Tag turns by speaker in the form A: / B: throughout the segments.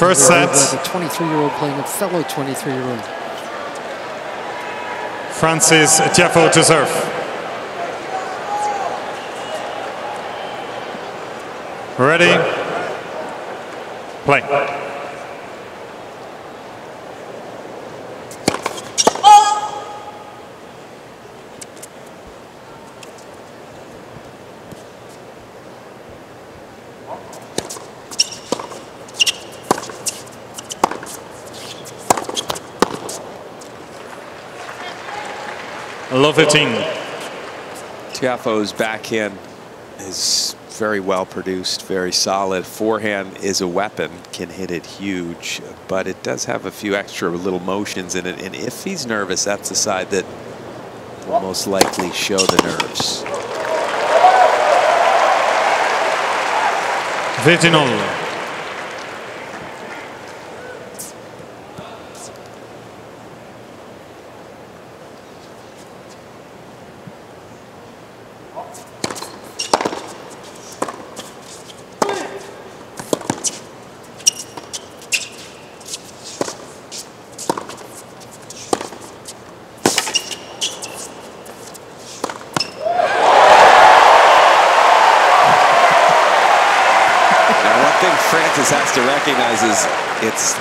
A: First set.
B: Like a 23-year-old playing a fellow 23-year-old.
A: Frances Tiafoe to serve. Ready? Play. Low 15.
C: Tiafoe's backhand is very well produced, very solid. Forehand is a weapon, can hit it huge, but it does have a few extra little motions in it. And if he's nervous, that's the side that will most likely show the nerves.
A: 15
C: it's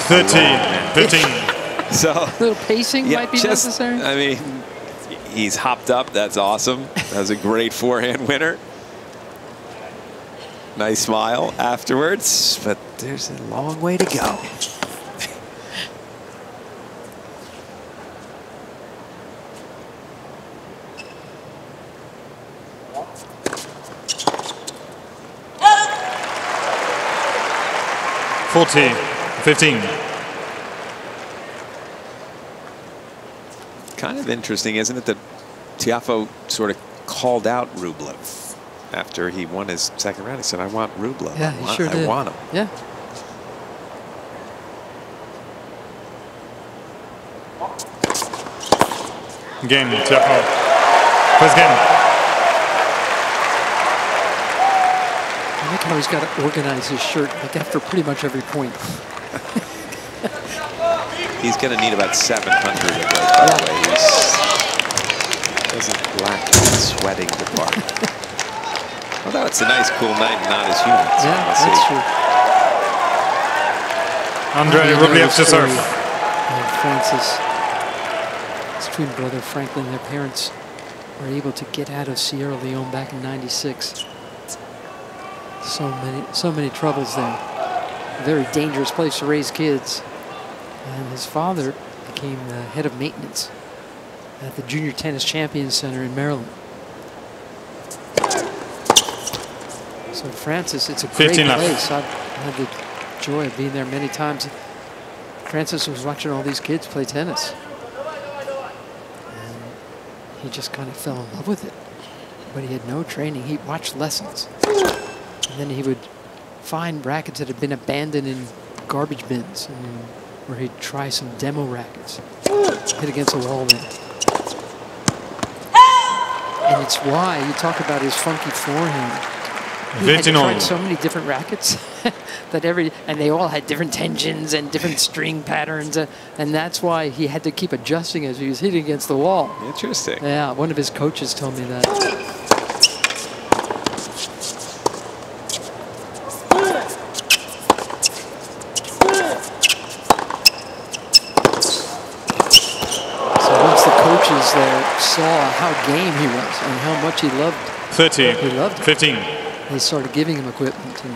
A: 13, 15.
C: so
B: a little pacing yeah, might be just, necessary.
C: I mean, he's hopped up. That's awesome. That was a great forehand winner. Nice smile afterwards, but there's a long way to go.
A: Forty. 15.
C: Kind of interesting, isn't it, that Tiafoe sort of called out Rublev after he won his second round. He said, I want Rublev.
B: Yeah, he sure
C: I
B: did.
C: want him.
B: Yeah.
A: Game, Tiafoe. First game.
B: I like how he's got to organize his shirt like after pretty much every point.
C: He's going to need about 700 of those, by the way. He doesn't lack the sweating department. Although it's a nice, cool night and not as humid.
B: So yeah, that's true.
A: Andrey Rublev to serve.
B: Frances, his twin brother Franklin, their parents were able to get out of Sierra Leone back in 96. So many, so many troubles there. Very dangerous place to raise kids. And his father became the head of maintenance at the Junior Tennis Champions Center in Maryland. So Frances, it's a great place. I've had the joy of being there many times. Frances was watching all these kids play tennis. And he just kind of fell in love with it. But he had no training. He watched lessons. And then he would find rackets that had been abandoned in garbage bins and where he'd try some demo rackets. Hit against the wall there. And it's why you talk about his funky forehand. He had tried so many different rackets that every and they all had different tensions and different string patterns, uh, and that's why he had to keep adjusting as he was hitting against the wall.
C: Interesting.
B: Yeah, one of his coaches told me that. 13, really
A: 15.
B: They started giving him equipment. And,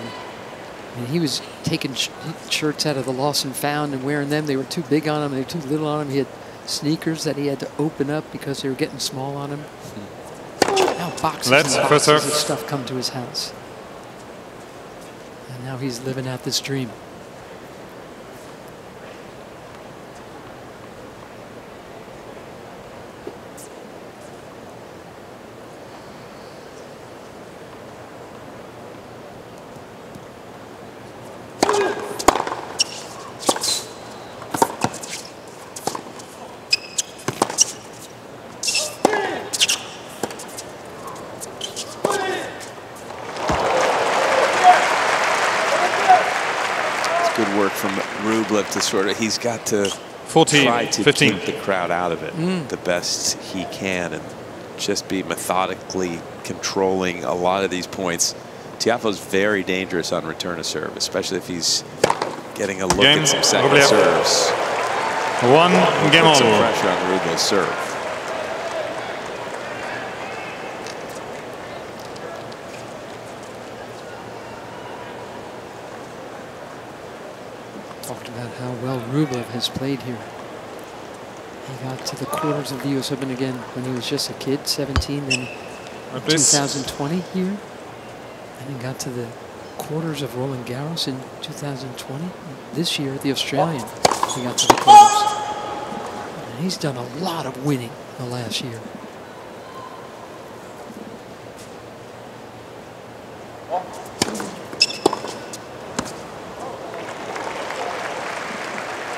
B: and he was taking sh shirts out of the Lost and Found and wearing them. They were too big on him. They were too little on him. He had sneakers that he had to open up because they were getting small on him. Hmm. Now boxes Let's and boxes of stuff come to his house. And now he's living out this dream.
C: To sort of, he's got to
A: 14,
C: try to
A: 15.
C: keep the crowd out of it mm. the best he can and just be methodically controlling a lot of these points. Tiafoe's very dangerous on return of serve, especially if he's getting a look
A: Game.
C: at some second serves.
A: One game
C: Put some pressure on Rublev's serve.
B: Talked about how well Played here. He got to the quarters of the U.S. Open again when he was just a kid, 17, then 2020 here. And he got to the quarters of Roland Garros in 2020. This year, the Australian, he got to the quarters. And he's done a lot of winning the last year.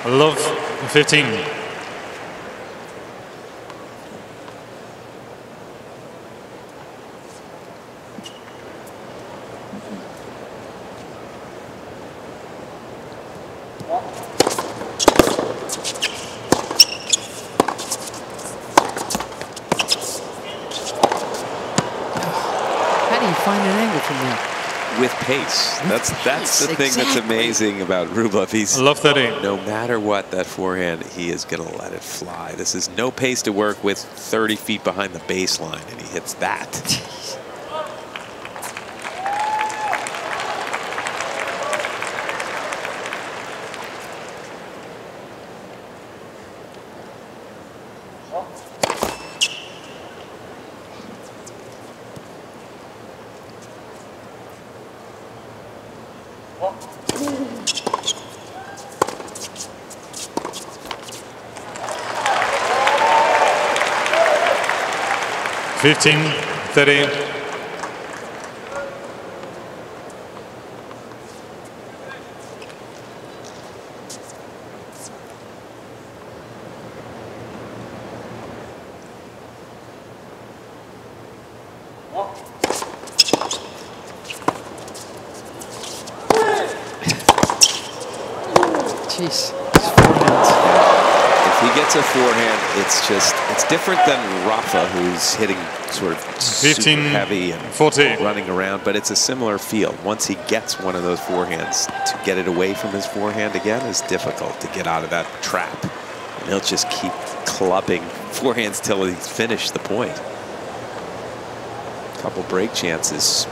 A: I love 15.
B: How do you find an angle from there?
C: With pace. That's that's the
B: pace,
C: thing that's amazing about Rublev. He's
A: Love 30.
C: no matter what that forehand, he is going to let it fly. This is no pace to work with 30 feet behind the baseline, and he hits that. 15, 30, different than Rafa, who's hitting sort of
A: 15,
C: super heavy and
A: 40.
C: running around. But it's a similar feel. Once he gets one of those forehands, to get it away from his forehand again is difficult to get out of that trap. And he'll just keep clubbing forehands till he's finished the point. Couple break chances.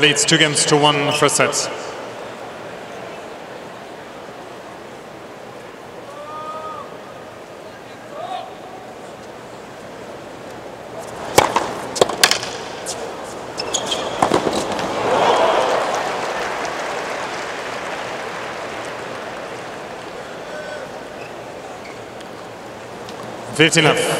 A: leads two games to one first sets. Fifteen love.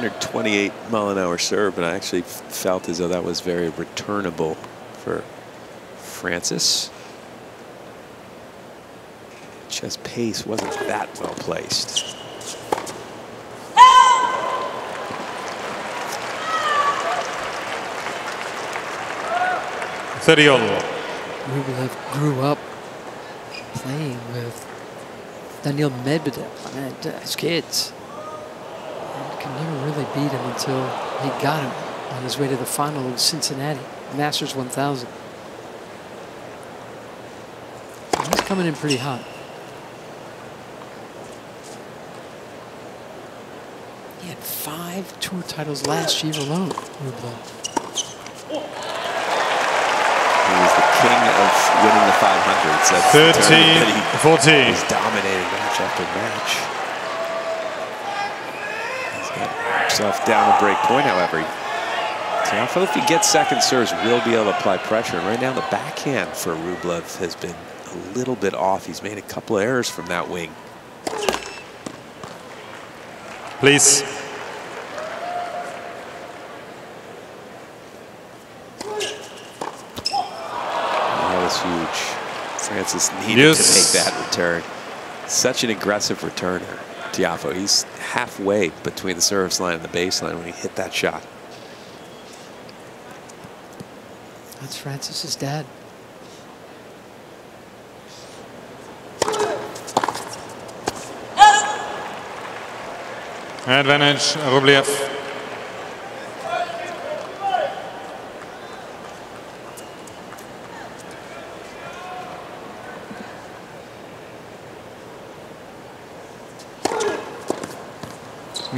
C: 128 mile an hour serve, but I actually felt as though that was very returnable for Frances. Just pace wasn't that well placed.
A: Thirty all.
B: Rublev grew up playing with Daniil Medvedev I mean, as kids. And can never really beat him until he got him on his way to the final of Cincinnati, Masters 1000. He's coming in pretty hot. He had five tour titles last year alone, Rublev.
C: He was the king of winning the 500s. That's
A: 30, 40.
C: He's dominated match after match. He's got himself down a break point, however. If he gets second serves, will be able to apply pressure. And right now, the backhand for Rublev has been a little bit off. He's made a couple of errors from that wing.
A: Please.
C: That was huge. Frances needed
A: Yes.
C: to make that return. Such an aggressive returner, Tiafoe. He's halfway between the service line and the baseline when he hit that shot.
B: That's Frances's dad.
A: Advantage, Rublev.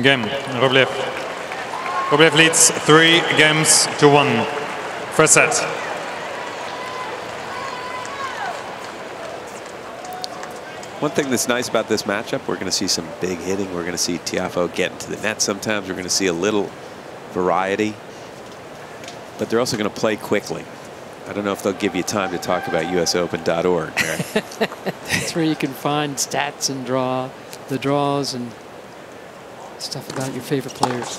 A: Game, Rublev. Rublev leads three games to one. First set.
C: One thing that's nice about this matchup, we're going to see some big hitting. We're going to see Tiafoe get into the net sometimes. We're going to see a little variety. But they're also going to play quickly. I don't know if they'll give you time to talk about usopen.org.
B: That's where you can find stats and draw the draws and stuff about your favorite players.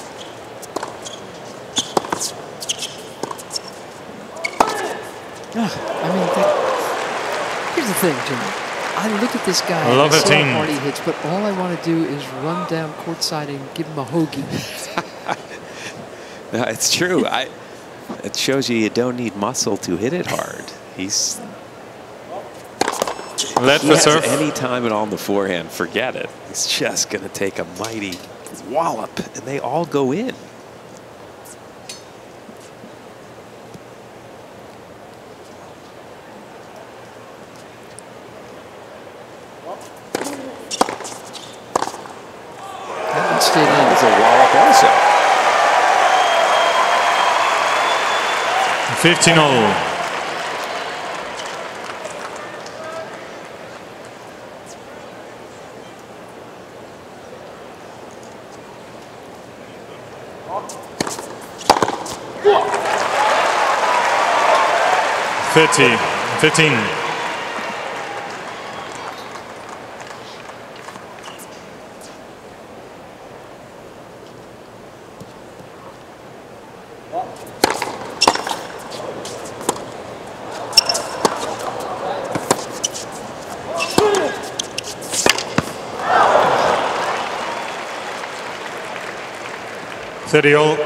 B: Ah, I mean, that, here's the thing, Jimmy. I look at this guy
A: I love
B: and I see
A: team.
B: how hard he hits, but all I want to do is run down courtside and give him a hoagie.
C: No, it's true. I, it shows you you don't need muscle to hit it hard. He's
A: Let
C: he
A: the
C: has
A: serve.
C: any time at all in the forehand, forget it. He's just going to take a mighty wallop, and they all go in.
B: That one stayed in.
C: That's a wallop also.
A: 15 all. Thirty, fifteen. Thirty all.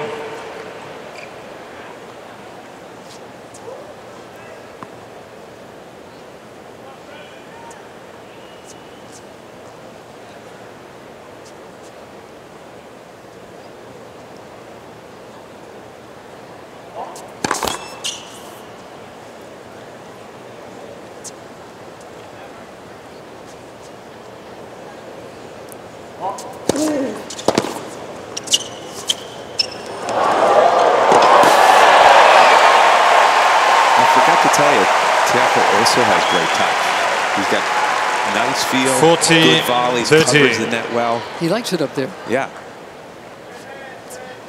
C: 30, volleys,
A: 30.
C: the net well.
B: He likes it up there.
C: Yeah.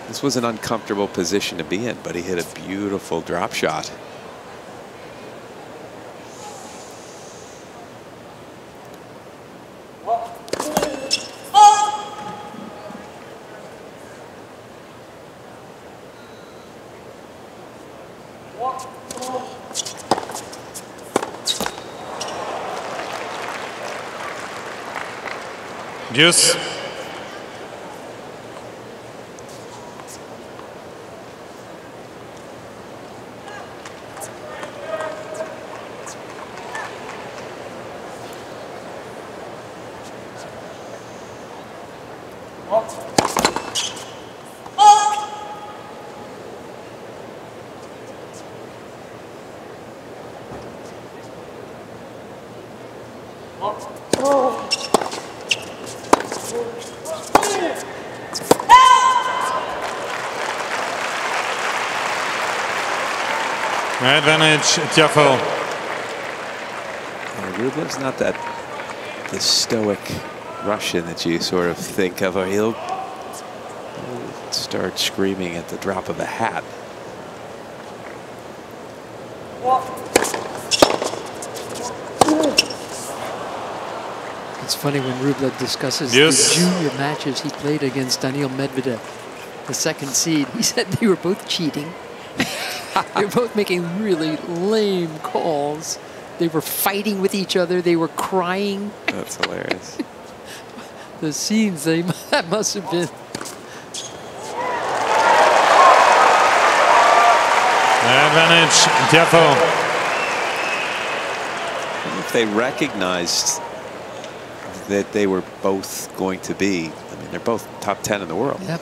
C: This was an uncomfortable position to be in, but he hit a beautiful drop shot.
A: Deuce. Advantage, Tiafoe.
C: Yeah, Rublev's not that the stoic Russian that you sort of think of, or he'll, he'll start screaming at the drop of a hat.
B: It's funny when Rublev discusses
A: yes.
B: the junior matches he played against Daniil Medvedev, the second seed. He said they were both cheating. they were both making really lame calls. They were fighting with each other. They were crying.
C: That's hilarious.
B: the scenes they that must have been.
A: Advantage, Tiafoe.
C: If they recognized that they were both going to be, I mean, they're both top 10 in the world.
B: Yep.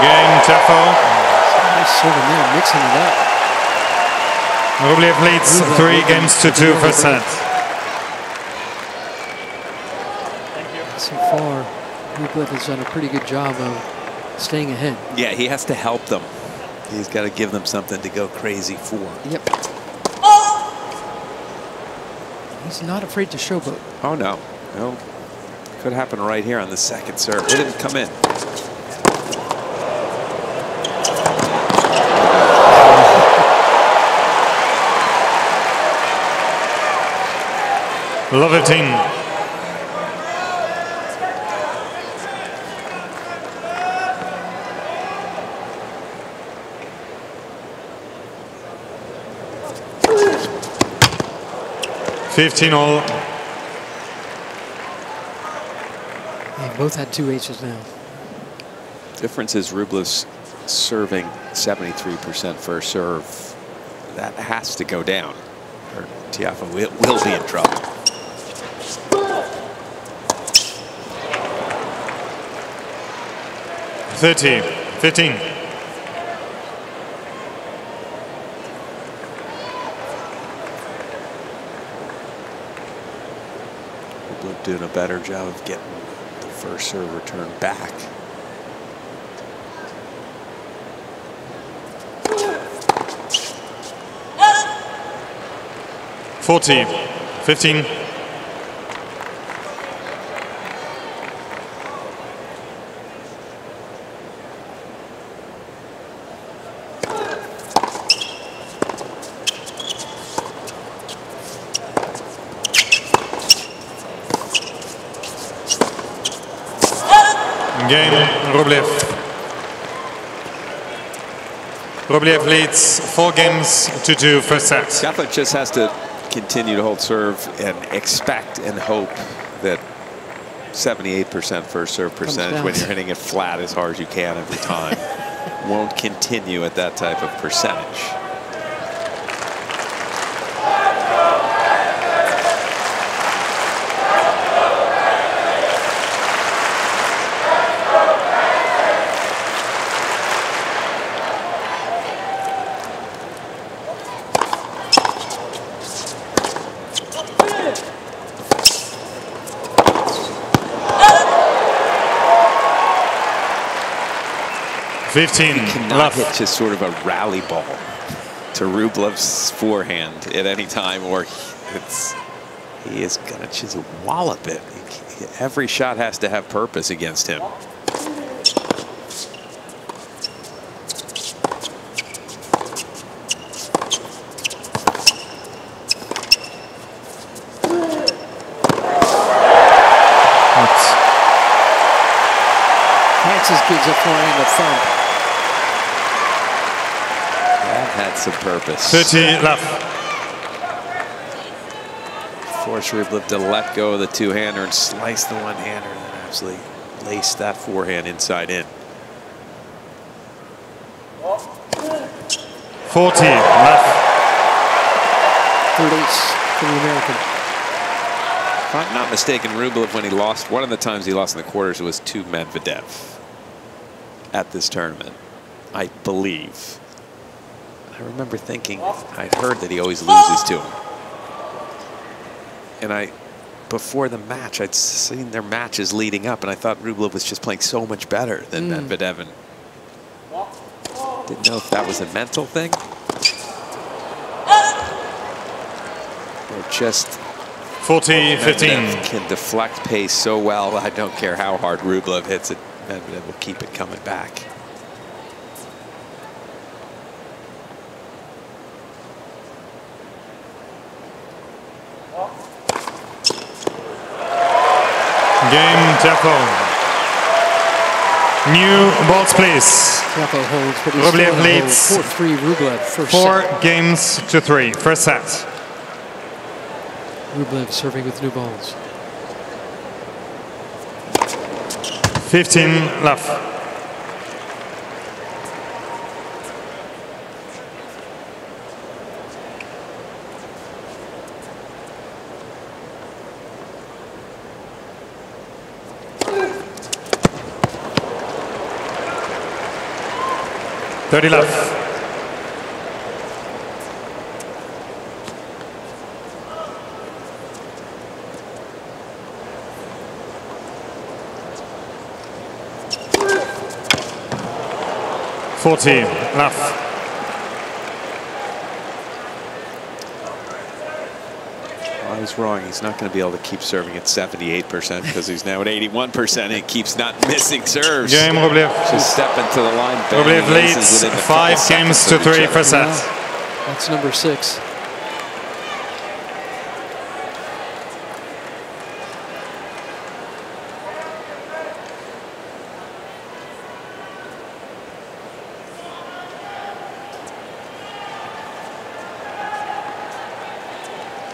A: Game, Tiafoe.
B: Nice serving there, mixing it up.
A: Rublev leads
B: Rublev
A: three
B: leading
A: games to two for set.
B: So far, Rublev has done a pretty good job of staying ahead.
C: Yeah, he has to help them. He's got to give them something to go crazy for.
B: Yep. Oh! He's not afraid to showboat.
C: Oh, no. No. Could happen right here on the second serve. It didn't come in.
A: Lovetin. Fifteen all.
B: They both had two aces now.
C: Difference is Rublev's serving 73% first serve. That has to go down. Or Tiafoe will, will be in trouble.
A: Thirty. Fifteen.
C: Rublev doing a better job of getting the first serve return back.
A: Forty. Fifteen. Game, Rublev. Rublev leads four games to two first set.
C: Tiafoe just has to continue to hold serve and expect and hope that 78% first serve percentage when you're hitting it flat as hard as you can every time won't continue at that type of percentage.
A: Fifteen
C: Cannot
A: left.
C: hit just sort of a rally ball to Rublev's forehand at any time, or it's he is gonna just wallop it. Every shot has to have purpose against him.
A: That's-
B: Frances gives a forehand a thump.
C: That had some purpose.
A: 30 left.
C: Force Rublev to let go of the two-hander and slice the one-hander and then absolutely lace that forehand inside in.
A: 14 left.
B: Third ace for the American.
C: If I'm not mistaken, Rublev, when he lost, one of the times he lost in the quarters was to Medvedev at this tournament, I believe. I remember thinking, I'd heard that he always loses to him. And I, before the match, I'd seen their matches leading up, and I thought Rublev was just playing so much better than mm. Medvedev. Didn't know if that was a mental thing. Or just
A: 40 15.
C: Can deflect pace so well. I don't care how hard Rublev hits it. Medvedev will keep it coming back.
A: Game Tiafoe. New balls, please.
B: Tiafoe holds, but Rublev leads 4-3 Rublev first
A: Four
B: set.
A: games to three, first set.
B: Rublev serving with new balls.
A: 15 left. 30 left. Fourteen left.
C: I wrong. He's not going to be able to keep serving at 78% because he's now at 81% and keeps not missing serves.
A: Game Rublev.
C: Just step into the line.
A: Rublev leads five games to three for set.
B: Yeah. That's number six.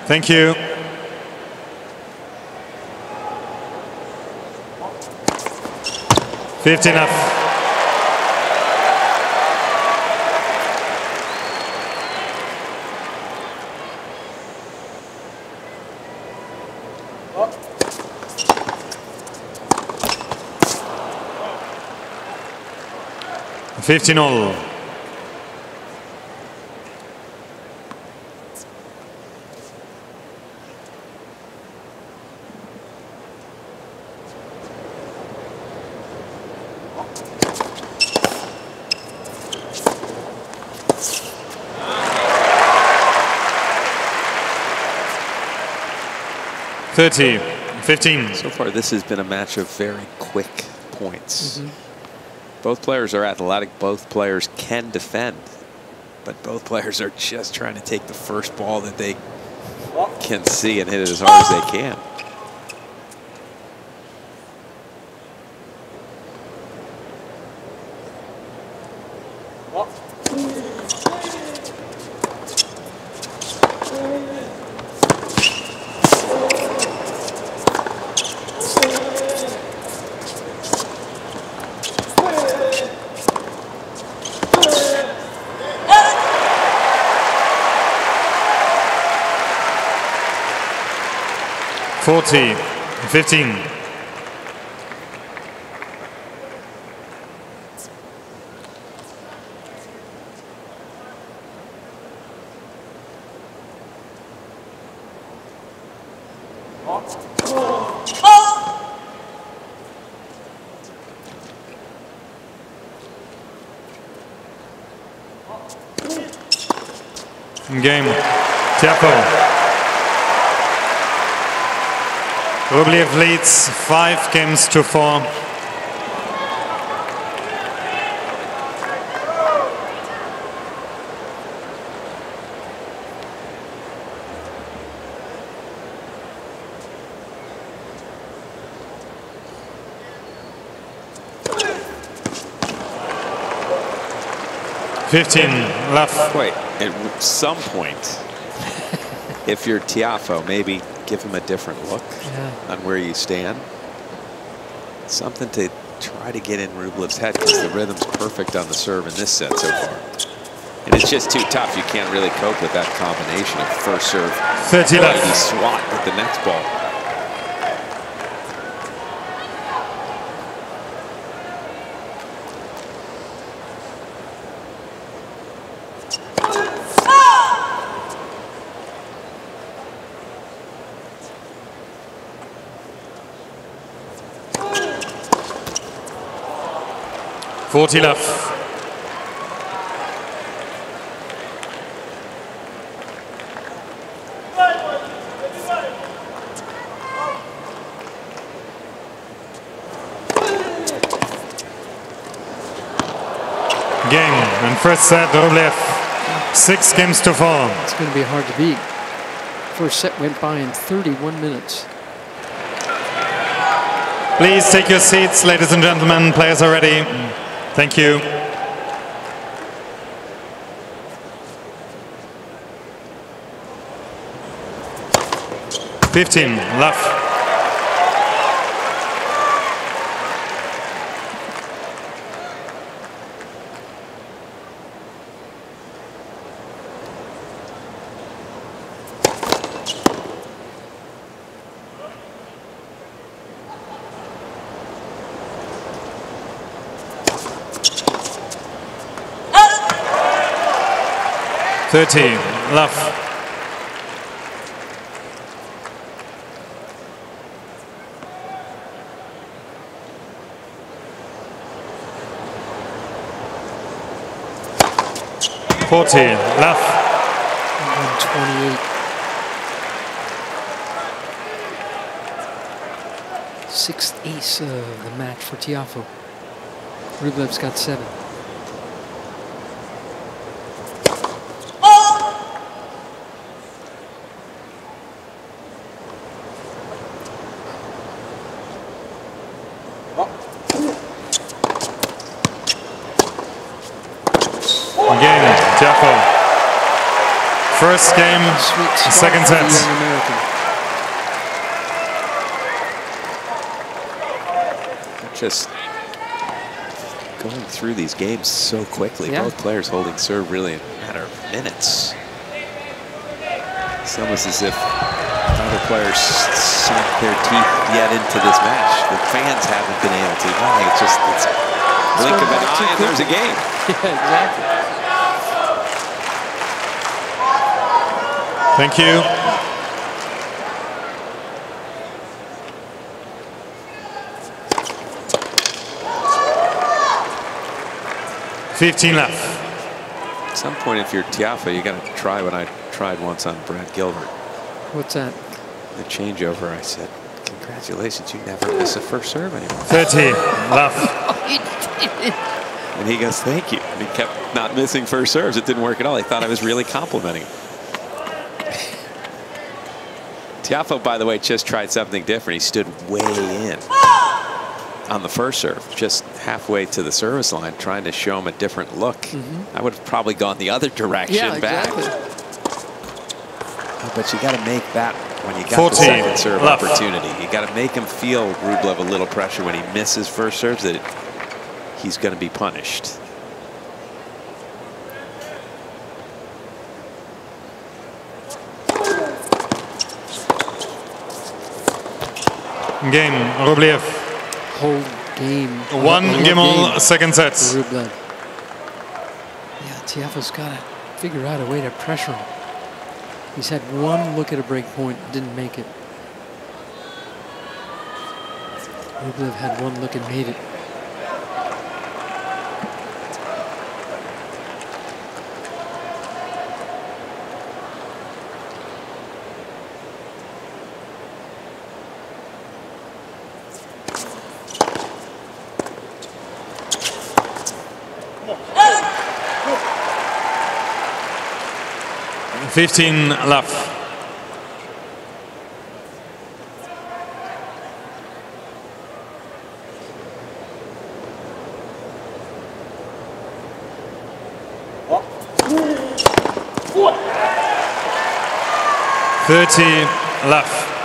A: Thank you. Fifteen up. Fifteen all. 30, 15.
C: So far, this has been a match of very quick points. Mm -hmm. Both players are athletic. Both players can defend. But both players are just trying to take the first ball that they can see and hit it as hard as they can.
A: 40, 15. Game. Tiafoe. Rublev leads five games to four. Fifteen left.
C: Wait, at some point, if you're Tiafoe, maybe give him a different look yeah. on where you stand. Something to try to get in Rublev's head because the rhythm's perfect on the serve in this set so far. And it's just too tough. You can't really cope with that combination of first serve,
A: 30 left.
C: swat with the next ball.
A: 40 left. Game and first set Rublev. Six games to four.
B: It's going to be hard to beat. First set went by in 31 minutes.
A: Please take your seats, ladies and gentlemen. Players are ready. Thank you. Fifteen left. Thirty Love. Forty left.
B: 128. Sixth ace of the match for Tiafoe. Rublev's got seven.
A: Game, Tiafoe. First game,
B: Sweet
A: second set.
B: young
C: Just going through these games so quickly.
B: Yeah.
C: Both players holding serve really in a matter of minutes. It's almost as if neither players sunk their teeth yet into this match. The fans haven't been able to. I think it's just it's blink of
B: going
C: an
B: by
C: eye and there's a game.
B: Yeah, exactly.
A: Thank you. Fifteen left.
C: At some point, if you're Tiafoe, you got to try what I tried once on Brad Gilbert.
B: What's that?
C: The changeover, I said, congratulations, you never miss a first serve anymore.
A: Thirty left.
C: And he goes, thank you. And he kept not missing first serves. It didn't work at all. He thought I was really complimenting him. Tiafoe, by the way, just tried something different. He stood way in on the first serve, just halfway to the service line, trying to show him a different look. Mm-hmm. I would have probably gone the other direction
B: Yeah,
C: back.
B: exactly.
C: Oh, but you got to make that when you got
A: 14
C: the second serve
A: left.
C: opportunity. You got to make him feel Rublev a little pressure when he misses first serves that he's going to be punished.
A: Game, Rublev.
B: Whole game.
A: One game all, second set.
B: for Rublev. Yeah, Tiafoe's got to figure out a way to pressure him. He's had one look at a break point, didn't make it. Rublev had one look and made it.
A: Fifteen left. Thirty left.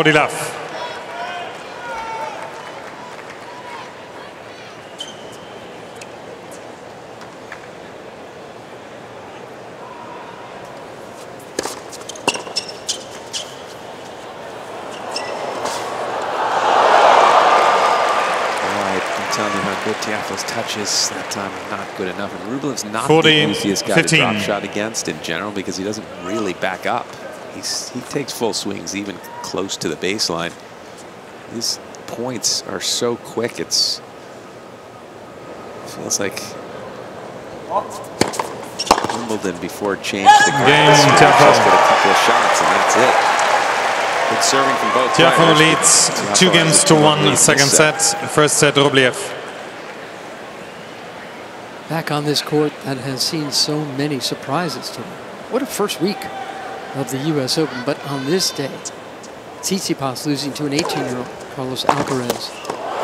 C: Kodilov. Tiafoe's touches that time are not good enough. And Rublev's not
A: 14,
C: the easiest guy
A: 15.
C: to drop shot against in general because he doesn't really back up. He's, he takes full swings even close to the baseline. His points are so quick. It's feels like Wimbledon before it changed the
A: Game,
C: grass.
A: Tiafoe.
C: Just get a couple of shots and that's it. Good serving from both
A: Tiafoe
C: players.
A: leads two
C: has
A: games to
C: two-one
A: one.
C: lead in this
A: Second set. First set, Rublev.
B: Back on this court that has seen so many surprises today. What a first week of the U.S. Open. But on this day, Tsitsipas losing to an 18-year-old, Carlos Alcaraz,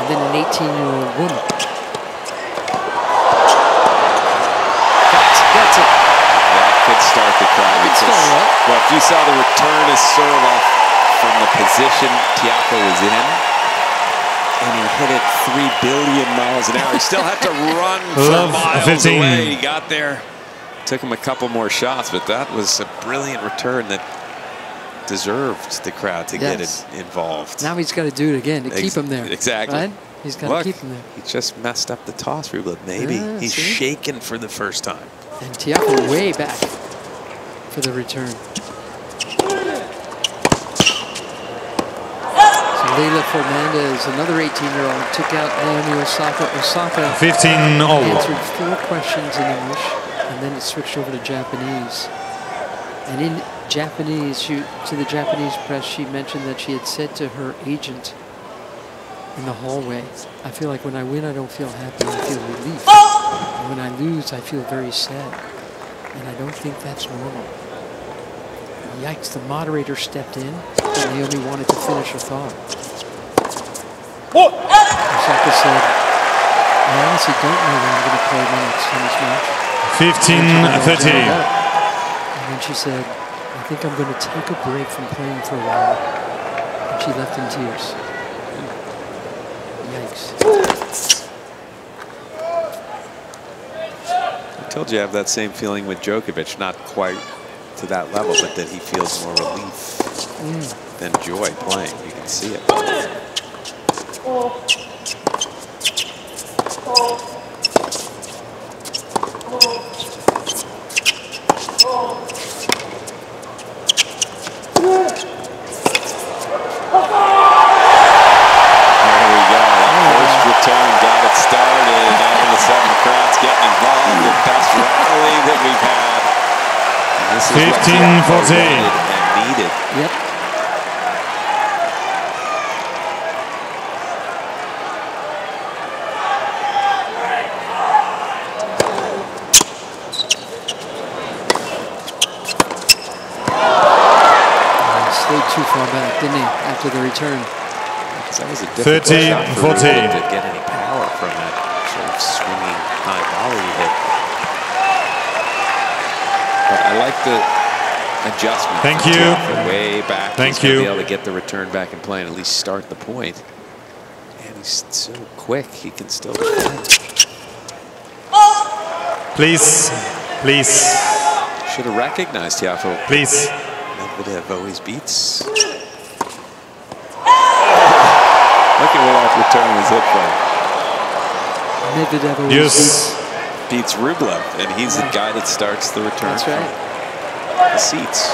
B: and then an 18-year-old woman. That's, that's it.
C: That could start the crowd. Because- Well, if you saw the return of serve off from the position Tiafoe was in, and he hit it three billion miles an hour. He still had to run for
A: Love
C: miles
A: 15.
C: away. He got there. Took him a couple more shots, but that was a brilliant return that deserved the crowd to
B: Yes.
C: get it involved.
B: Now he's got to do it again to keep him there.
C: exactly.
B: Right? He's got to keep him there.
C: he just messed up the toss, Rublev. Maybe
B: Ah,
C: he's
B: see?
C: shaken for the first time.
B: And Tiafoe way back for the return. So Leylah Fernandez, another 18-year-old, took out Naomi Osaka. Osaka
A: 15 all.
B: answered four questions in English, and then it switched over to Japanese. And in Japanese, she, to the Japanese press, she mentioned that she had said to her agent in the hallway, I feel like when I win, I don't feel happy, I feel relief. And when I lose, I feel very sad. And I don't think that's normal. Yikes, the moderator stepped in, and Naomi wanted to finish her thought. Osaka said, I honestly don't know when I'm going to play my next tennis match.
A: 15 30.
B: And then she said, I think I'm going to take a break from playing for a while. And she left in tears. Yikes.
C: I told you I have that same feeling with Djokovic, not quite to that level, but that he feels more relief than joy playing. You can see it. There we go. That first return got it started, and all of a sudden, the crowd's getting involved. The best rally that we've had. And this is what
A: 15,
C: Tiafoe
A: 14.
C: and needed.
B: Yep. He stayed too far back, didn't he, after the return?
C: That was a difficult
A: 13,
C: shot for
A: 14.
C: Rublev to get any power from that sort of swinging high volley hit. But I like the adjustment.
A: Thank you.
C: Way back.
A: Thank
C: He's gonna
A: you.
C: Be able to get the return back and play and at least start the point. And he's so quick. He can still.
A: Please. Please.
C: Should have recognized Tiafoe.
A: Please.
C: Medvedev always beats. Look at where that return was hit from.
B: Medvedev always
A: Yes.
C: Beats Rublev, and he's the guy that starts the return.
B: That's right.
C: The seats.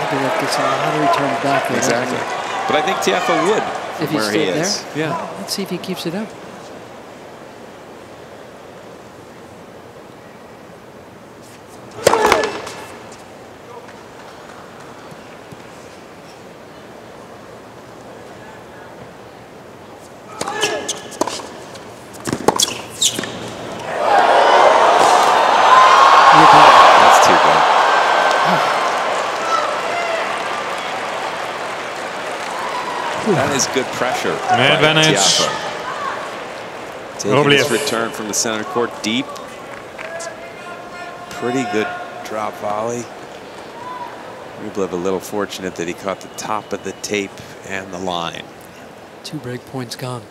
B: Medvedev gets a lot of returns back there.
C: Exactly. But I think Tiafoe would from
B: If he
C: where he
B: stayed
C: is.
B: there?
C: Yeah.
B: Let's see if he keeps it up. You're back.
C: That's too bad. That is good pressure. by
A: Advantage.
C: Tiafoe. Taking
A: Rublev.
C: his return from the center court deep. Pretty good drop volley. Rublev a little fortunate that he caught the top of the tape and the line.
B: Two break points gone.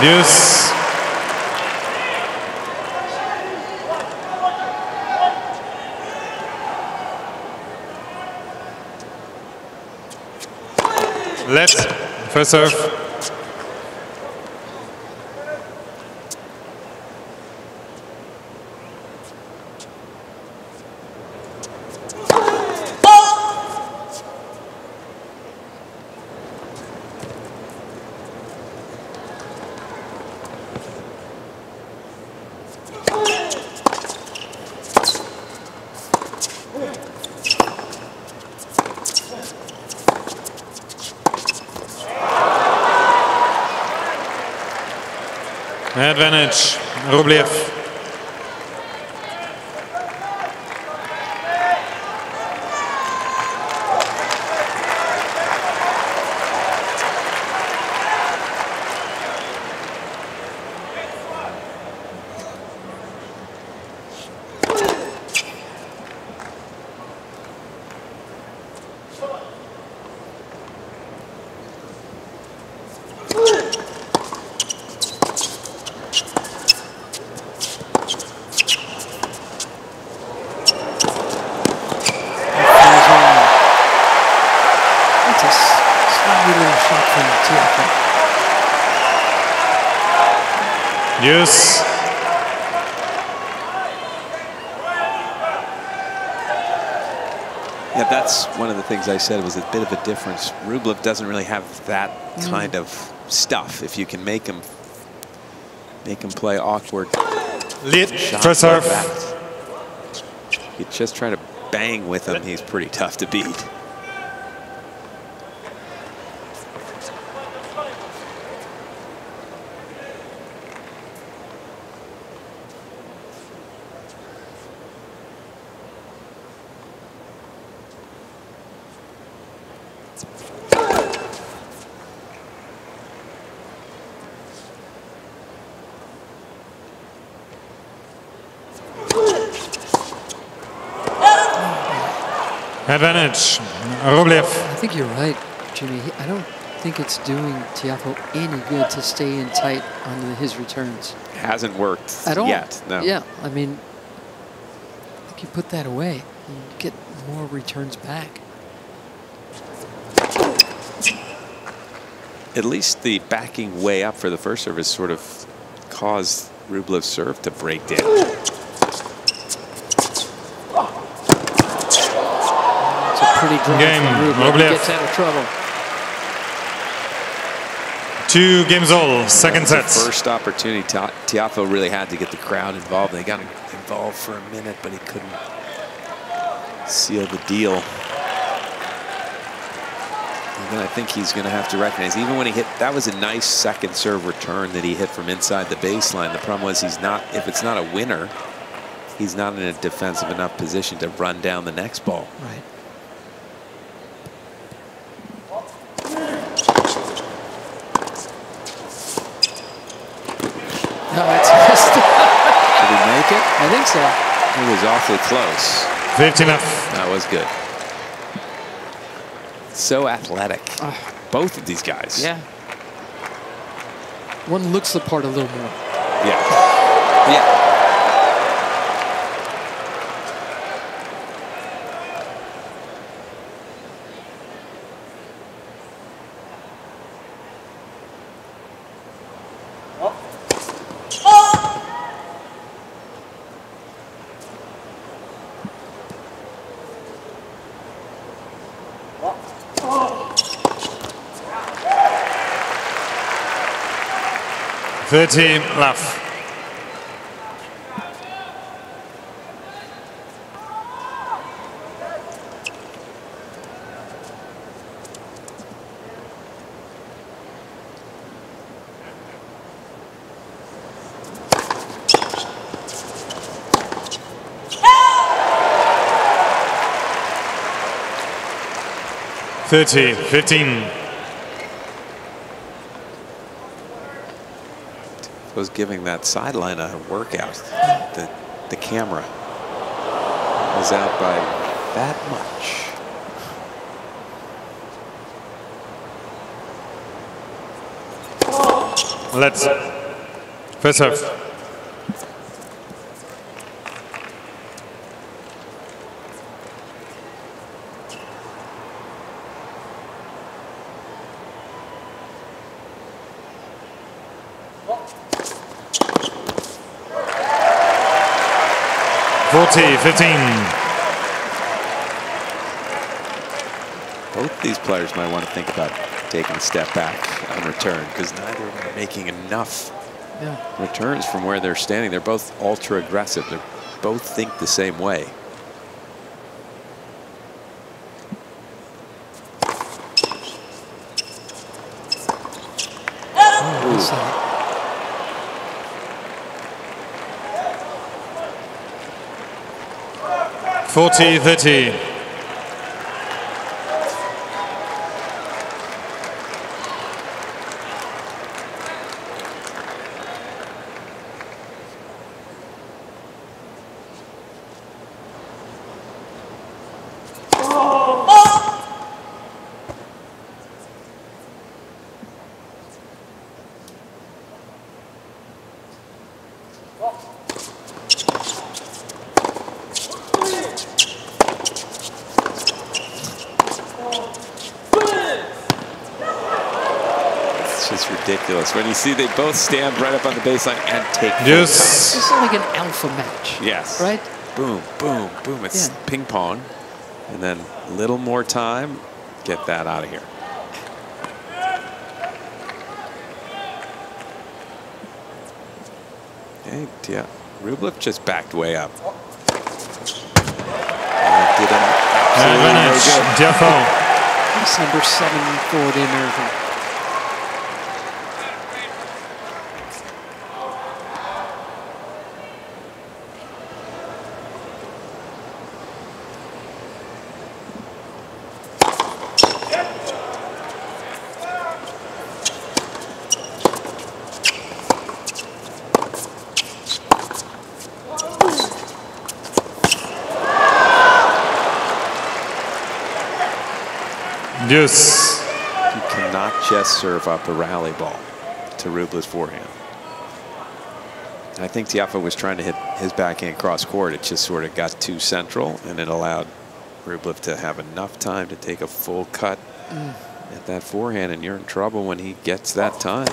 A: Deuce. Let first serve. Advantage, Rublev. Yes.
C: Yeah, that's one of the things I said was a bit of a difference. Rublev doesn't really have that mm. kind of stuff. If you can make him make him play awkward.
A: Lead first serve.
C: You just try to bang with him, he's pretty tough to beat.
A: Advantage, Rublev.
B: I think you're right, Jimmy. I don't think it's doing Tiafoe any good to stay in tight on his returns.
C: It Hasn't worked
B: at all
C: yet. No.
B: Yeah, I mean, I think you put that away, you get more returns back.
C: At least the backing way up for the first serve has sort of caused Rublev's serve to break down.
B: Pretty dry
A: game.
B: He gets out of trouble.
A: Two games all, second set.
C: First opportunity, Tiafoe really had to get the crowd involved. They got involved for a minute, but he couldn't seal the deal. And then I think he's going to have to recognize, even when he hit, that was a nice second serve return that he hit from inside the baseline. The problem was he's not, if it's not a winner, he's not in a defensive enough position to run down the next ball.
B: Right. No, it's missed.
C: Did he make it?
B: I think so.
C: He was awfully close.
A: 15 up.
C: That was good. So athletic. Uh, Both of these guys.
B: Yeah. One looks the part a little more.
C: Yeah. Yeah.
A: 30 left. Thirty, fifteen.
C: Was giving that sideline a workout. The, the camera was out by that much.
A: Let's First serve. Forty, fifteen.
C: Both these players might want to think about taking a step back on return because neither are making enough yeah. returns from where they're standing. They're both ultra aggressive. They both think the same way.
A: 40 30.
C: ridiculous when you see they both stand right up on the baseline and take.
A: Yes.
B: This is like an alpha match.
C: Yes.
B: Right.
C: Boom, boom, boom. It's yeah. ping pong, and then a little more time. Get that out of here. Hey, yeah. Rublev just backed way up.
A: Advantage, Tiafoe.
B: He's number seven forward in Irving.
A: Yes.
C: You cannot just serve up a rally ball to Rublev's forehand. I think Tiafoe was trying to hit his backhand cross court. It just sort of got too central, and it allowed Rublev to have enough time to take a full cut mm. at that forehand, and you're in trouble when he gets that time.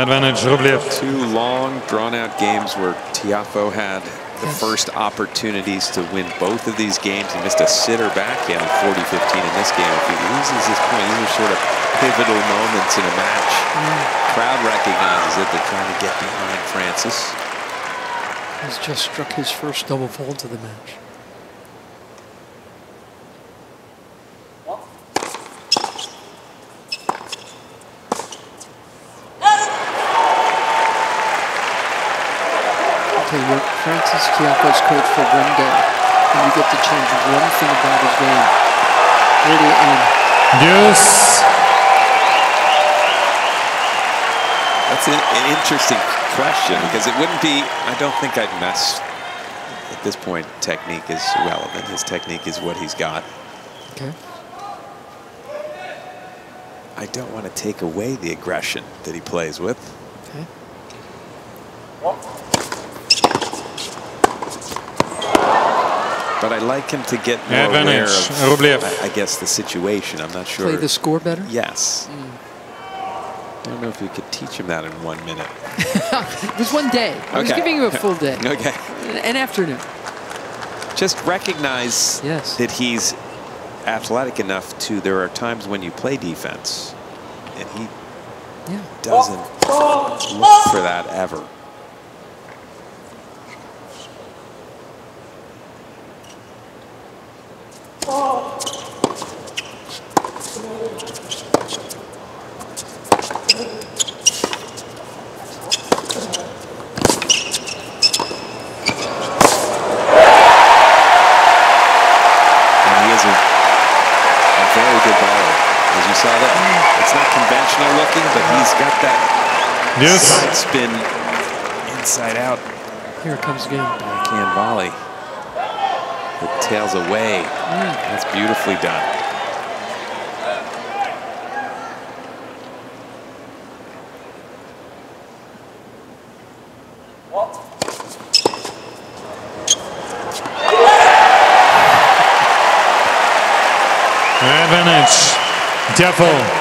A: Advantage Rublev.
C: Two long, drawn-out games where Tiafoe had the first opportunities to win both of these games. He missed a sitter backhand 40-15 in this game. If he loses this point, these are sort of pivotal moments in a match. Mm. Crowd recognizes it. They're trying to get behind Frances.
B: He's just struck his first double fault of the match. Frances Tiafoe's coach for one day, and you get to change one thing about his game. Where do you end?
A: Yes.
C: That's an, an interesting question because it wouldn't be, I don't think I'd mess. At this point, technique is relevant. His technique is what he's got.
B: Okay.
C: I don't want to take away the aggression that he plays with.
B: Okay.
C: But I like him to get more
A: Advantage.
C: aware of, I, I, guess, the situation. I'm not sure.
B: Play the score better?
C: Yes. Mm. Don't know if you could teach him that in one minute.
B: it was one day. I okay. was giving you a full day.
C: okay.
B: An afternoon.
C: Just recognize
B: yes.
C: that he's athletic enough to, there are times when you play defense, and he
B: yeah.
C: doesn't look for that ever.
A: Yes.
C: Side spin inside out.
B: Here it comes again.
C: Backhand volley. It tails away. Mm. That's beautifully done.
A: Advantage. Tiafoe.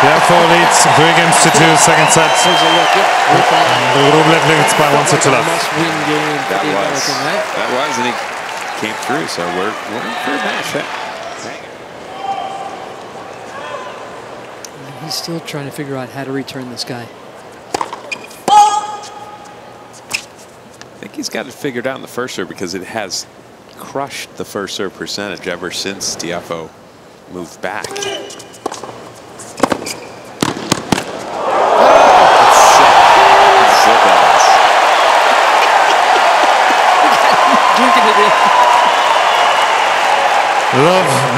A: Tiafoe leads three games to two, second set. Rublev leads by one set to love.
C: That was, that was, and he came through, so we're, we're in for a match.
B: He's still trying to figure out how to return this guy.
C: I think he's got it figured out in the first serve because it has crushed the first serve percentage ever since Tiafoe moved back.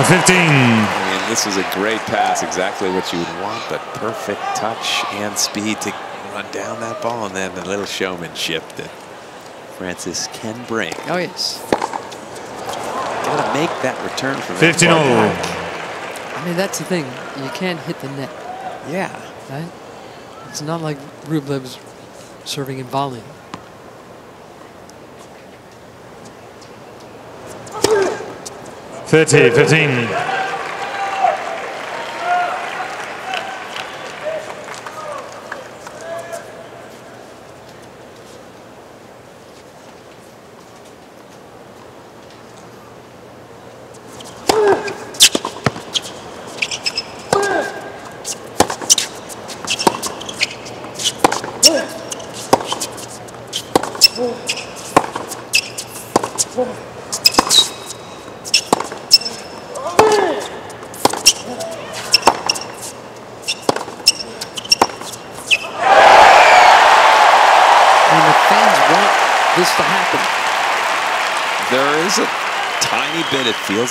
A: Love 15.
C: I mean, this is a great pass, exactly what you would want, but perfect touch and speed to run down that ball, and then the little showmanship that Frances can bring.
B: Oh, yes.
C: Got to make that return from
A: 15 0.
B: I mean, that's the thing. You can't hit the net.
C: Yeah.
B: Right? It's not like Rublev's serving in volleying.
A: 30, 15.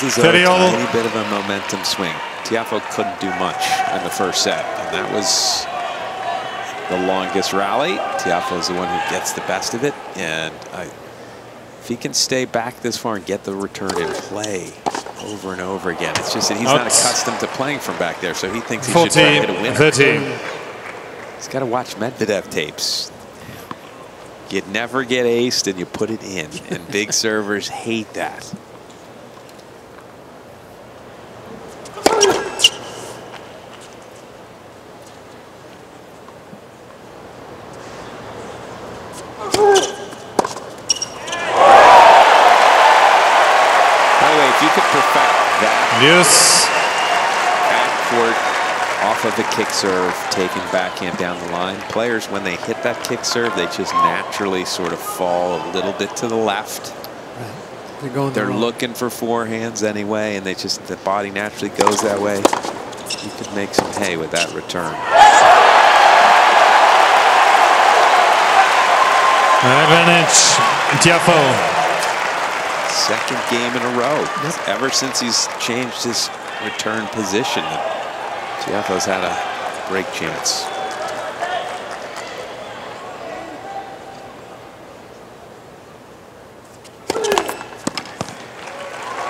C: Though a tiny bit of a momentum swing. Tiafoe couldn't do much in the first set, and that was the longest rally. Tiafoe is the one who gets the best of it, and I, if he can stay back this far and get the return in play over and over again, it's just that he's not accustomed to playing from back there, so he thinks he 14, should try to hit a winner. 13. He's got to watch Medvedev tapes. You never get aced and you put it in, and big servers hate that.
A: Yes.
C: Backcourt off of the kick serve, taking backhand down the line. Players, when they hit that kick serve, they just naturally sort of fall a little bit to the left.
B: Right. They're going.
C: They're the looking for forehands anyway, and they just the body naturally goes that way. You could make some hay with that return.
A: Advantage, Tiafoe.
C: Second game in a row. Yep. Ever since he's changed his return position, Tiafoe's had a break chance.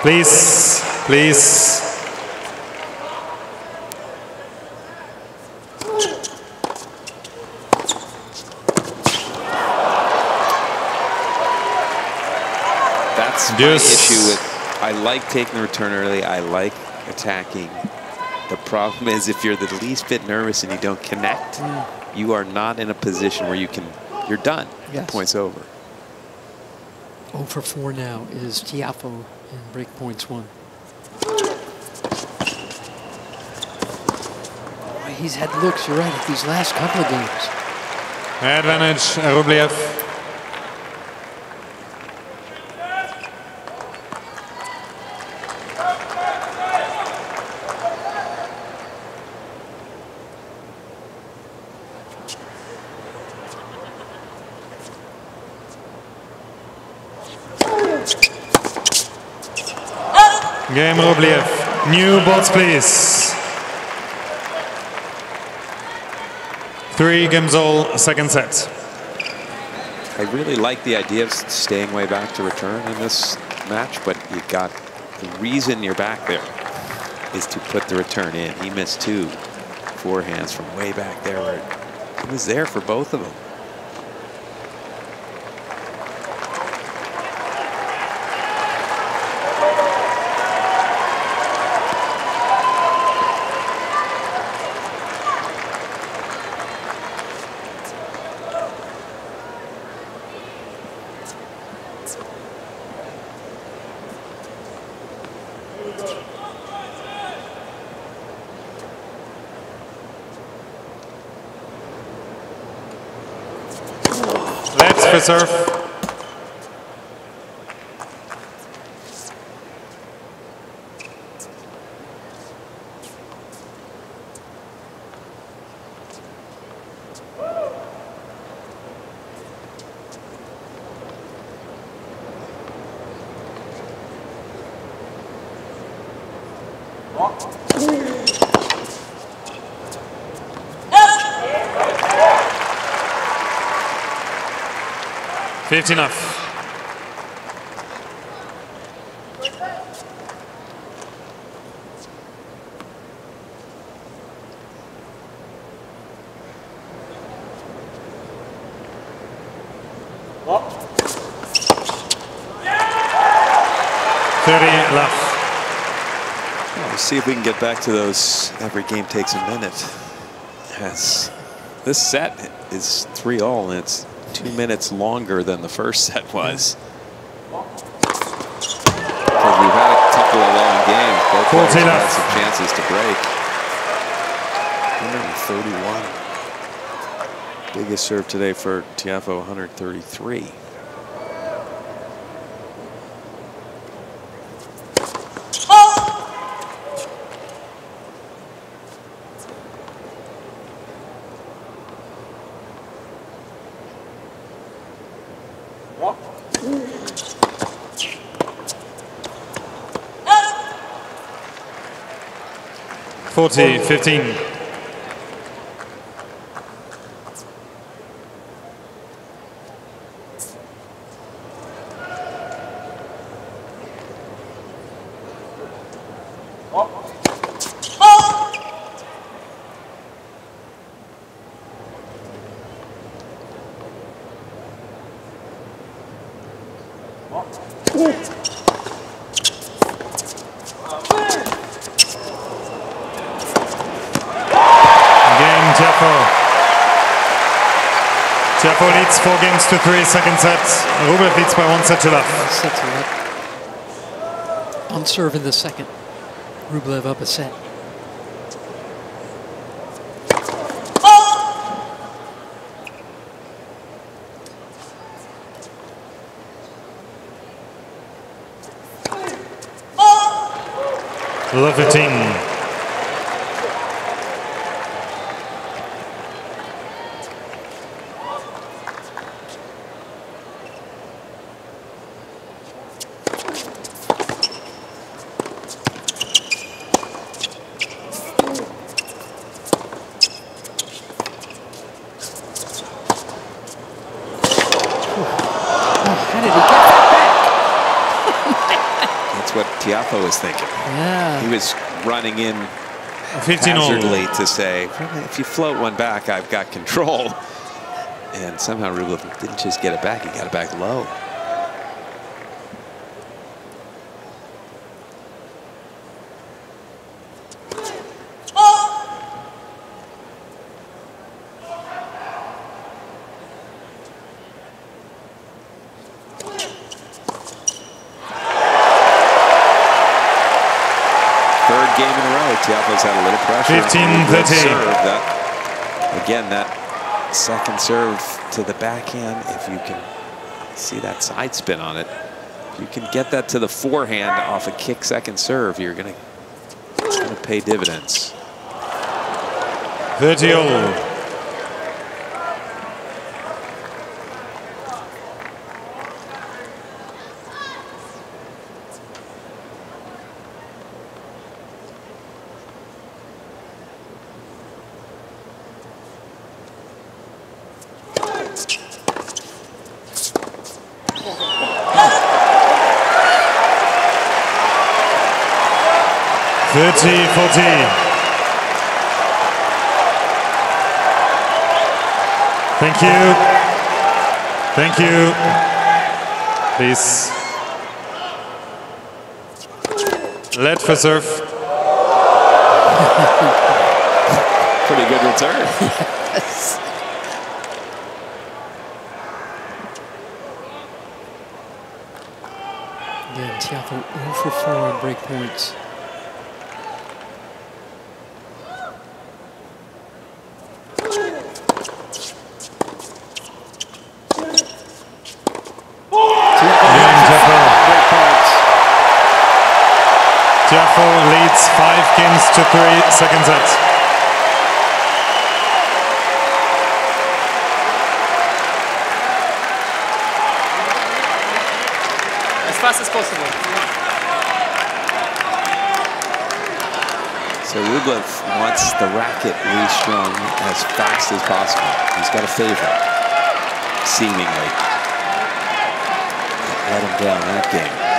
A: Please, please.
C: Yes. my issue with. I like taking the return early. I like attacking. The problem is if you're the least bit nervous and you don't connect, mm. you are not in a position where you can. You're done. Yes. Points over.
B: 0 for 4 now is Tiafoe in break points one. He's had looks, you're right, at these last couple of games.
A: Advantage, Rublev. Game Rublev. New boards, please. Three games all, second set.
C: I really like the idea of staying way back to return in this match, but you got the reason you're back there is to put the return in. He missed two forehands from way back there he was there for both of them.
A: Serve. Fifty enough. Thirty left.
C: Well, see if we can get back to those. Every game takes a minute. Yes, this set is three all, and it's two minutes longer than the first set was. Because we've had a couple of long games. Both players had some chances to break. 131. Biggest serve today for Tiafoe, 133.
A: 40, 15. four games to three, second set. Rublev leads by one set to love.
B: Set to love. On serve in the second. Rublev up a set.
A: Love 15. 15
C: hazardly to say, if you float one back, I've got control. And somehow Rublev didn't just get it back, he got it back low. Tiafoe's had a little pressure. 15-13. Again, that second serve to the backhand, if you can see that side spin on it, if you can get that to the forehand off a kick second serve, you're going to pay dividends.
A: 30 -0. Team. Thank you. Thank you. Please. Let for serve.
C: Pretty good return.
B: yes. Again, Tiafoe 0 for 4 on break points.
A: Three, second set.
D: As fast as possible.
C: So Rublev wants the racket restrung as fast as possible. He's got a favorite, seemingly. Let him down that game.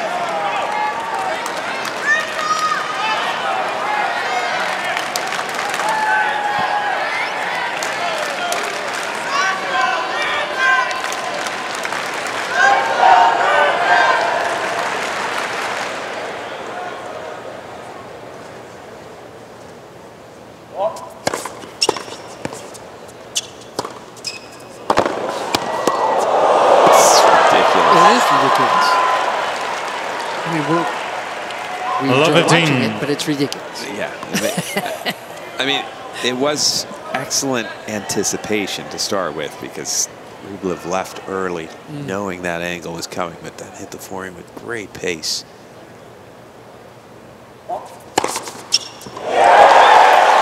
B: it, but it's ridiculous.
C: Yeah. I mean, it was excellent anticipation to start with because Rublev left early mm. knowing that angle was coming, but then hit the forehand with great pace.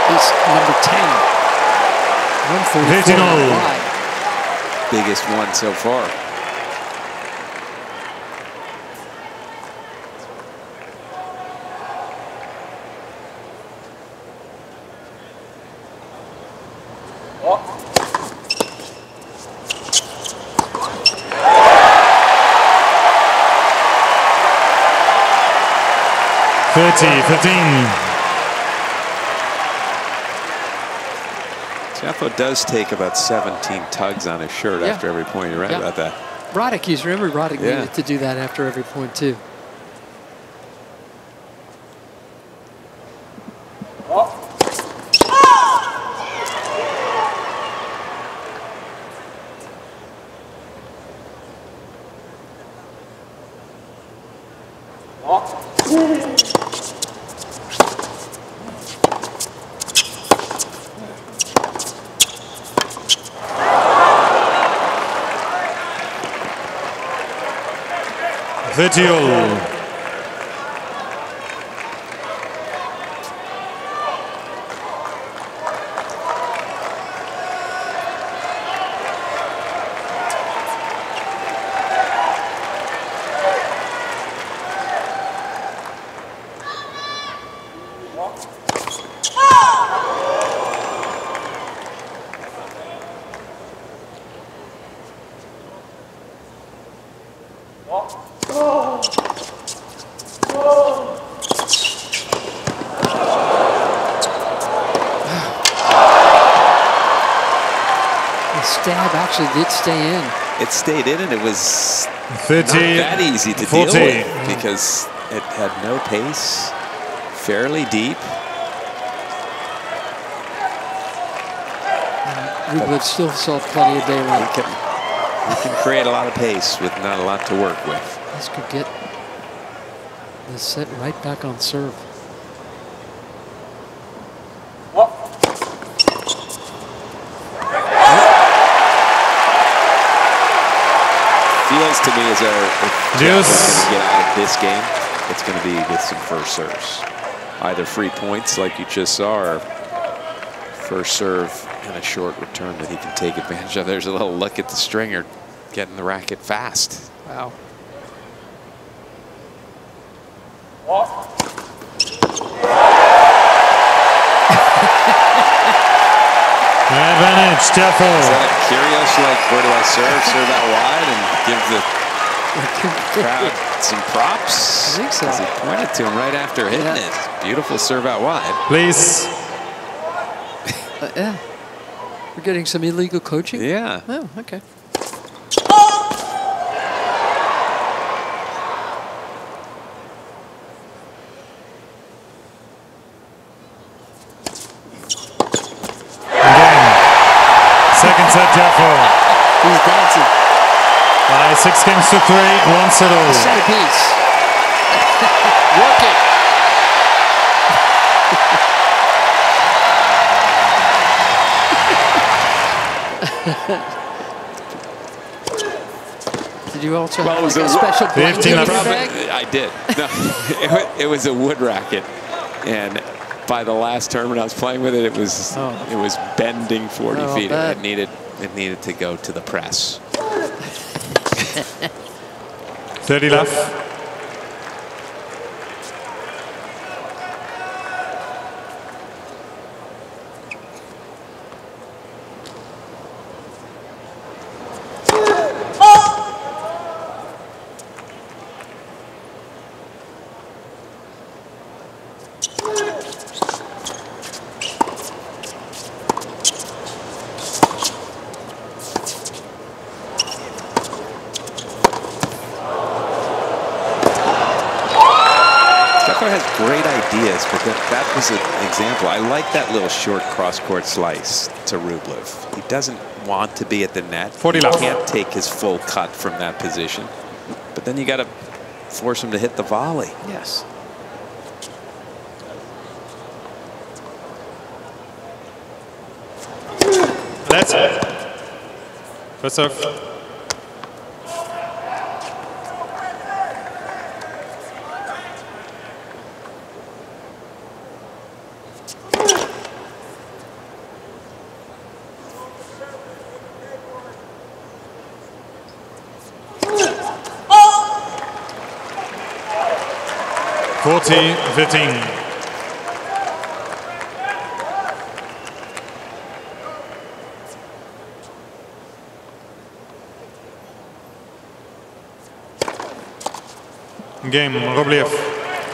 B: He's number 10. 144
C: Biggest one so far.
A: 30, 15.
C: Tiafoe does take about 17 tugs on his shirt yeah. after every point. You're right yeah. about that.
B: Roddick used, remember Roddick yeah. needed to do that after every point too.
A: Video. actually did stay in.
C: It stayed in, and it was 30, not that easy to 40. deal with because it had no pace, fairly deep.
B: We would still saw plenty of daylight.
C: We can, we can create a lot of pace with not a lot to work with.
B: This could get the set right back on serve.
C: to me is though if going to get out of this game, it's going to be with some first serves. Either free points like you just saw or first serve and a short return that he can take advantage of. There's a little look at the stringer getting the racket fast.
B: Wow.
A: Advantage, Tiafoe.
C: Is that a curious, like, where do I serve? Serve that wide and give the crowd some props.
B: I think so.
C: He pointed to him right after hitting
B: Yeah.
C: it. Beautiful serve out wide.
A: Please.
B: Uh, yeah. We're getting some illegal coaching?
C: Yeah.
B: Oh, okay.
A: Again. Second set, Tiafoe.
B: He's dancing.
A: By six games to three, one set all.
B: Centerpiece. Work it. Did you also
C: Well, it
B: have like
C: a
B: a special blanket in
A: 15
B: your
A: up.
B: bag?
C: I did. No, it, it was a wood racket, and by the last tournament I was playing with it, it was
B: Oh.
C: it was bending 40
B: Oh,
C: feet. It needed it needed to go to the press.
A: 30 left.
C: Stefano has great ideas, but that, that was an example. I like that little short cross-court slice to Rublev. He doesn't want to be at the net.
A: 40
C: he
A: left.
C: can't take his full cut from that position. But then you got to force him to hit the volley.
B: Yes.
A: That's it. First serve. Forty, fifteen. Game, Roblev.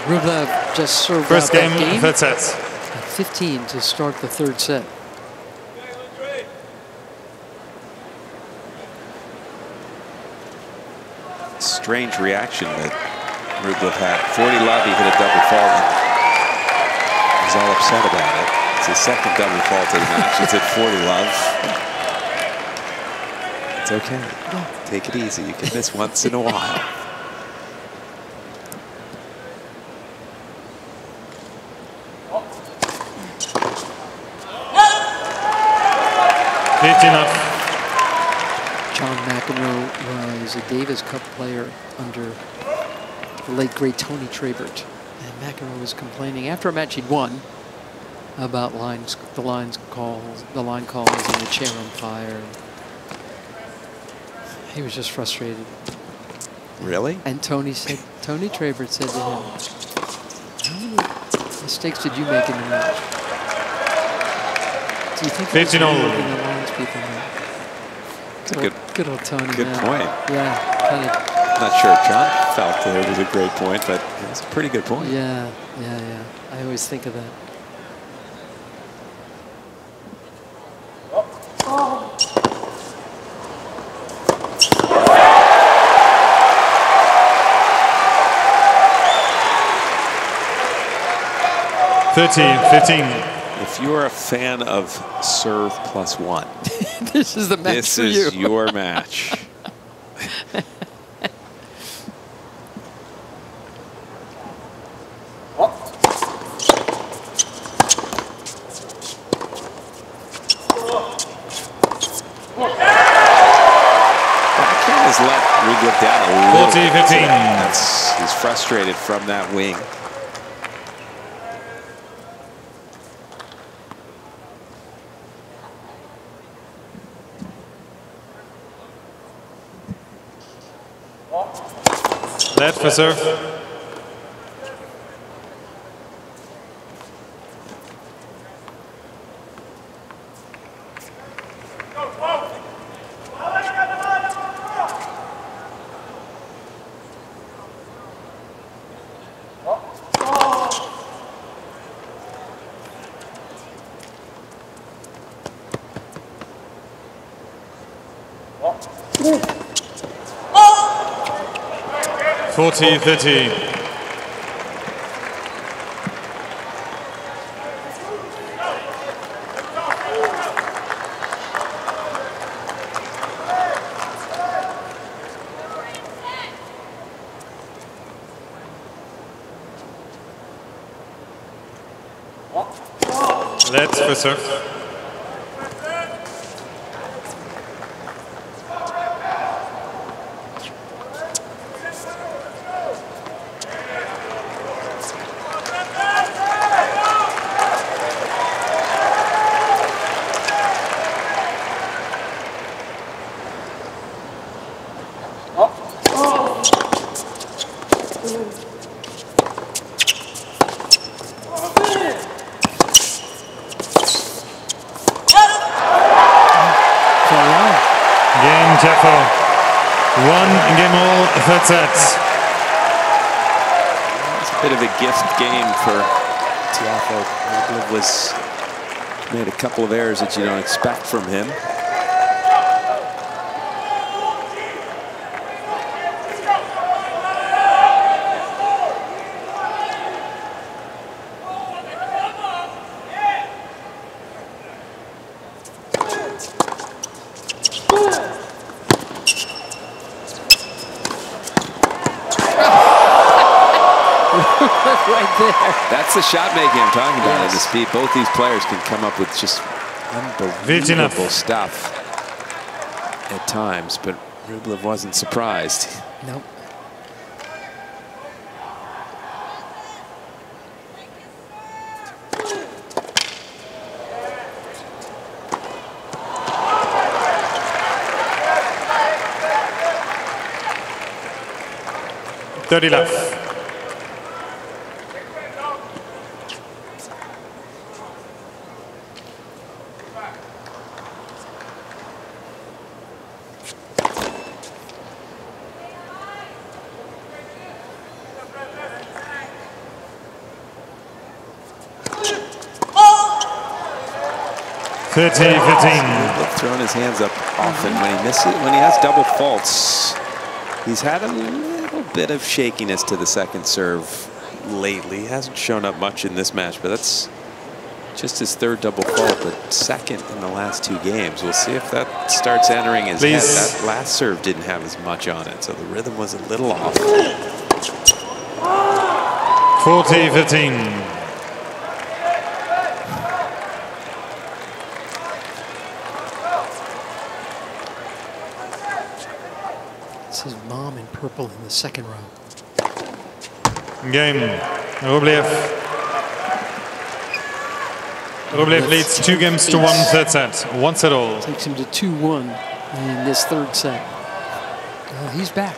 B: Rublev just served
A: First
B: out
A: game,
B: that game
A: third set.
B: 15 to start the third set.
C: Strange reaction that Rublev had. 40 love, he hit a double fault. and He's all upset about it. It's his second double fault of the match. It's at 40 love. It's okay. Take it easy. You can miss once in a while.
A: Fifteen up.
B: John McEnroe was a Davis Cup player under the late great Tony Trabert. And McEnroe was complaining after a match he'd won about lines, the lines calls, the line calls, and the chair on fire. He was just frustrated.
C: Really?
B: And Tony said, Tony Trabert said to him, "How many mistakes did you make in the match?" Do you think it
A: 15 all.
B: you working the lines people know?
C: It's a
B: Good,
C: good,
B: old, good old Tony.
C: good
B: man.
C: point.
B: Yeah, kind of.
C: Not sure if John felt that it was a great point, but it was a pretty good point.
B: Yeah, yeah, yeah. I always think of that.
A: Thirty, fifteen.
C: If you're a fan of serve plus one,
B: this is the match
C: this
B: for
C: is
B: you.
C: your match. Backhand has let Rublev down a little
A: 40,
C: bit.
A: 15.
C: That's, he's frustrated from that wing.
A: Net for serve. 40 30. Let's for serve. third set.
C: It's a bit of a gift game for Tiafoe. Rublev was made a couple of errors that you don't expect from him.
B: there.
C: That's the shot making I'm talking about yes. the speed. Both these players can come up with just unbelievable stuff at times, but Rublev wasn't surprised.
B: Nope.
A: Thirty left. 30 15.
C: Throwing his hands up often when he misses, when he has double faults. He's had a little bit of shakiness to the second serve lately. He hasn't shown up much in this match, but that's just his third double fault, but second in the last two games. We'll see if that starts entering his Please. head. That last serve didn't have as much on it, so the rhythm was a little off.
A: 40 15.
B: in the second row.
A: Game. Rublev. Rublev leads two games to one third set. One set all.
B: Takes him to 2-1 in this third set. Well, he's back.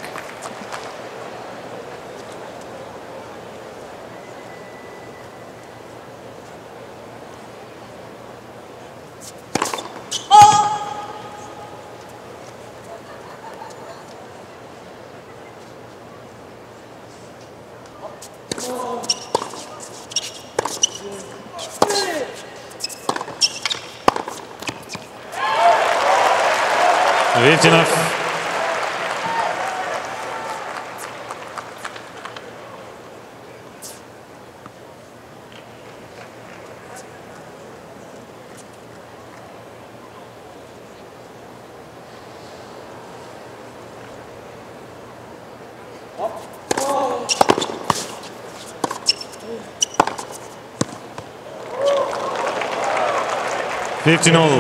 A: 15 all.
C: A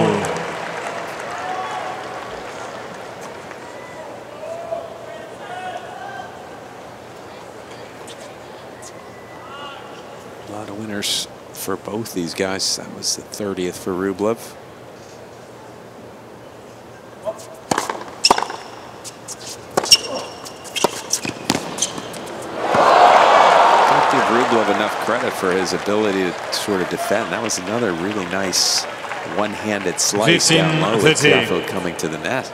C: lot of winners for both these guys. That was the 30th for Rublev. enough credit for his ability to sort of defend. That was another really nice one-handed slice 15, down low with Tiafoe coming to the net.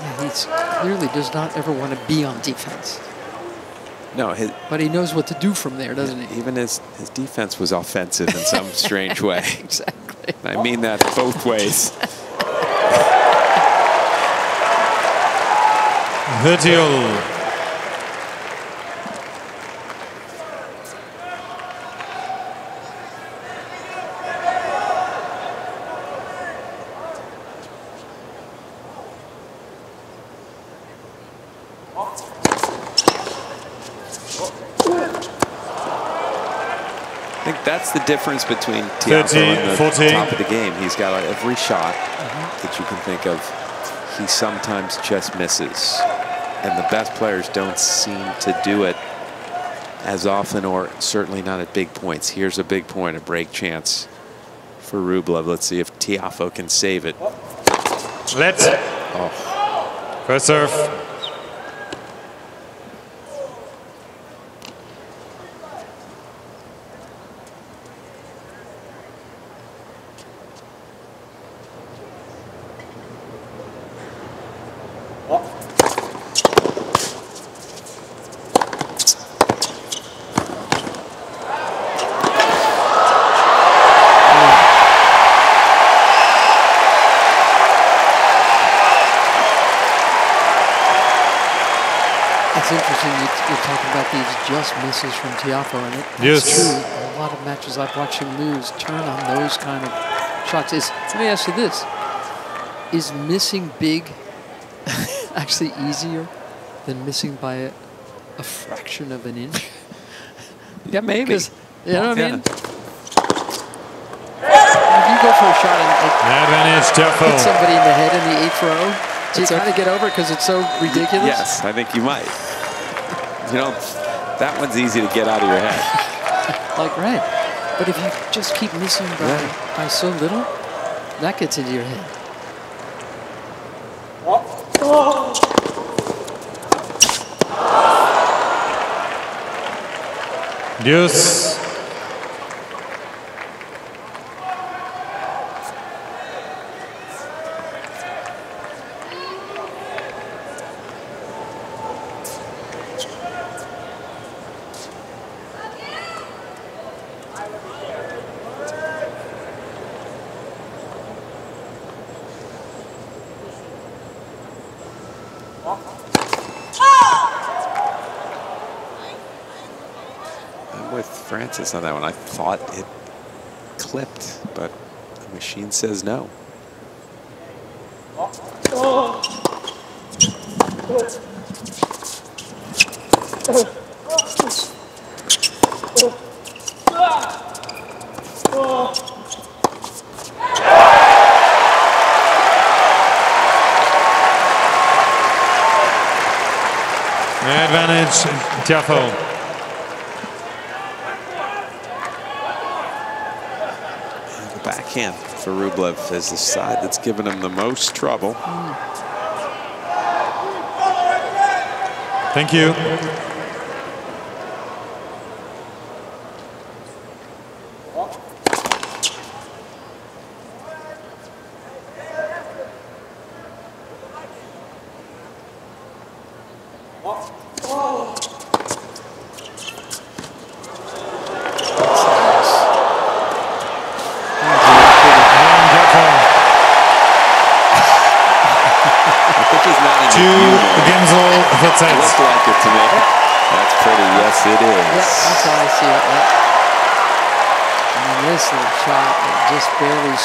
B: Yeah, he clearly does not ever want to be on defense.
C: No, his,
B: but he knows what to do from there, doesn't he?
C: Even his his defense was offensive in some strange way.
B: exactly.
C: I mean that both ways.
A: 30 all.
C: that's the difference between Tiafoe and the 14. top of the game. He's got every shot that you can think of. He sometimes just misses. And the best players don't seem to do it as often or certainly not at big points. Here's a big point, a break chance for Rublev. Let's see if Tiafoe can save it.
A: Let's. Oh. First serve.
B: just misses from Tiafoe, and it, yes. true. A lot of matches I've watched him lose turn on those kind of shots. Is let me ask you this: Is missing big actually easier than missing by a, a fraction of an inch?
C: yeah, maybe.
B: You know what yeah. I mean? If you go for a shot and like,
A: advantage Tiafoe.
B: hit somebody in the head in the eighth row, do you kind of get over it because it's so ridiculous?
C: Yes, I think you might. You know, that one's easy to get out of your head.
B: like, right. But if you just keep missing by, right. by so little, that gets into your head.
A: Deuce.
C: On that one. I thought it clipped, but the machine says no.
A: Advantage, Tiafoe.
C: Backhand for Rublev as the side that's given him the most trouble.
A: Thank you.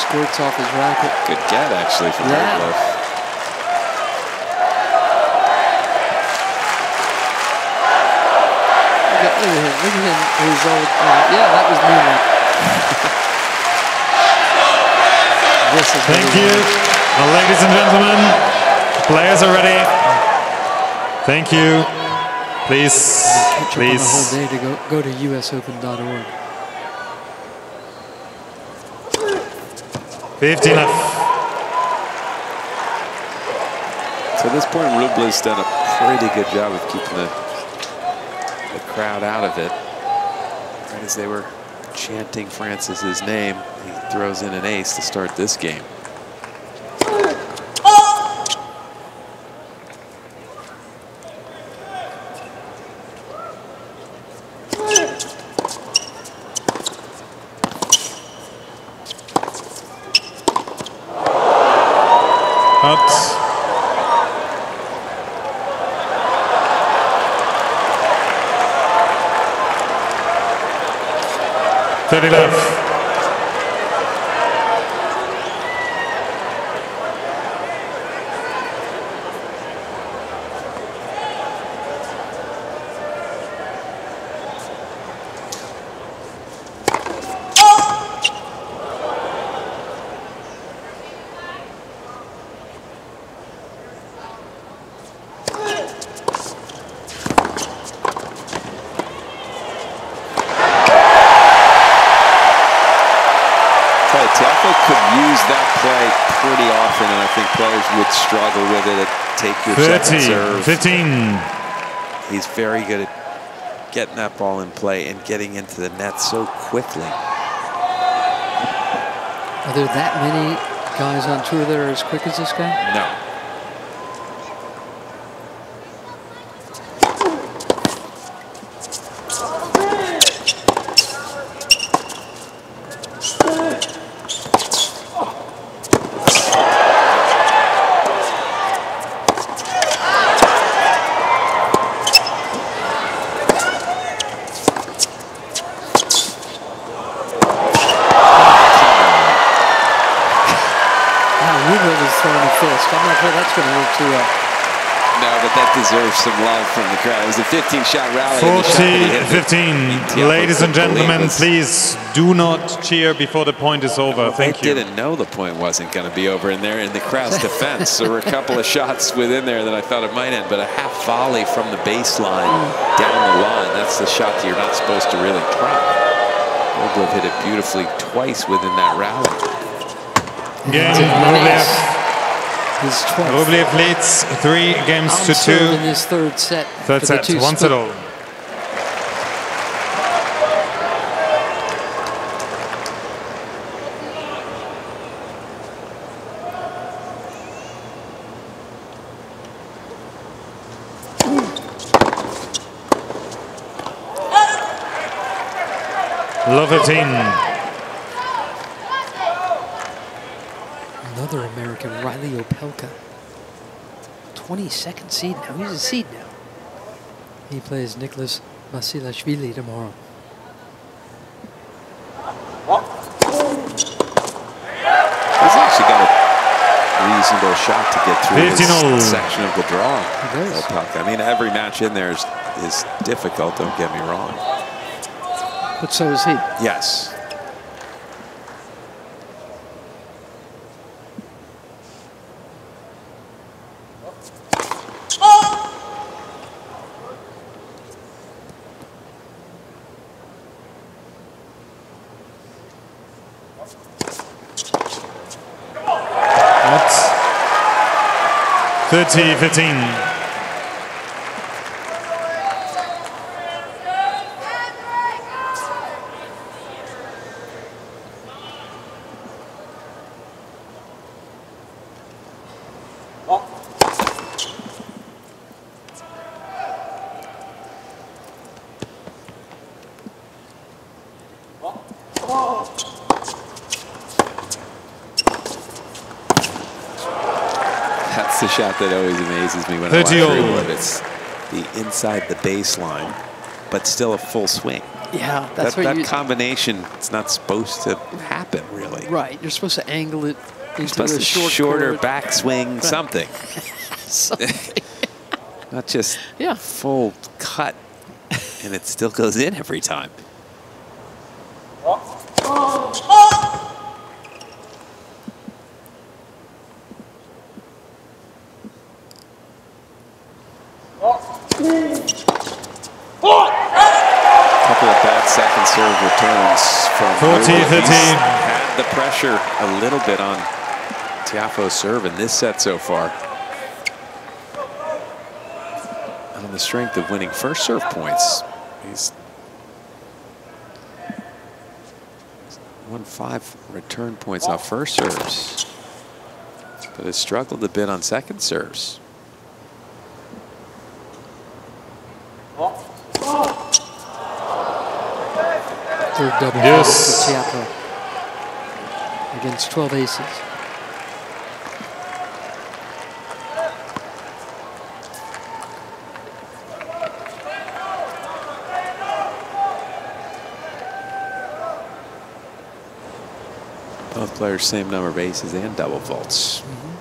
B: Squirts off his racket.
C: Good get, actually, from yeah. Rublev.
B: Look at, him. Look at him. His old. Uh, yeah, that was moonlight.
A: this is Thank you. Well, ladies and gentlemen, players are ready. Thank you. Please, please.
B: whole day to go, go to usopen.org.
A: 15 left.
C: So at this point, Rublev's done a pretty good job of keeping the, the crowd out of it. Right as they were chanting Frances's name, he throws in an ace to start this game.
A: 30 left.
C: 15.
A: 15.
C: He's very good at getting that ball in play and getting into the net so quickly.
B: Are there that many guys on tour that are as quick as this guy?
C: No. From the crowd. It was a 15-shot rally.
A: 40, 15. Ladies and gentlemen, please do not cheer before the point is over. Thank
C: you. I didn't know the point wasn't going to be over in there in the crowd's defense. there were a couple of shots within there that I thought it might end, but a half volley from the baseline down the line, that's the shot that you're not supposed to really try. Rublev hit it beautifully twice within that rally.
A: Yeah, his 12th. Rublev leads three games to two.
B: In this third set.
A: Third set, once at all. Love
B: 15. American, Reilly Opelka. 22nd seed now. He's a seed now. He plays Nicholas Basilashvili tomorrow.
C: He's actually got a reasonable shot to get through this section of the draw. Opelka. I mean, every match in there is, is difficult, don't get me wrong.
B: But so is he.
C: Yes. 15.
A: Thirty fifteen.
C: shot that always amazes me when I watch Rublev. It's the inside the baseline, but still a full swing.
B: Yeah, that's
C: that, that combination. It's not supposed to happen, really.
B: Right, you're supposed to angle it into
C: supposed
B: a short
C: shorter
B: court.
C: backswing, right. something.
B: something.
C: not just
B: yeah.
C: full cut, and it still goes in every time. returns from
A: 40, 13.
C: Had the pressure a little bit on Tiafoe's serve in this set so far. And on the strength of winning first serve points, he's won five return points off first serves, but has struggled a bit on second serves.
B: Third double yes. for Tiafoe against 12 aces.
C: Both players same number of aces and double faults. Mm -hmm.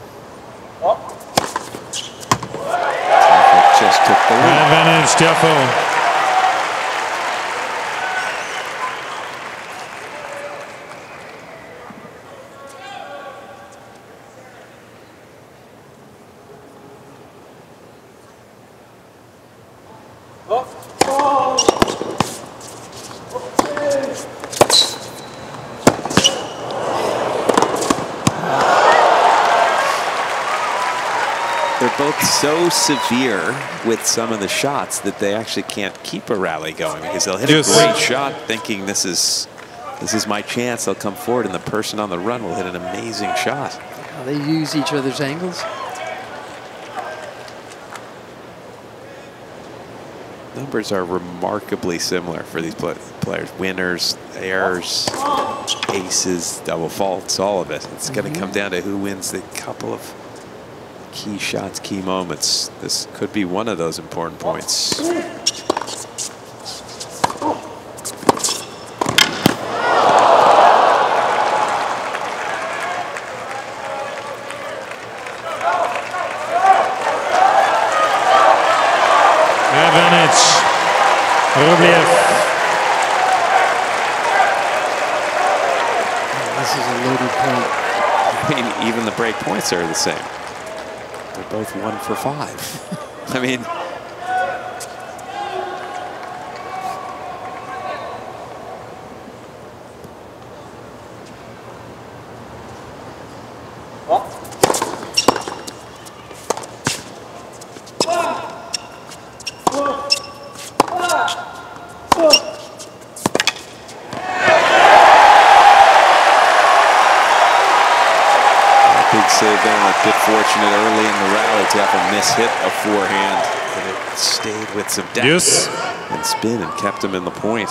C: Just took the lead.
A: Advantage, Tiafoe.
C: so severe with some of the shots that they actually can't keep a rally going because they'll hit yes. a great shot thinking this is this is my chance. They'll come forward and the person on the run will hit an amazing shot.
B: They use each other's angles.
C: Numbers are remarkably similar for these players. Winners, errors, aces, double faults, all of it. It's mm -hmm. going to come down to who wins the couple of key shots, key moments. This could be one of those important points.
A: Advantage. Rublev.
B: This is a loaded point.
C: I mean, even the break points are the same both one for five. I mean, hit a forehand, and it depth yes. and spin and kept him in the point.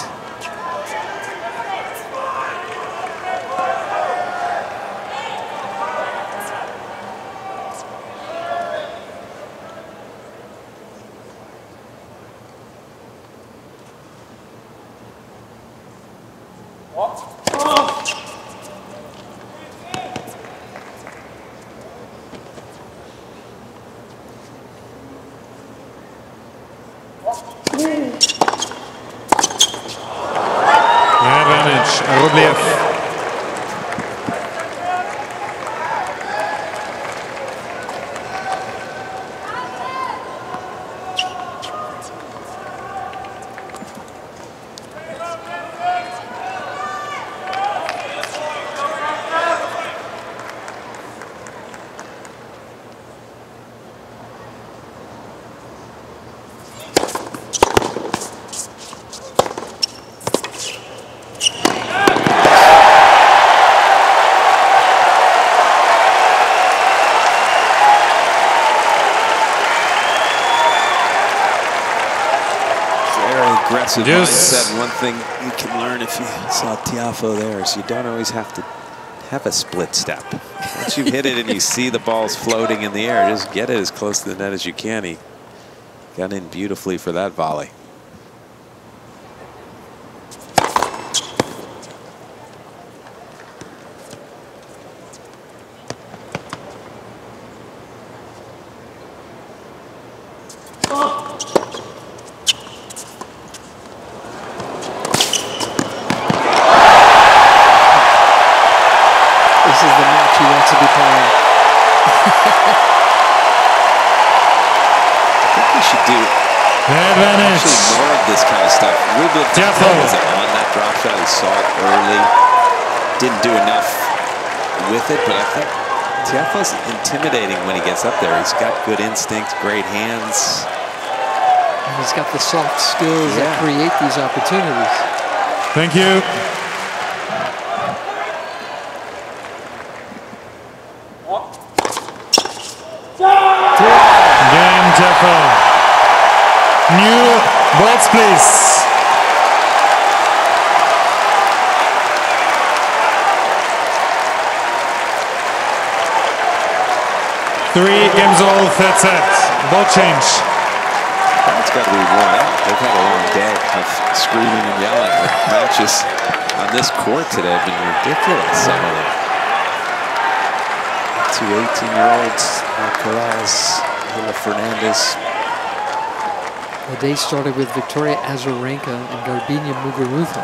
C: Aggressive yes. mindset. One thing you can learn if you saw Tiafoe there is you don't always have to have a split step. Once you've hit it and you see the balls floating in the air, just get it as close to the net as you can. He got in beautifully for that volley. Intimidating when he gets up there. He's got good instincts, great hands.
B: And he's got the soft skills yeah. that create these opportunities.
A: Thank you. Game Tiafoe. New balls, please. Three games all, third set. Ball change.
C: That's got to be worn out. They've had a long day of screaming and yelling. The matches on this court today have been ridiculous, some of them. two 18-year-olds, Alcaraz, Leylah Fernandez.
B: The day started with Victoria Azarenka and Garbiñe Muguruza.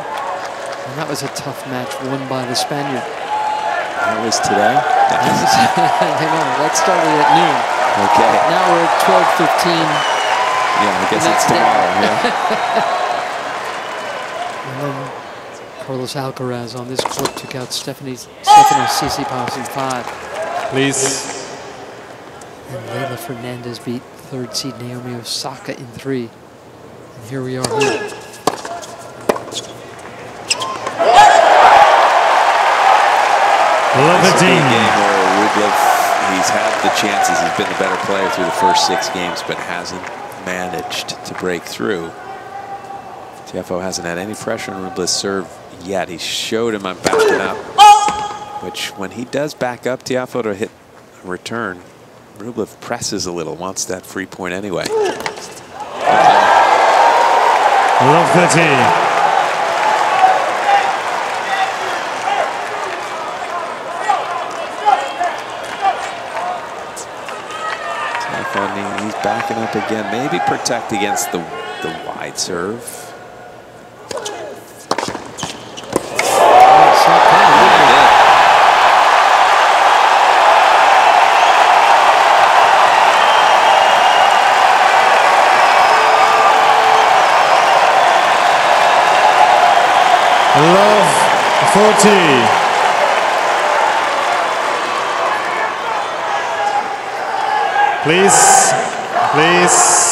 B: And that was a tough match won by the Spaniard.
C: That was today?
B: That was, you know, that started at noon.
C: Okay.
B: Now we're at 12.15.
C: Yeah, I guess it's tomorrow,
B: yeah. and then Carlos Alcaraz on this court took out Stephanie, Stefano Tsitsipas in five.
A: Please.
B: And Leylah Fernandez beat third seed Naomi Osaka in three. And here we are here.
A: Love the team.
C: game where Rublev, he's had the chances. He's been the better player through the first six games, but hasn't managed to break through. Tiafoe hasn't had any pressure on Rublev's serve yet. He showed him I'm backing up, which when he does back up Tiafoe to hit a return, Rublev presses a little, wants that free point anyway.
A: Love 30.
C: He's backing up again. Maybe protect against the, the wide serve.
A: Love 40. Please, please.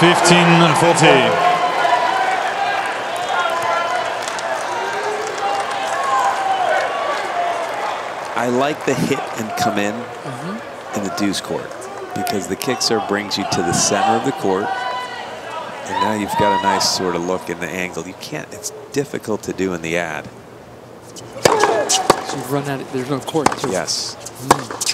A: Fifteen forty.
C: I like the hit and come in. Mm -hmm in the deuce court because the kick serve brings you to the center of the court and now you've got a nice sort of look in the angle. You can't, it's difficult to do in the ad.
B: So you've run out, of, there's no court.
C: So yes. Mm.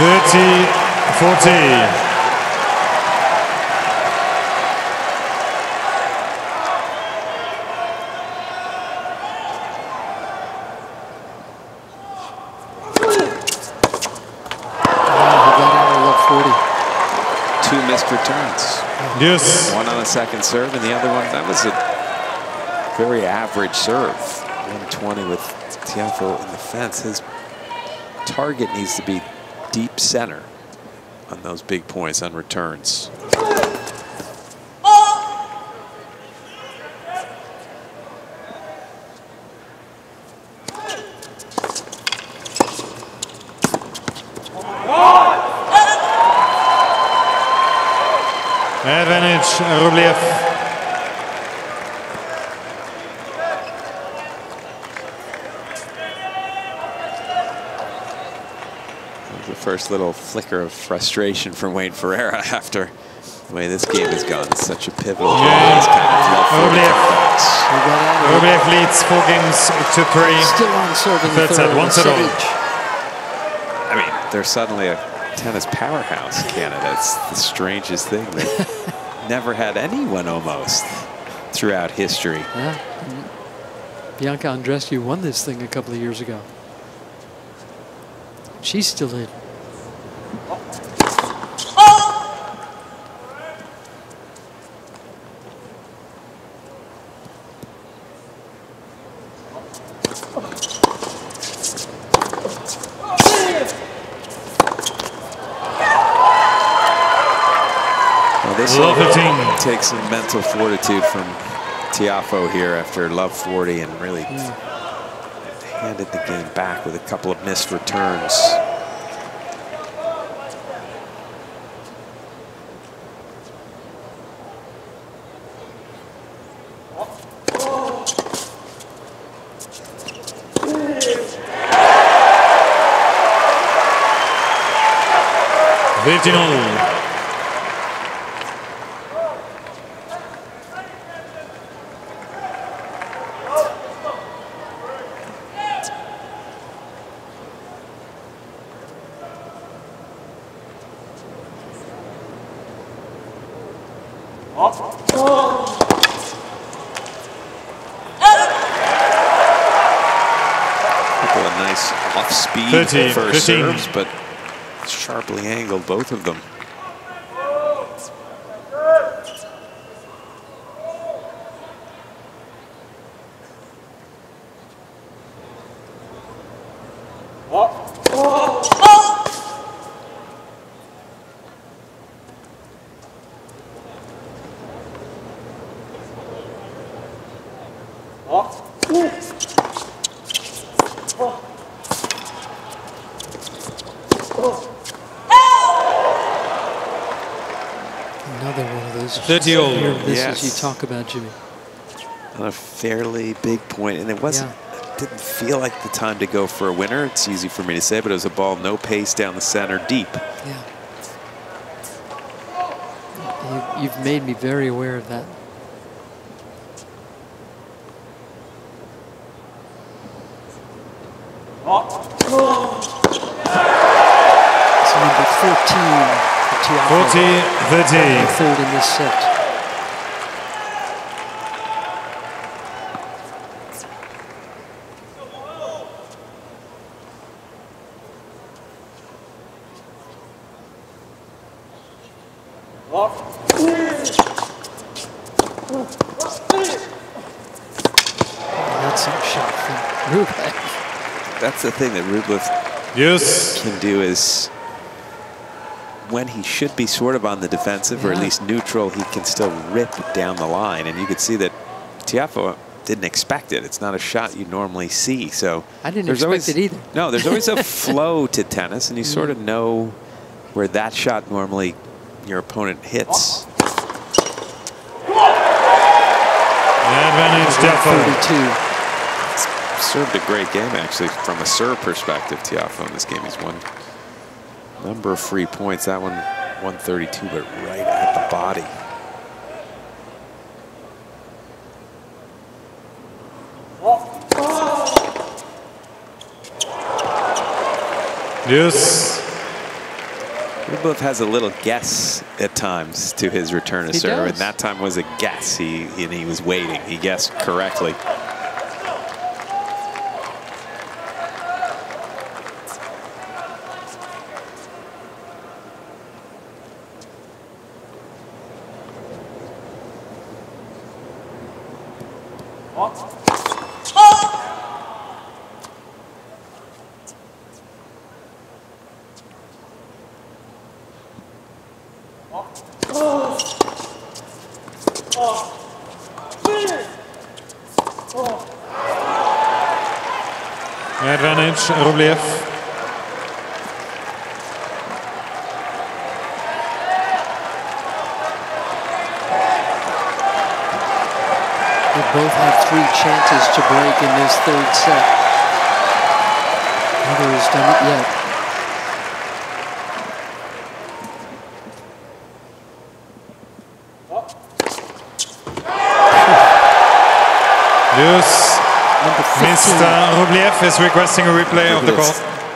A: Thirty, forty. Yes.
C: One on the second serve, and the other one, that was a very average serve. 120 with Tiafoe in the fence. His target needs to be deep center on those big points on returns.
A: 5 Rublev.
C: The first little flicker of frustration from Wayne Ferreira after the way this game has gone. It's such a pivotal game.
A: Rublev. Rublev leads four games to three.
B: Still on serving third, third set,
A: one set all.
C: I mean, they're suddenly a tennis powerhouse, Canada. It's the strangest thing. They've never had anyone almost throughout history.
B: Yeah. Bianca Andreescu won this thing a couple of years ago. She's still in.
C: take some mental fortitude from Tiafoe here after love 40 and really mm. handed the game back with a couple of missed returns.
A: 13 all. 15,
C: first
A: 15.
C: serves, but sharply angled, both of them.
A: the deal.
B: So this
C: yes.
B: is you talk about, Jimmy.
C: On a fairly big point, and it wasn't. Yeah. Didn't feel like the time to go for a winner. It's easy for me to say, but it was a ball no pace down the center deep.
B: Yeah. You've made me very aware of that. Oh. Number 14.
A: 14
B: Third in this set. That's shot.
C: That's the thing that Rublev
A: yes.
C: can do is when he should be sort of on the defensive or at least neutral, he can still rip down the line. And you could see that Tiafoe didn't expect it. It's not a shot you normally see. So
B: I didn't
C: there's
B: expect
C: always,
B: it either.
C: No, there's always a flow to tennis, and you sort of mm. know where that shot normally your opponent hits.
A: Advantage Tiafoe.
B: 32.
C: Served a great game, actually, from a serve perspective, Tiafoe in this game. He's won a number of free points. That one, 132, but right at the body.
A: Yes.
C: Rublev has a little guess at times to his return of
B: He
C: serve,
B: does.
C: and that time was a guess. He and he was waiting. He guessed correctly.
A: Advantage Rublev.
B: They both have three chances to break in this third set. Neither has done it yet.
A: Yes.
B: Number 15.
A: Mr. Rublev is requesting a replay of the call.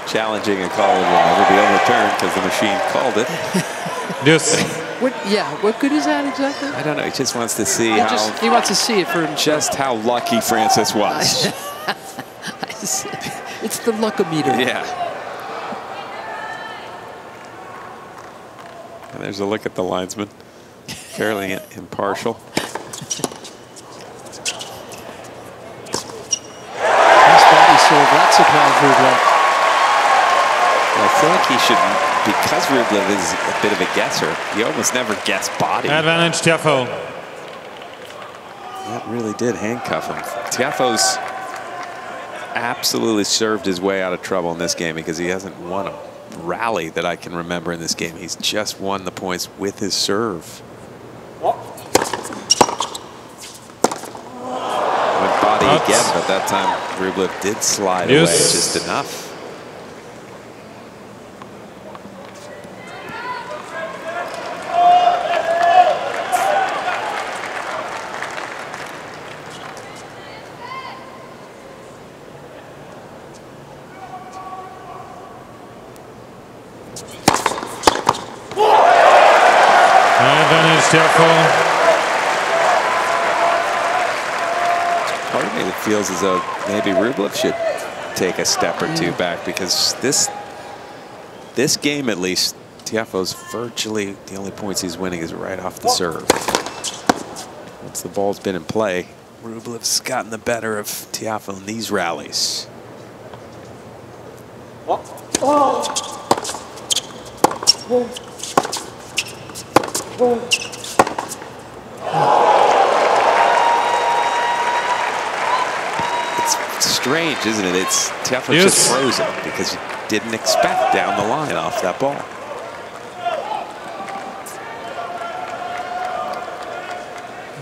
C: Challenging a call will never be overturned because the machine called it.
A: Yes.
B: What, yeah, what good is that exactly?
C: I don't know. He just wants to see
B: He,
C: how
B: just, he wants to see it for himself.
C: just how lucky Frances was.
B: it's the luckometer.
C: yeah. And there's a look at the linesman, fairly impartial.
B: Nice body serve. That surprised Rublev.
C: I feel like he should, because Rublev is a bit of a guesser, he almost never guess body.
A: Advantage Tiafoe.
C: That really did handcuff him. Tiafoe's absolutely served his way out of trouble in this game because he hasn't won a rally that I can remember in this game. He's just won the points with his serve. Went body again, but that time Rublev did slide
A: Yes.
C: away just enough.
A: Tiafoe.
C: Part of me that feels as though maybe Rublev should take a step or two back because this this game at least, Tiafoe's virtually the only points he's winning is right off the serve. Once the ball's been in play, Rublev's gotten the better of Tiafoe in these rallies. It's strange, isn't it? It's Tiafoe's
A: Yes.
C: just frozen because you didn't expect down the line off that ball.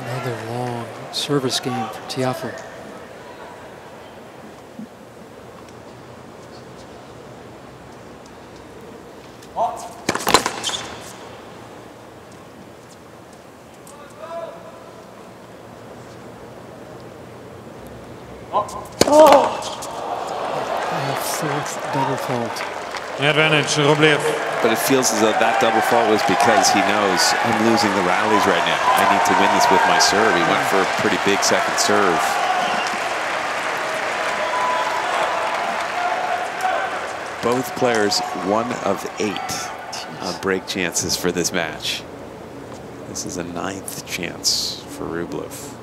B: Another long service game for Tiafoe. Uh, Fourth double fault.
A: Advantage.
C: But it feels as though that double fault was because he knows I'm losing the rallies right now. I need to win this with my serve. He went for a pretty big second serve. Both players one of eight on break chances for this match. This is a ninth chance for Rublev.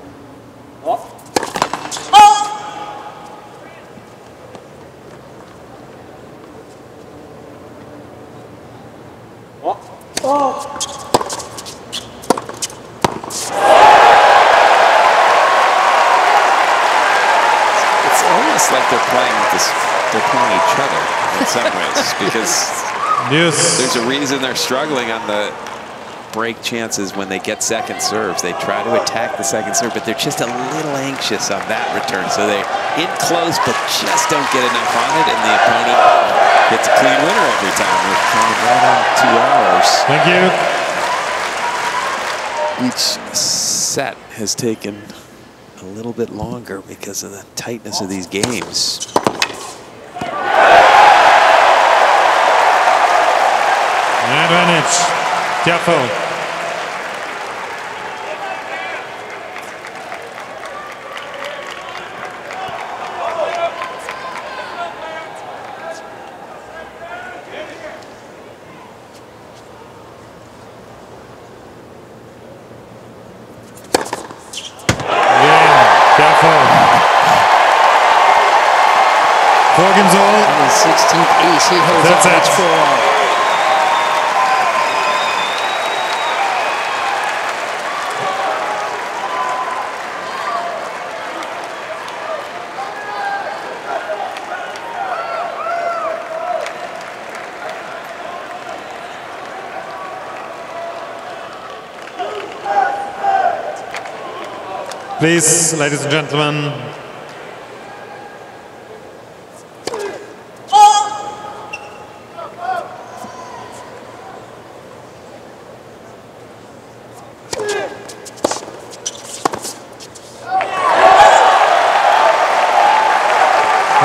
C: It's almost like they're playing this. They're playing each other in some ways because
A: Yes.
C: there's a reason they're struggling on the break chances when they get second serves. They try to attack the second serve, but they're just a little anxious on that return. So they're in close, but just don't get enough on it, and the opponent gets a clean winner every time. We're coming right on two hours.
A: Thank you.
C: Each set has taken a little bit longer because of the tightness of these games.
A: Advantage, Tiafoe. Yeah, Tiafoe. Four games all.
B: On his 16th ace, he holds
A: That's
B: up
A: it.
B: match four.
A: Please, ladies and gentlemen,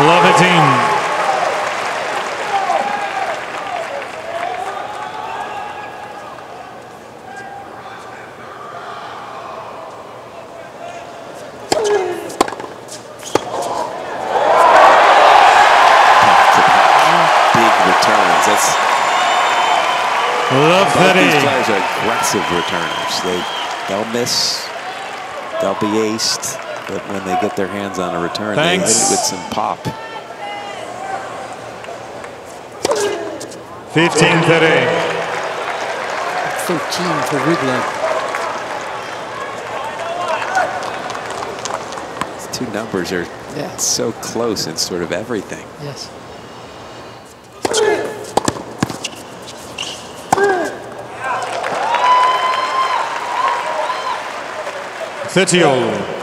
A: love it team.
C: Big returns. That's
A: Love
C: both these
A: 30.
C: players are aggressive returners. They they'll miss, they'll be aced, but when they get their hands on a return, they hit
A: Thanks.
C: it with some pop.
A: 15 30.
B: 13 for Rublev.
C: These two numbers are
B: Yeah.
C: so close in sort of everything.
B: Yes.
A: Thirty all.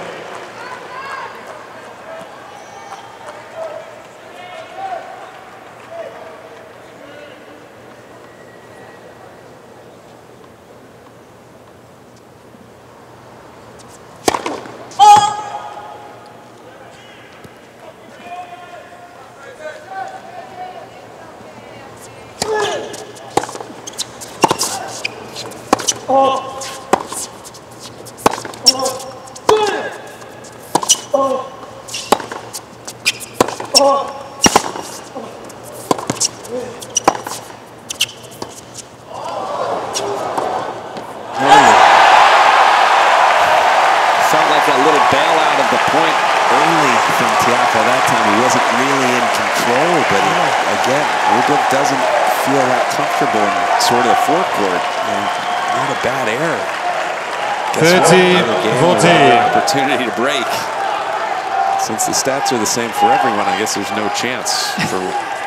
C: Are the same for everyone, I guess there's no chance for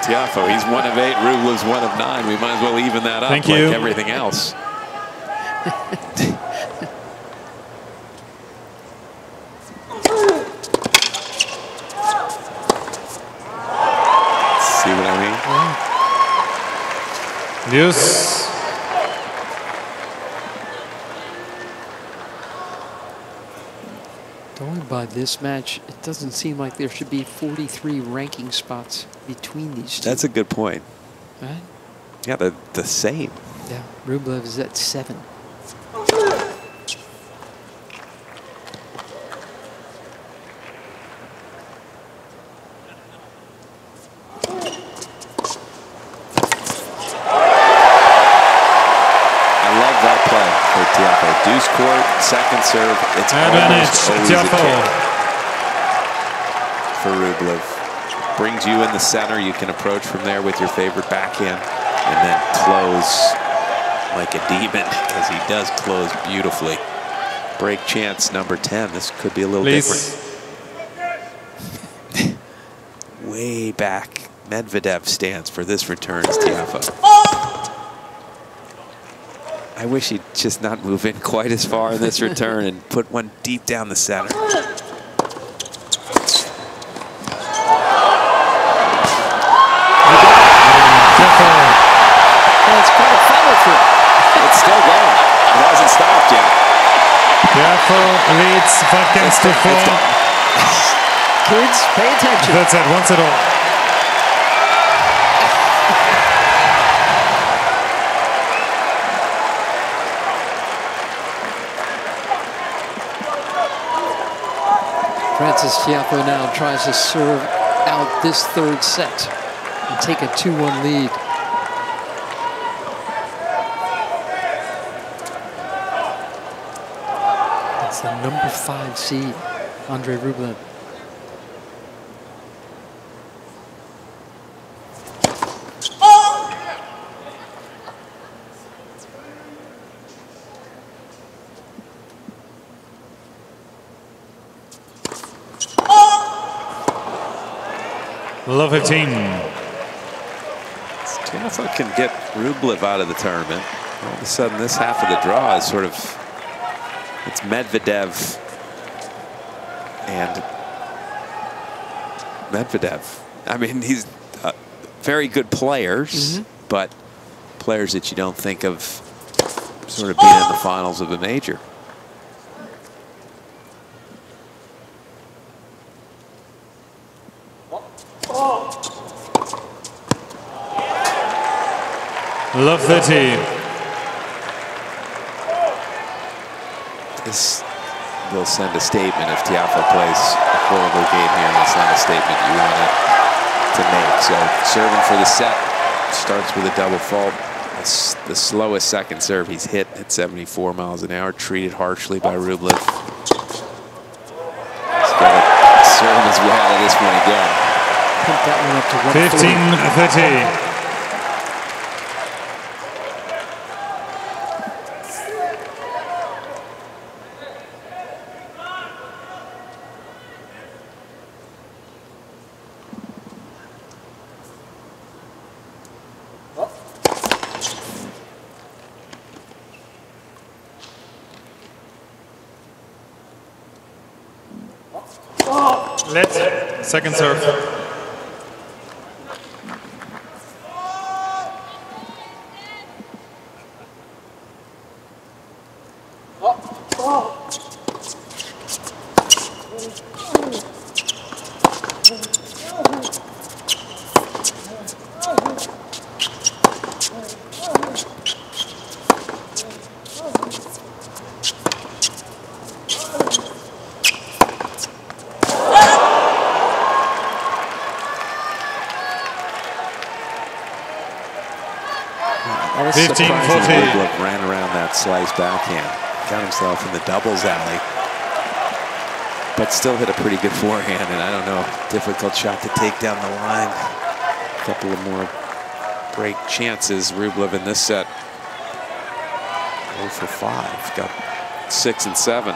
C: Tiafoe. He's one of eight, Rublev's one of nine. We might as well even that up
A: Thank
C: like
A: you.
C: everything else. See what I mean?
A: Deuce.
B: By this match, it doesn't seem like there should be 43 ranking spots between these two.
C: That's a good point.
B: right?
C: Yeah, they're the same.
B: Yeah, Rublev is at seven.
C: I love that play for Tiafoe. Deuce court, second serve. It's
A: Advantage,
C: almost always a
A: Tiafoe.
C: for Rublev. Brings you in the center. You can approach from there with your favorite backhand and then close like a demon because he does close beautifully. Break chance number 10. This could be a little
A: Please.
C: different. Way back. Medvedev stands for this return Tiafoe. I wish he'd just not move in quite as far in this return and put one deep down the center.
A: Tiafoe.
B: Well, it's quite a follow.
C: It's still going. It hasn't stopped yet.
A: Tiafoe leads five games to four.
B: Kids, pay attention.
A: That's it. Once it all.
B: Frances Tiafoe now tries to serve out this third set and take a 2-1 lead. It's the number five seed, Andrey Rublev.
A: Love 15.
C: Tiafoe can get Rublev out of the tournament. All of a sudden, this half of the draw is sort of it's Medvedev and Medvedev. I mean, he's uh, very good players, but players that you don't think of sort of being in the finals of a major.
A: Love 13.
C: This will send a statement if Tiafoe plays a horrible game here. That's not a statement you want it to make. So serving for the set starts with a double fault. That's the slowest second serve he's hit at 74 miles an hour, treated harshly by Rublev. He's got to serve his way out of this one again.
A: 15-30. Second serve.
C: Doubles alley, but still hit a pretty good forehand. And I don't know, difficult shot to take down the line. A couple of more break chances. Rublev in this set 0 for 5. Got 6 and 7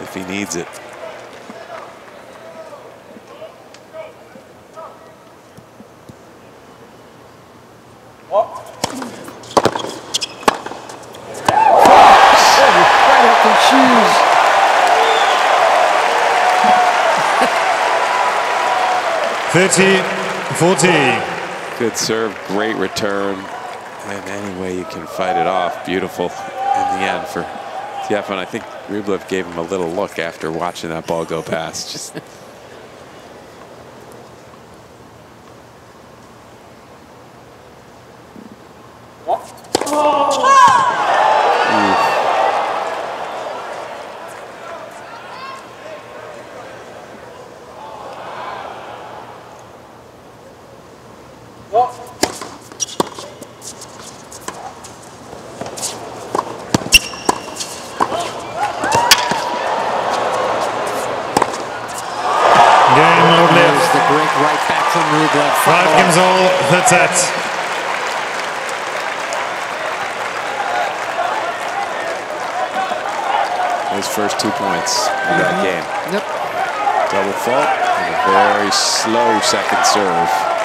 C: if he needs it.
A: Thirty, forty.
C: Good serve, great return. And any way you can fight it off, beautiful in the end for Tiafoe. And I think Rublev gave him a little look after watching that ball go past. Just two points in that mm-hmm. game.
B: Yep.
C: Double fault and a very slow second serve.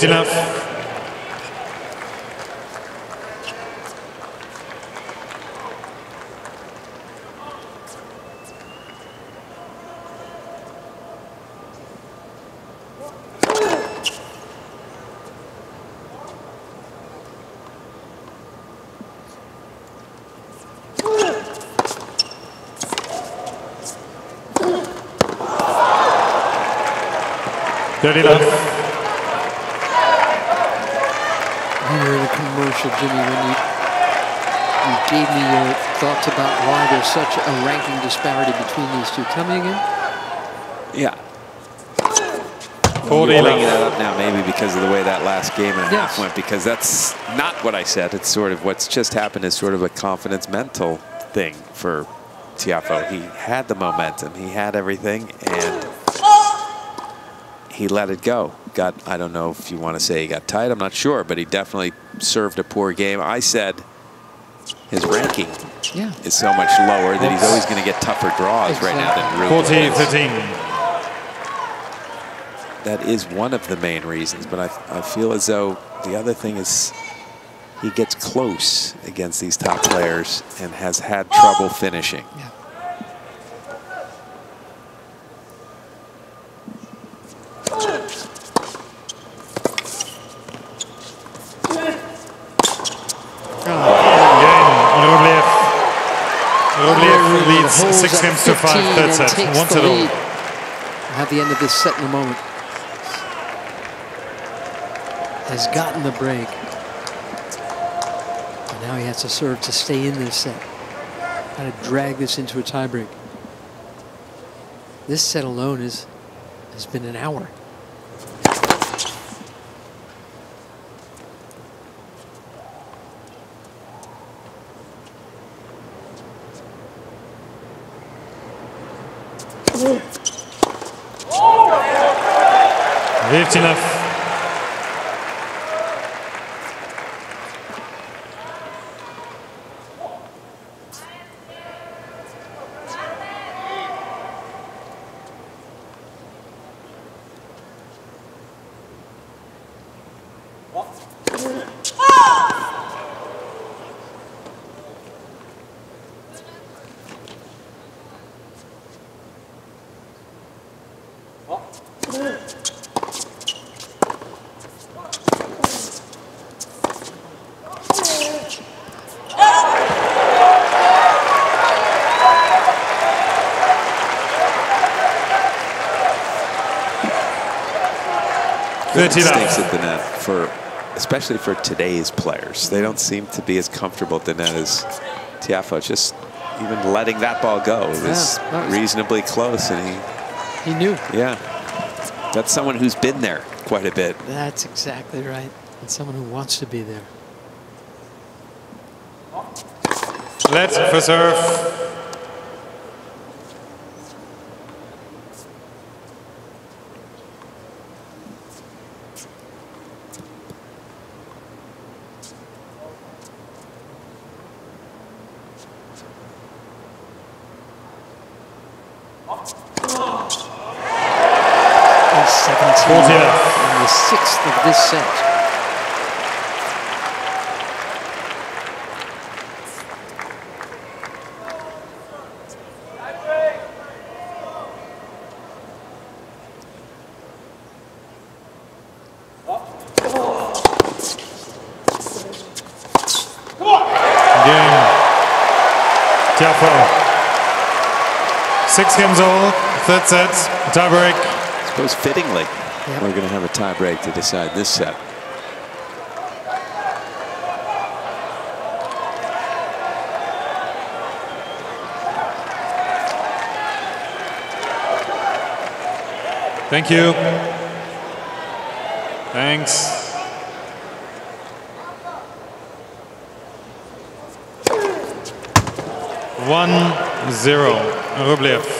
A: It's enough. Good enough.
B: Jimmy, when you you gave me your thoughts about why there's such a ranking disparity between these two. Tell me again.
C: Yeah. 40 You're bringing that up now maybe because of the way that last game and a yes. half went because that's not what I said. It's sort of what's just happened is sort of a confidence mental thing for Tiafoe. He had the momentum. He had everything and he let it go. Got, I don't know if you want to say he got tight, I'm not sure, but he definitely served a poor game. I said his ranking
B: yeah.
C: is so much lower that he's always going to get tougher draws exactly. right now than Rublev
A: 14, 15.
C: That is one of the main reasons, but I, I feel as though the other thing is he gets close against these top players and has had trouble finishing.
B: Yeah.
A: Six games to five, third set. Wants it all.
B: At the end of this set in a moment. Has gotten the break. And now he has to serve to stay in this set. Got to drag this into a tiebreak. This set alone is has been an hour.
C: Instincts at the net for, especially for today's players. They don't seem to be as comfortable at the net as Tiafoe. Just even letting that ball go it was, yeah, was reasonably close, and
B: he he knew.
C: Yeah, that's someone who's been there quite a bit.
B: That's exactly right. And someone who wants to be there.
A: Let's preserve
B: this set.
A: Six games all, third set, tiebreak.
C: I suppose fittingly, Yep. We're going to have a tie break to decide this set.
A: Thank you. Thanks. One zero. Rublev.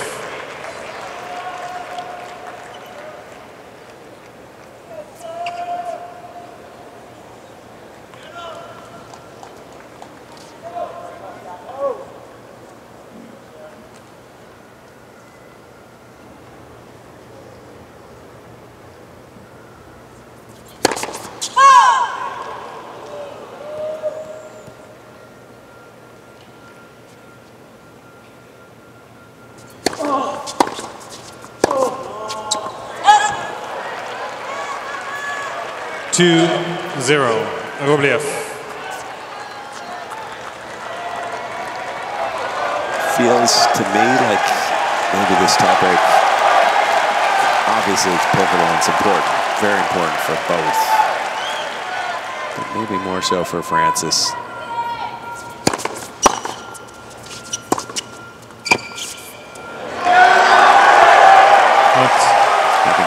A: Two zero. Rublev.
C: Feels to me like maybe this topic Obviously, it's pivotal and it's important, very important for both, but maybe more so for Frances.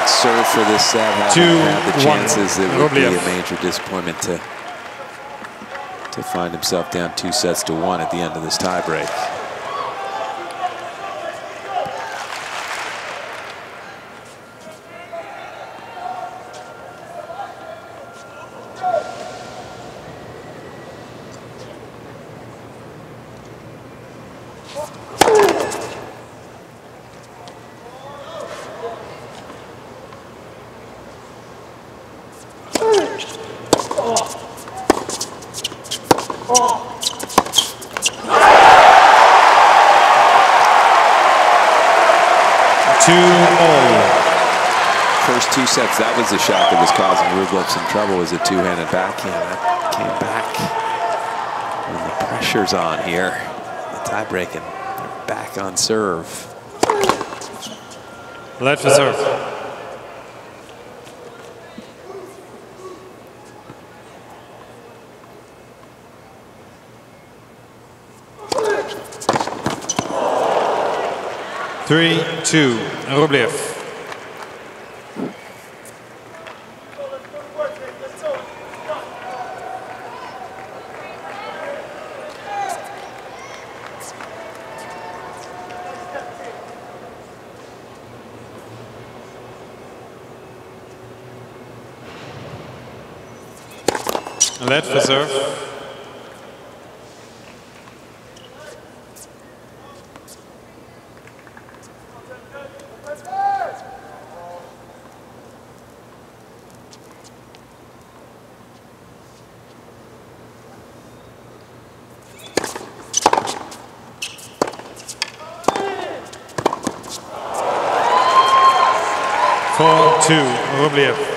C: serve for this set haven't Two, had the chances, one. it would be a major disappointment to to find himself down two sets to one at the end of this tiebreak. sets, that the shot that was causing Rublev some trouble was a two-handed backhand. That came back when the pressure's on here. The tie breaking. Back on serve.
A: Left for serve. Three, two, Rublev. Let for serve. Four, two, Rublev.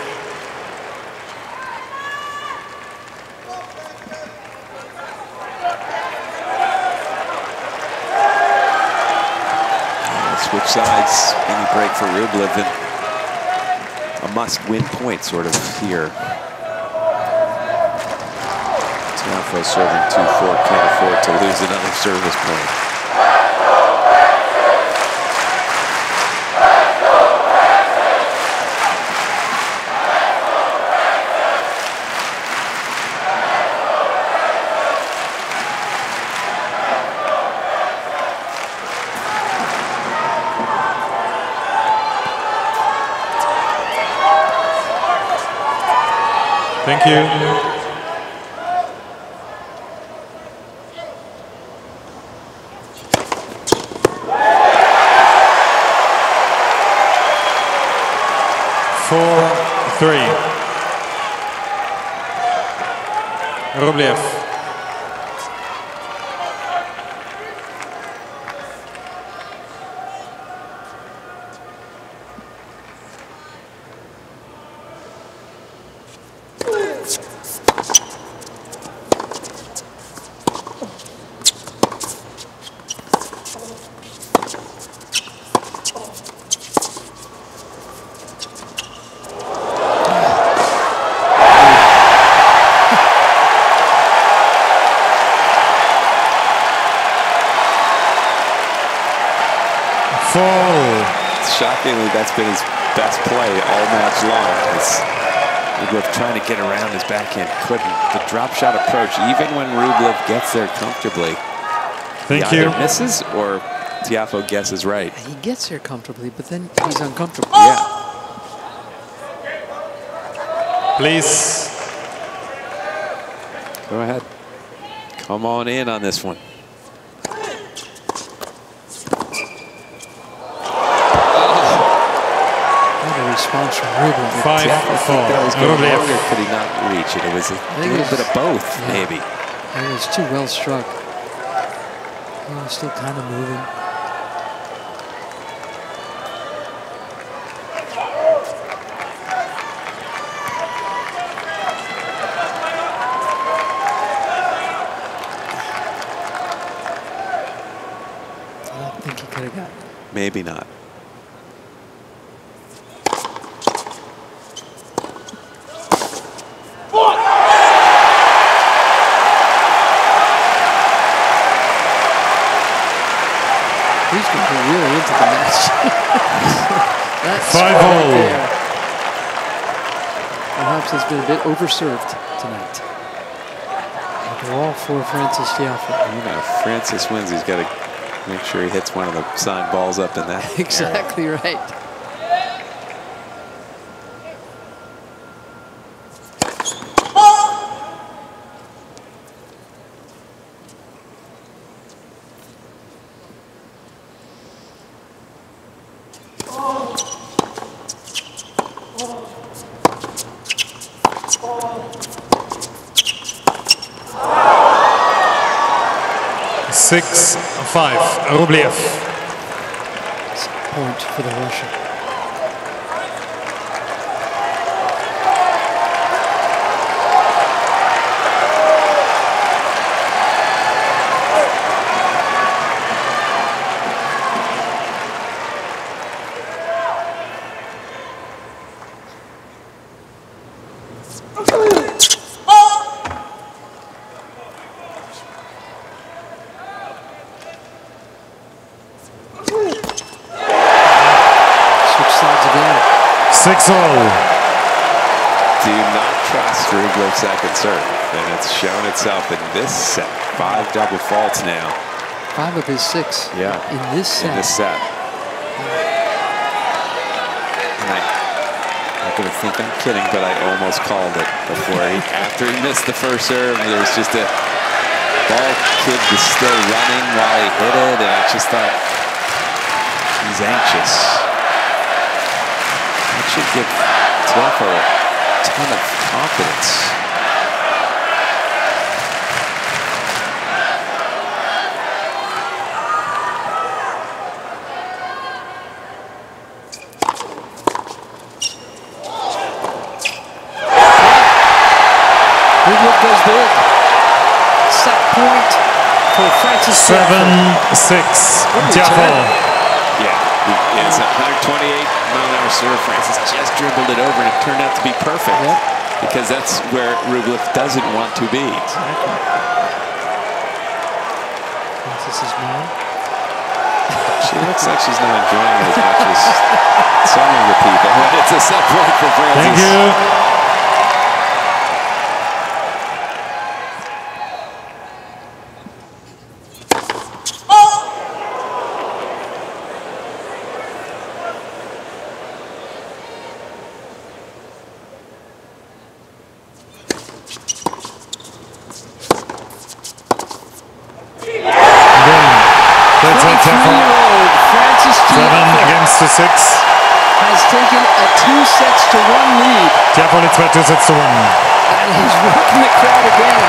A: And
C: a must-win point sort of here. Tiafoe serving 2-4, can't afford to lose another service point.
A: Thank you. Four, three. Rublev.
C: shockingly, that's been his best play all match long. Rublev trying to get around his backhand, couldn't. The drop shot approach, even when Rublev gets there comfortably,
A: Thank
C: he
A: you.
C: misses or Tiafoe guesses right.
B: He gets there comfortably, but then he's uncomfortable.
C: Yeah.
A: Please.
C: Go ahead. Come on in on this one.
B: Response from Rublev.
A: Five, four.
C: That was going longer. Could he not reach it? It was a little
B: was,
C: bit of both,
B: yeah.
C: maybe.
B: It was too well struck. He still kind of moving. I don't think he could have got it.
C: Maybe not.
B: He's going to be really into the match. That's
A: Five
B: right
A: all.
B: there. Perhaps has been a bit overserved tonight. They're all for Frances Tiafoe.
C: You know, if Frances wins, he's got to make sure he hits one of the signed balls up in that.
B: Exactly right.
A: Six, five. Rublev.
B: Point for the Russian.
A: 6 0.
C: Do not trust Rublev second serve, and it's shown itself in this set. Five double faults now.
B: Five of his six.
C: Yeah.
B: In this set.
C: In this set. I, I could have think I'm kidding, but I almost called it before he, after he missed the first serve. There was just a ball kid was still running while he hit it, and I just thought he's anxious. That should give Tiafoe a ton of confidence.
B: Rublev goes big. Set point for Frances
A: Seven,
B: Tiafoe.
A: six.
B: What a
A: Tiafoe.
B: return.
C: Yeah, it's 128 mile an hour serve. Frances just dribbled it over, and it turned out to be perfect. Yep. Because that's where Rublev doesn't want to be.
B: Exactly. is mad.
C: she looks like she's not enjoying it as much as some of the people. It's a set point for Frances.
A: Thank you. six.
B: Has taken a two sets to one lead.
A: Tiafoe leads by two sets to one.
B: And he's working the crowd again.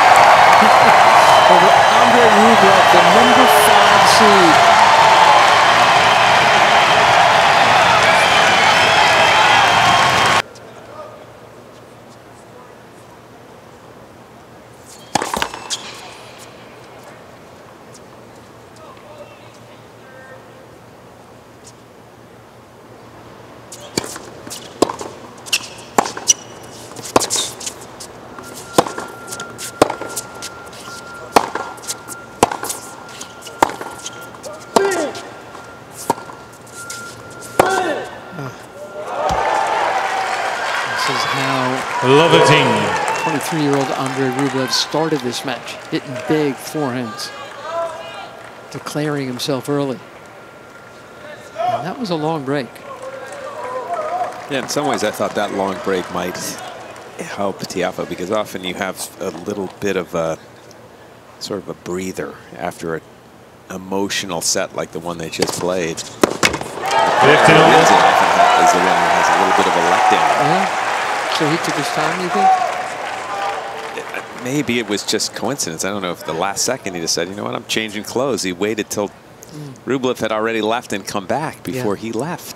B: Over Andrey Rublev, the number five seed.
A: Lovating.
B: 23-year-old Andrey Rublev started this match, hitting big forehands, declaring himself early. And that was a long break.
C: Yeah, in some ways I thought that long break might help Tiafoe because often you have a little bit of a sort of a breather after an emotional set like the one they just played.
A: 15
C: is the one who has a little bit of a letdown.
B: Yeah. So he took his time, you think?
C: Maybe it was just coincidence. I don't know if the last second he just said, you know what, I'm changing clothes. He waited till mm. Rublev had already left and come back before yeah. he left.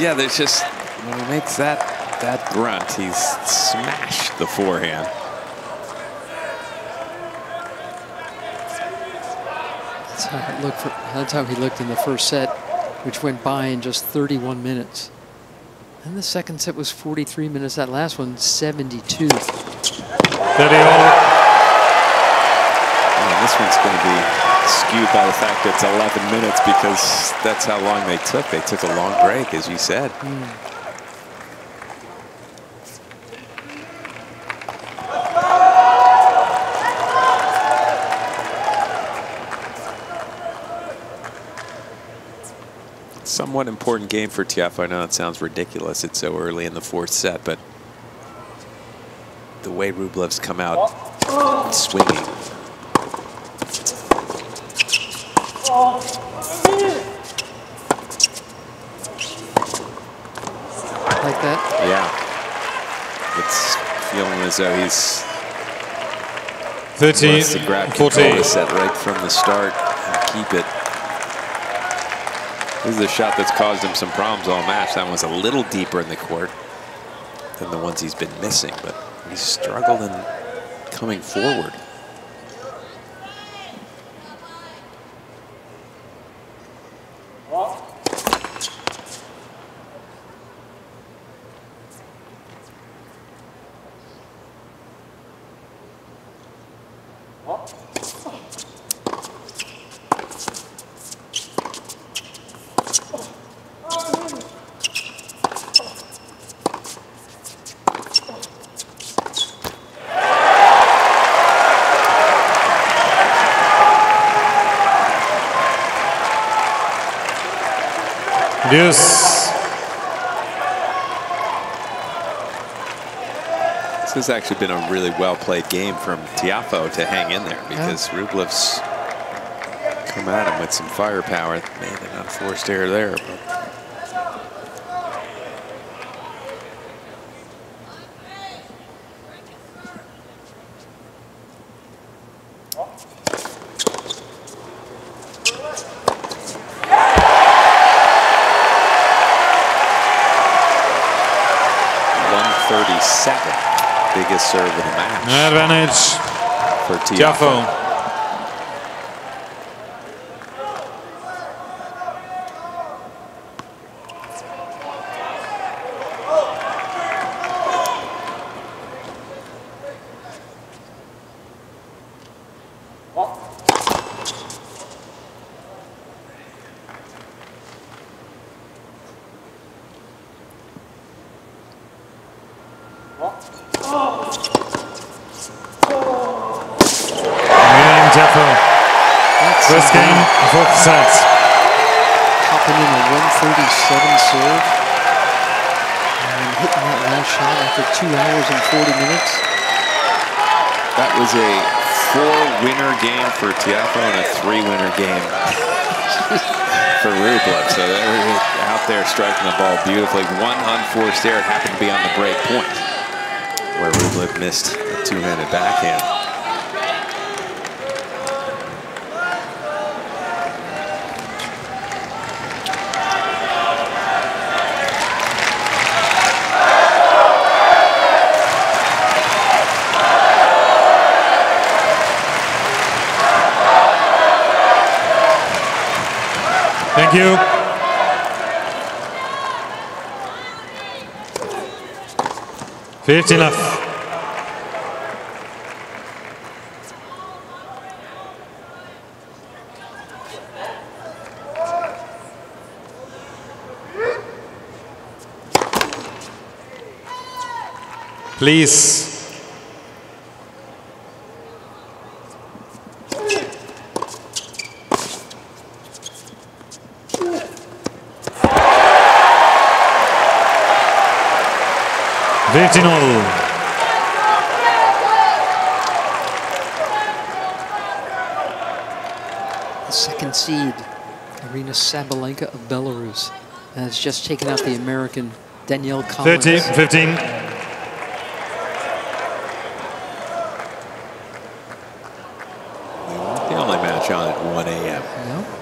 C: Yeah, that's just, when he makes that, that grunt, he's smashed the forehand.
B: That's how, for, that's how he looked in the first set, which went by in just 31 minutes. And the second set was 43 minutes. That last one, 72.
A: Yeah,
C: this one's going to be skewed by the fact that it's 11 minutes because that's how long they took. They took a long break, as you said. Somewhat important game for Tiafoe. I know it sounds ridiculous. It's so early in the fourth set, but the way Rublev's come out swinging
B: like that?
C: Yeah. It's feeling as though he's
A: 13,
C: to grab 14. the set right from the start and keep it. This is a shot that's caused him some problems all match. That one's a little deeper in the court than the ones he's been missing, but he's struggled in coming forward.
A: Yes.
C: Actually been a really well played game from Tiafoe to hang in there because yeah. Rublev's come at him with some firepower. Made an unforced error there. But. Serve of the match.
A: Advantage
C: for Tiafoe. beautifully. One unforced error happened to be on the break point where Rublev missed a two-handed backhand.
A: Thank you. 50 left. Please.
B: The second seed, Aryna Sabalenka of Belarus, has just taken out the American Danielle Collins.
A: 30, 15.
C: The only match on at 1 a.m.
B: No.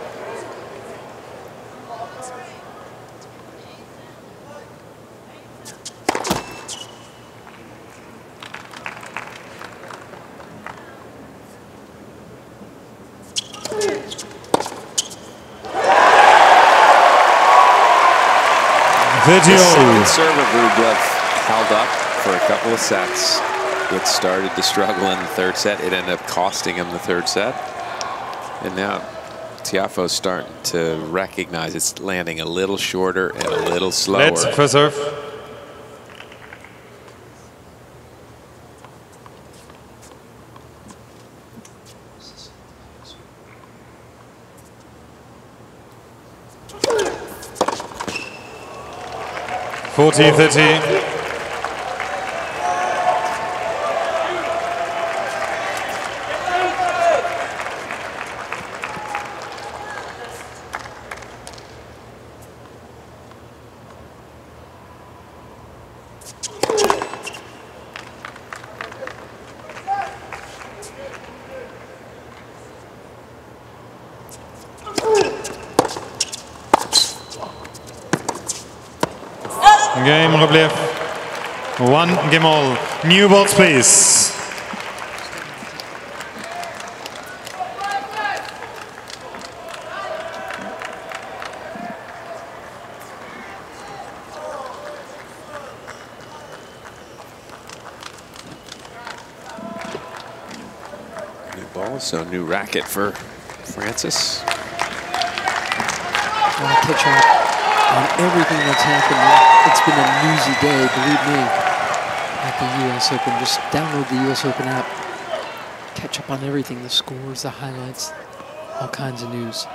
A: 30
C: The second serve of Rublev held up a sets. It started to struggle in the third set. It ended up costing him the third set. And now Tiafoe's starting to recognize it's landing a little shorter and a little slower.
A: Let's preserve. 40, 30. Game Rublev. One game all. New balls, please.
C: New ball, so new racket for Frances.
B: Well, on everything that's happened. It's been a newsy day, believe me, at the U.S. Open. Just download the U.S. Open app. Catch up on everything, the scores, the highlights, all kinds of news.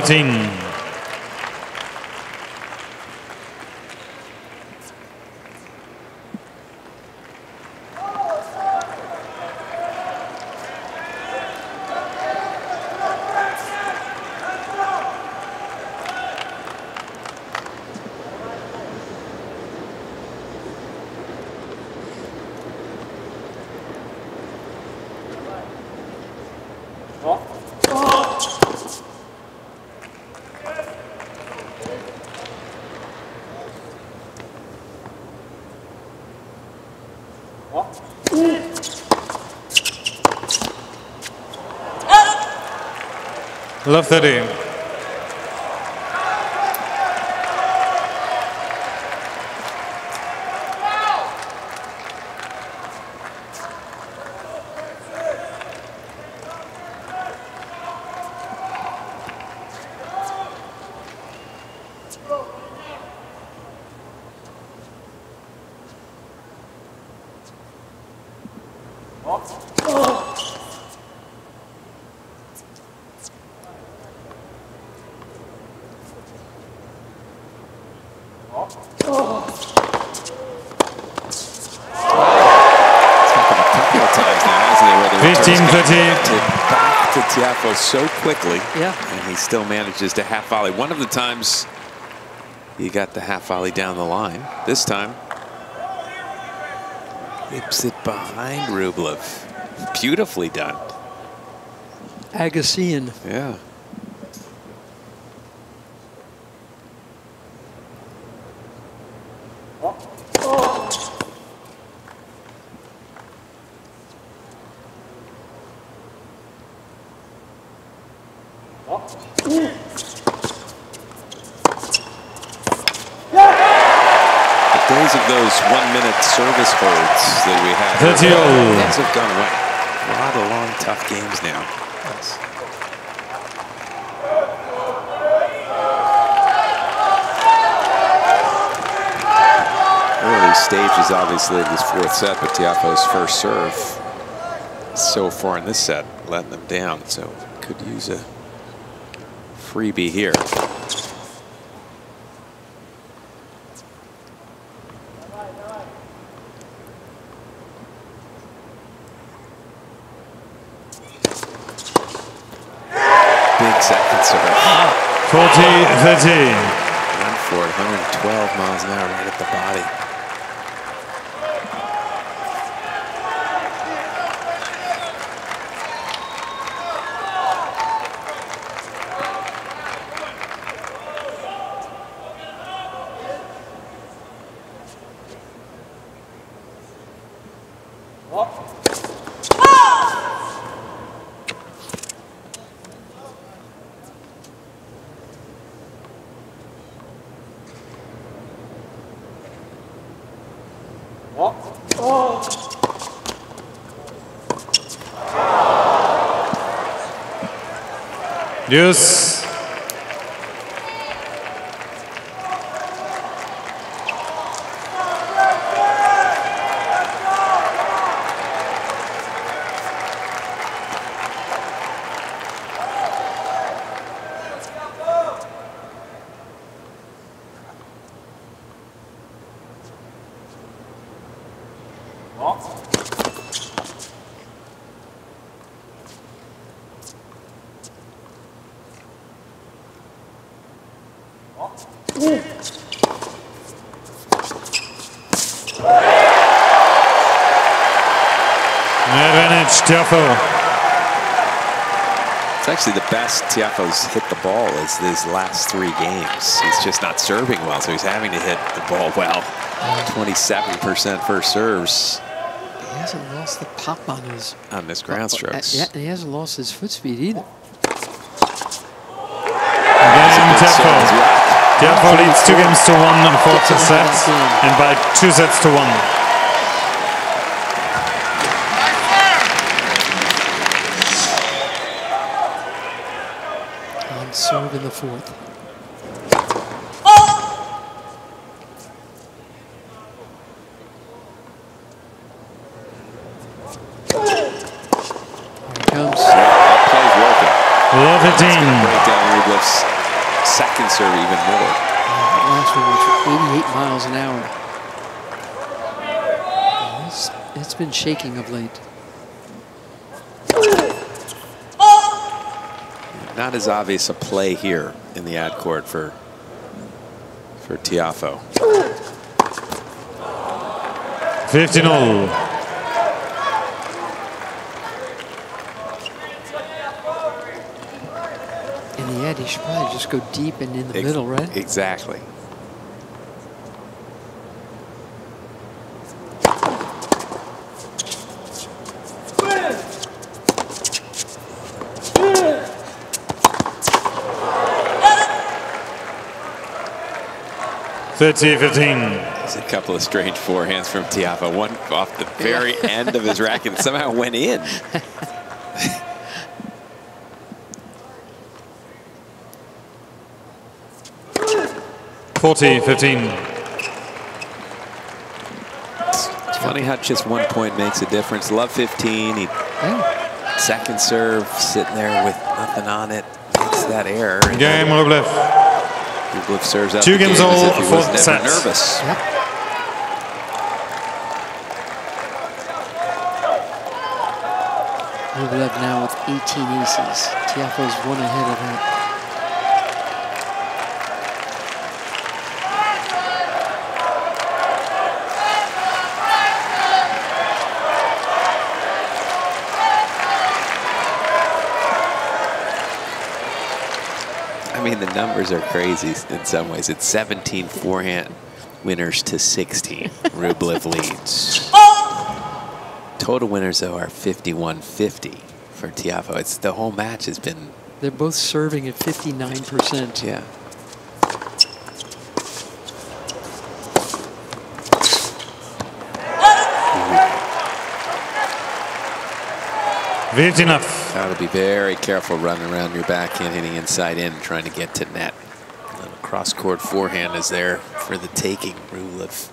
A: 13. Love 30.
C: so quickly.
B: Yeah.
C: And he still manages to half volley. One of the times he got the half volley down the line. This time, whips it behind Rublev. Beautifully done.
B: Agassian.
C: Yeah. service holds that we had. Those have gone away. A lot of long, tough games now. Yes. Early stages, obviously, of this fourth set, but Tiafoe's first serve so far in this set, letting them down. So could use a freebie here.
A: Went
C: for it, 112 miles an hour right at the body.
A: Yes.
C: Tiafoe. It's actually the Tiafoe's hit the ball is these last three games. He's just not serving well, so he's having to hit the ball well. 27% first serves.
B: He hasn't lost the pop on his
C: on his ground uh, strokes.
B: Yeah, he hasn't lost his foot speed either.
A: Again, Tiafoe. Tiafoe leads two games to one in fourth set, and by two sets to one.
B: 17.
A: Break down
C: Rublev's second serve even more.
B: Last one was 88 miles an hour. it's, it's been shaking of late.
C: Not as obvious a play here in the ad court for for Tiafoe.
A: 15
B: 0. Should probably just go deep and in the
C: Ex
B: middle, right?
C: Exactly.
A: Thirty fifteen.
C: There's a couple of strange forehands from Tiafoe. One off the very end of his racket and somehow went in.
A: 40 15.
C: It's funny how just one point makes a difference. Love 15. He
B: Yeah.
C: second serve sitting there with nothing on it makes that error. And
A: Game Rublev.
C: Rublev serves out
A: Two games
C: game
A: all,
C: if he
A: fourth
C: was never
A: set.
C: nervous.
B: Yep. Rublev now with 18 aces. Tiafoe's one ahead of that.
C: Numbers are crazy in some ways. It's 17 forehand winners to 16. Rublev leads. Oh! Total winners, though, are 51-50 for Tiafoe. It's the whole match has been,
B: They're both serving at 59%.
C: yeah.
A: Vet enough.
C: Got to be very careful running around your backhand, hitting inside in, trying to get to net. And cross court forehand is there for the taking. Rublev,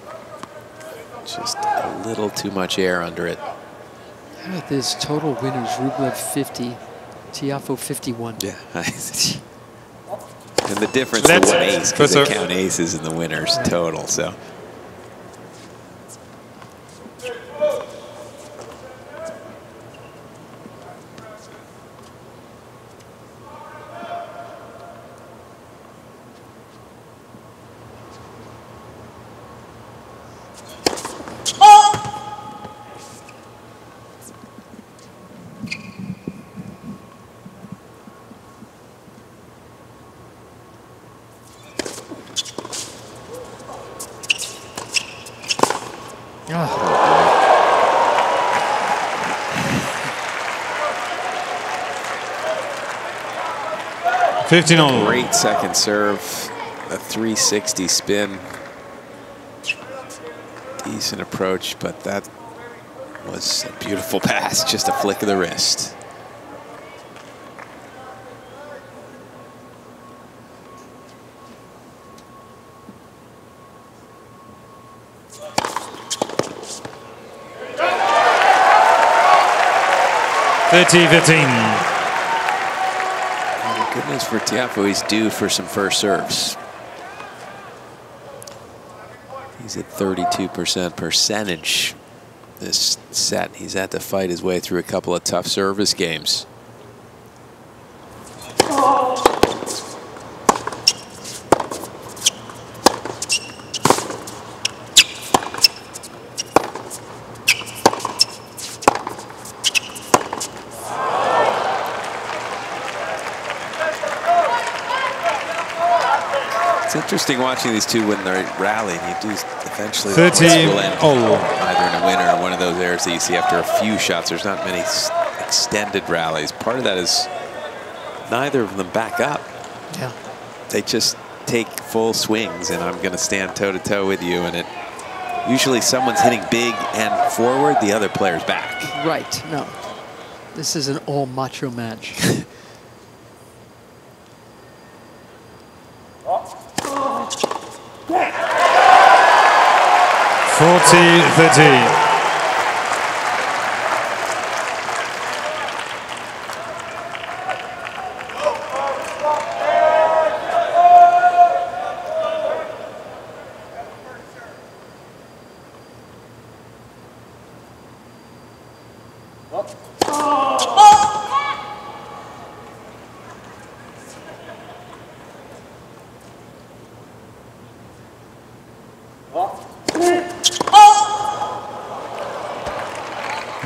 C: just a little too much air under it.
B: How about this? Total winners, Rublev 50, Tiafoe 51.
C: Yeah. and the difference
A: Let's-
C: is one ace because they
A: Professor-
C: count aces in the winners total. So
A: 15 all.
C: Great second serve, a 360 spin. Decent approach, but that was a beautiful pass, just a flick of the wrist.
A: Thirty fifteen.
C: Good news for Tiafoe, he's due for some first serves. He's at 32% percentage this set. He's had to fight his way through a couple of tough service games. It's interesting watching these two when they rally. You do eventually this
A: 13
C: will end
A: all.
C: either in a win or one of those errors that you see after a few shots. There's not many s- extended rallies. Part of that is neither of them back up.
B: yeah.
C: They just take full swings, and I'm going to stand toe to toe with you. And it usually someone's hitting big and forward, the other player's back.
B: Right. No. This is an all macho match.
A: Forty thirty.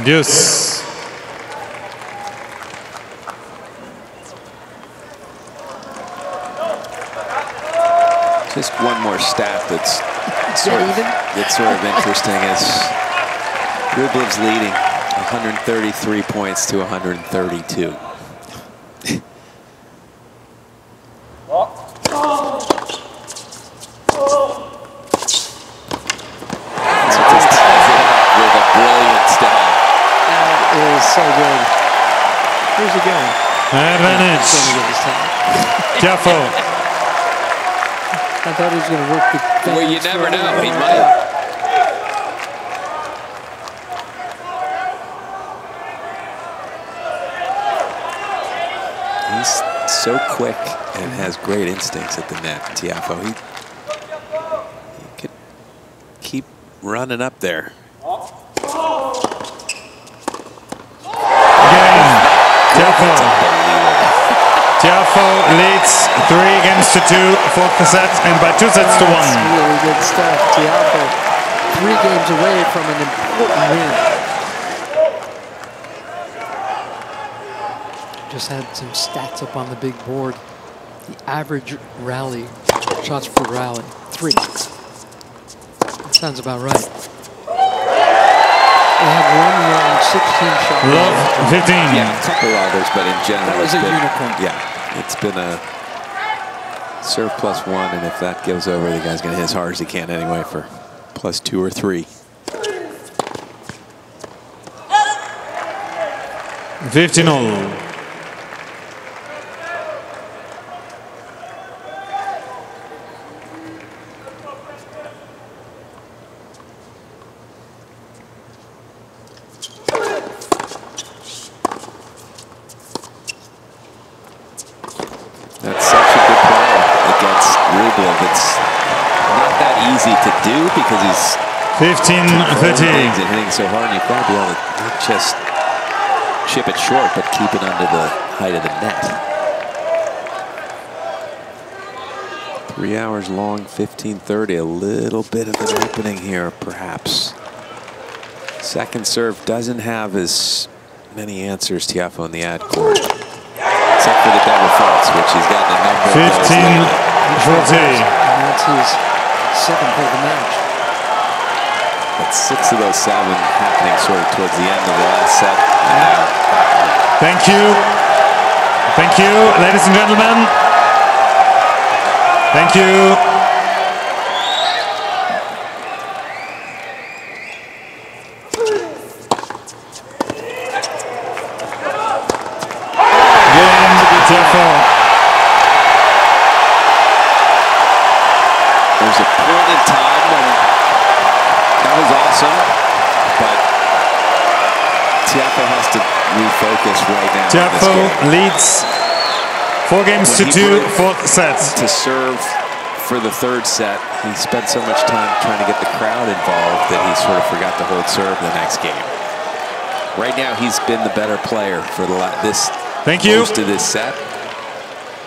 A: Deuce.
C: Just one more stat that's sort of, that's sort of interesting is Rublev's leading 133 points to 132.
B: so good. Where's he going?
A: Advantage. Tiafoe.
B: I thought he was going to work the
C: Well, you never know. He might. He's so quick and has great instincts at the net, Tiafoe. He, he could keep running up there.
A: Tiafoe. Tiafoe leads three games to two two, fourth set, and by two sets to one.
B: Really good stuff. Tiafoe, three games away from an important win. Just had some stats up on the big board. The average rally, shots per rally, three. That sounds about right. They have one round, 16 shot.
A: Love 15.
C: Yeah, a couple others, but in general,
B: that was a
C: been,
B: unicorn.
C: Yeah, it's been a serve plus one, and if that goes over, the guy's going to hit as hard as he can anyway for plus two or three.
A: 15 all.
C: That's such a good play against Rublev. It's not that easy to do because he's
A: 15
C: 13 and hitting so hard. And you've got to be able to not just chip it short, but keep it under the height of the net. Three hours long, 15:30. A little bit of an opening here, perhaps. Second serve doesn't have as many answers, Tiafoe, in the ad court. Except for the double faults, which he's gotten a number
A: 15
C: of those lately.
A: 14.
B: And that's his second for the match.
C: But six of those seven happening sort of towards the end of the last set.
A: Thank you. Thank you, ladies and gentlemen. Thank you. Game Tiafoe.
C: There's a point in time when that was awesome, but Tiafoe has to refocus right now. in this
A: Tiafoe
C: game.
A: leads four games
C: When
A: to
C: he
A: two,
C: went
A: fourth set.
C: To serve for the third set, he spent so much time trying to get the crowd involved that he sort of forgot to hold serve the next game. Right now, he's been the better player for the la- this
A: Thank you.
C: most of this set.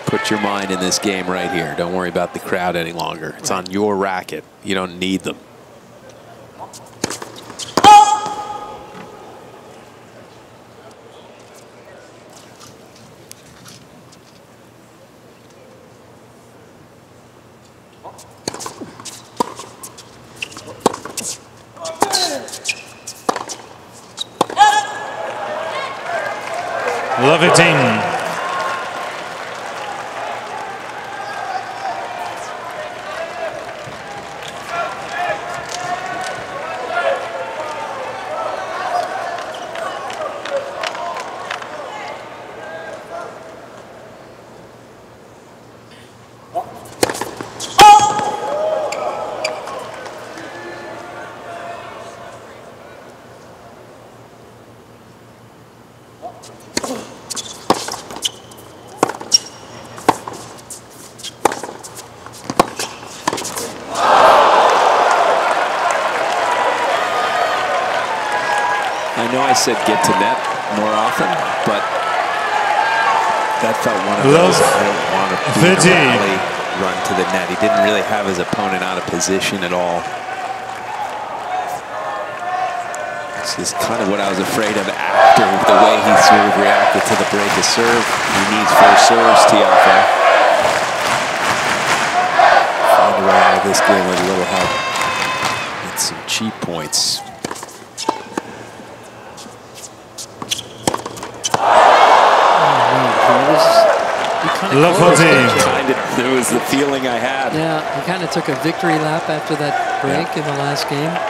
C: Put your mind in this game right here. Don't worry about the crowd any longer. It's on your racket. You don't need them.
A: Love it team.
C: I know I said get to net more often, but that felt one of
A: Love
C: those I don't want to beat a rally run to the net. He didn't really have his opponent out of position at all. This is kind of what I was afraid of after the way he sort of reacted to the break of serve. He needs four serves, Tiafoe. Find a way out of this game with a little help. Get some cheap points.
A: Love
C: Kind of, it was the feeling I had.
B: Yeah, he kind of took a victory lap after that break yeah. in the last game.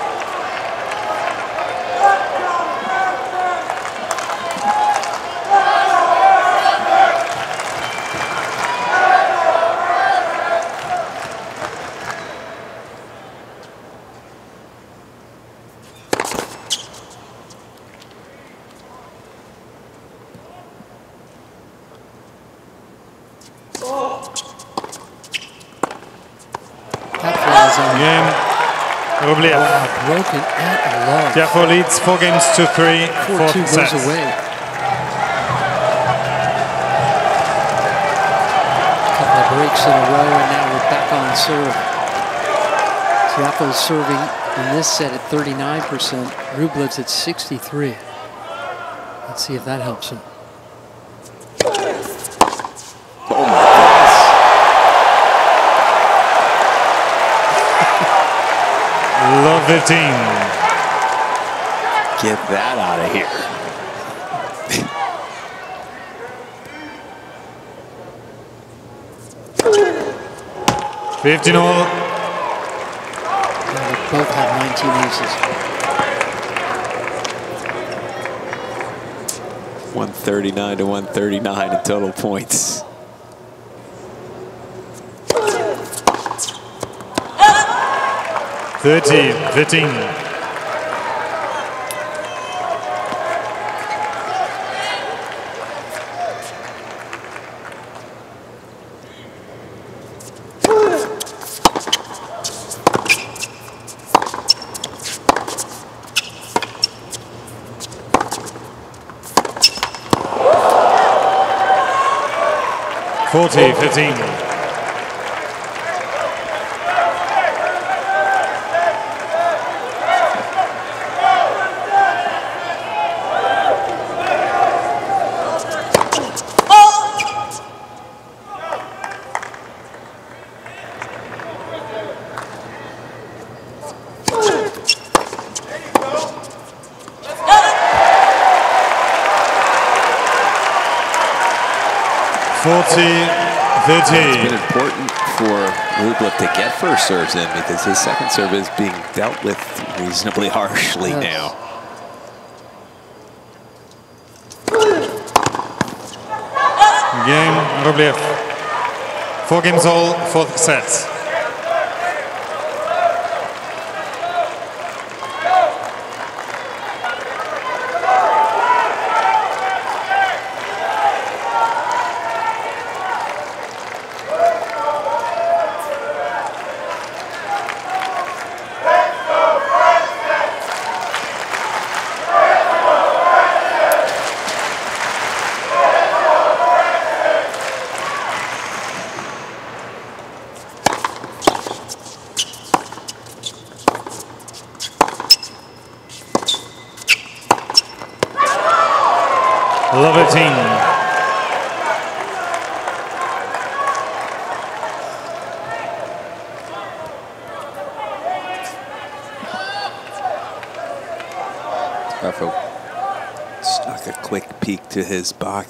B: Broken at love.
A: Leads four games to three.
B: Four, two sets. goes away. Couple of breaks in a row, and now we're back on serve. Tiafoe's serving in this set at 39%. Rublev's at 63. Let's see if that helps him.
A: Love 15.
C: Get that out of here.
A: Fifteen all.
B: they both have 19 aces.
C: 139 to 139 in total points.
A: 13, 15. Forty, fifteen. 40 30.
C: It's been important for Rublev to get first serves in because his second serve is being dealt with reasonably harshly yes. now.
A: Game, Rublev. Four games all, four sets.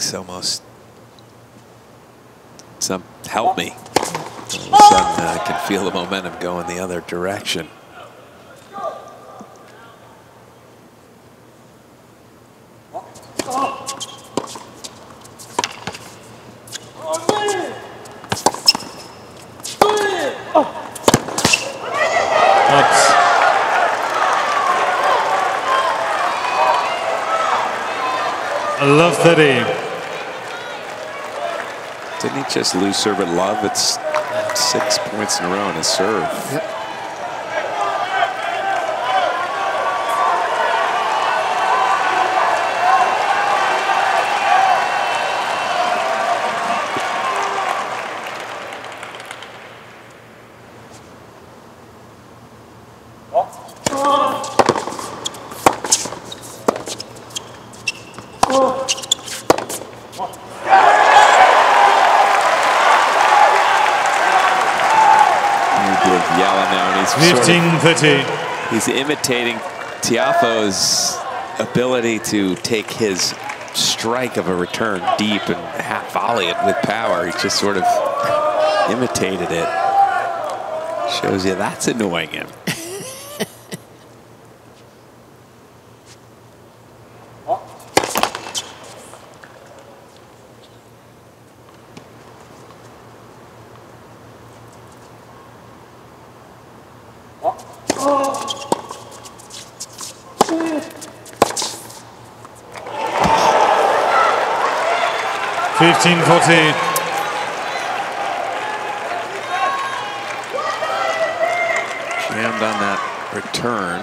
C: Box almost. Some help me. All of a sudden, I can feel the momentum going the other direction.
A: love 30.
C: Just lose serve at love? It's six points in a row on his serve.
B: Yep.
C: He's
A: 15
C: sort of,
A: 30.
C: He's imitating Tiafoe's ability to take his strike of a return deep and half volley it with power. He just sort of imitated it. Shows you that's annoying him.
A: Fifteen forty.
C: Jammed on that return.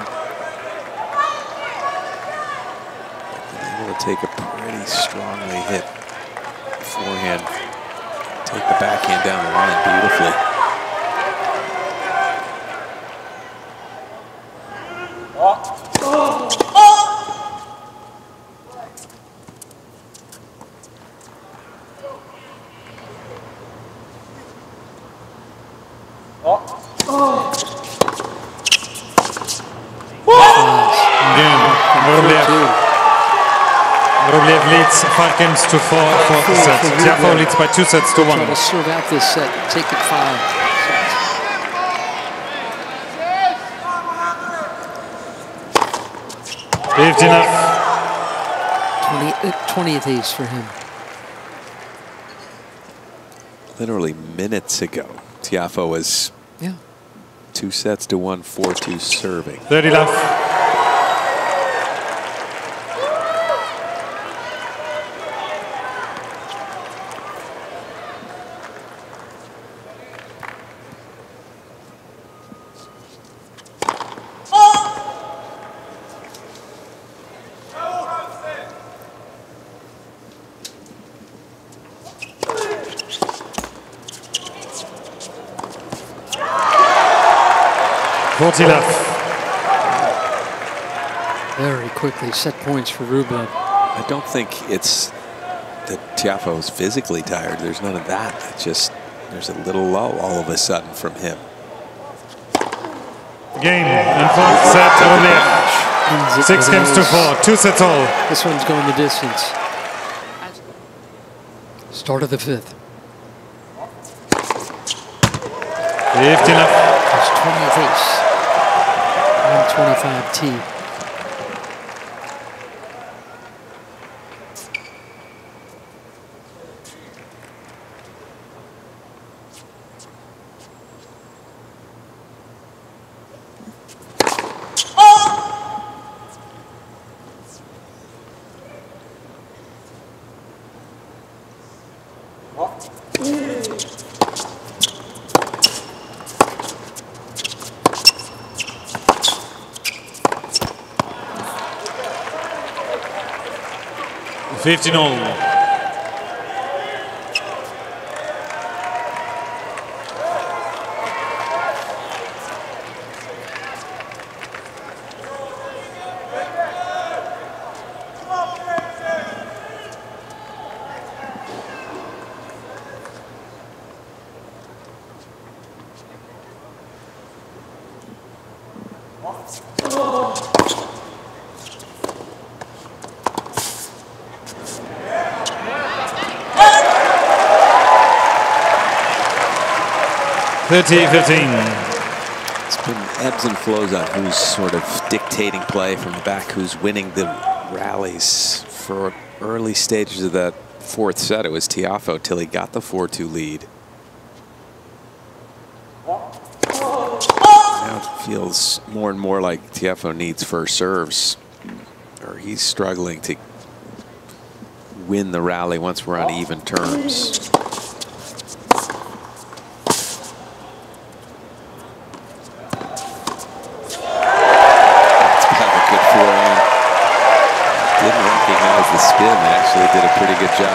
C: Able to take a pretty strongly hit forehand. Take the backhand down the line beautifully.
A: Leads games to four, four sets. Tiafoe leads by two sets to one.
B: Try to serve out this set, take it five.
A: Fifty enough.
B: 20, uh, 20th ace for him.
C: Literally minutes ago, Tiafoe was
B: yeah.
C: two sets to one, four-two serving.
A: 30 left.
B: They set points for Rublev.
C: I don't think it's that Tiafoe's physically tired. There's none of that. It's just there's a little lull all of a sudden from him.
A: Game in fourth set of the match. Six games to four, two sets all.
B: This one's going the distance. Start of the fifth. 15 up. 20 face. 125T.
A: 15 all. 30 15.
C: It's been ebbs and flows on who's sort of dictating play from the back, who's winning the rallies. For early stages of that fourth set, it was Tiafoe till he got the 4 2 lead. Now it feels more and more like Tiafoe needs first serves, or he's struggling to win the rally once we're on oh. even terms.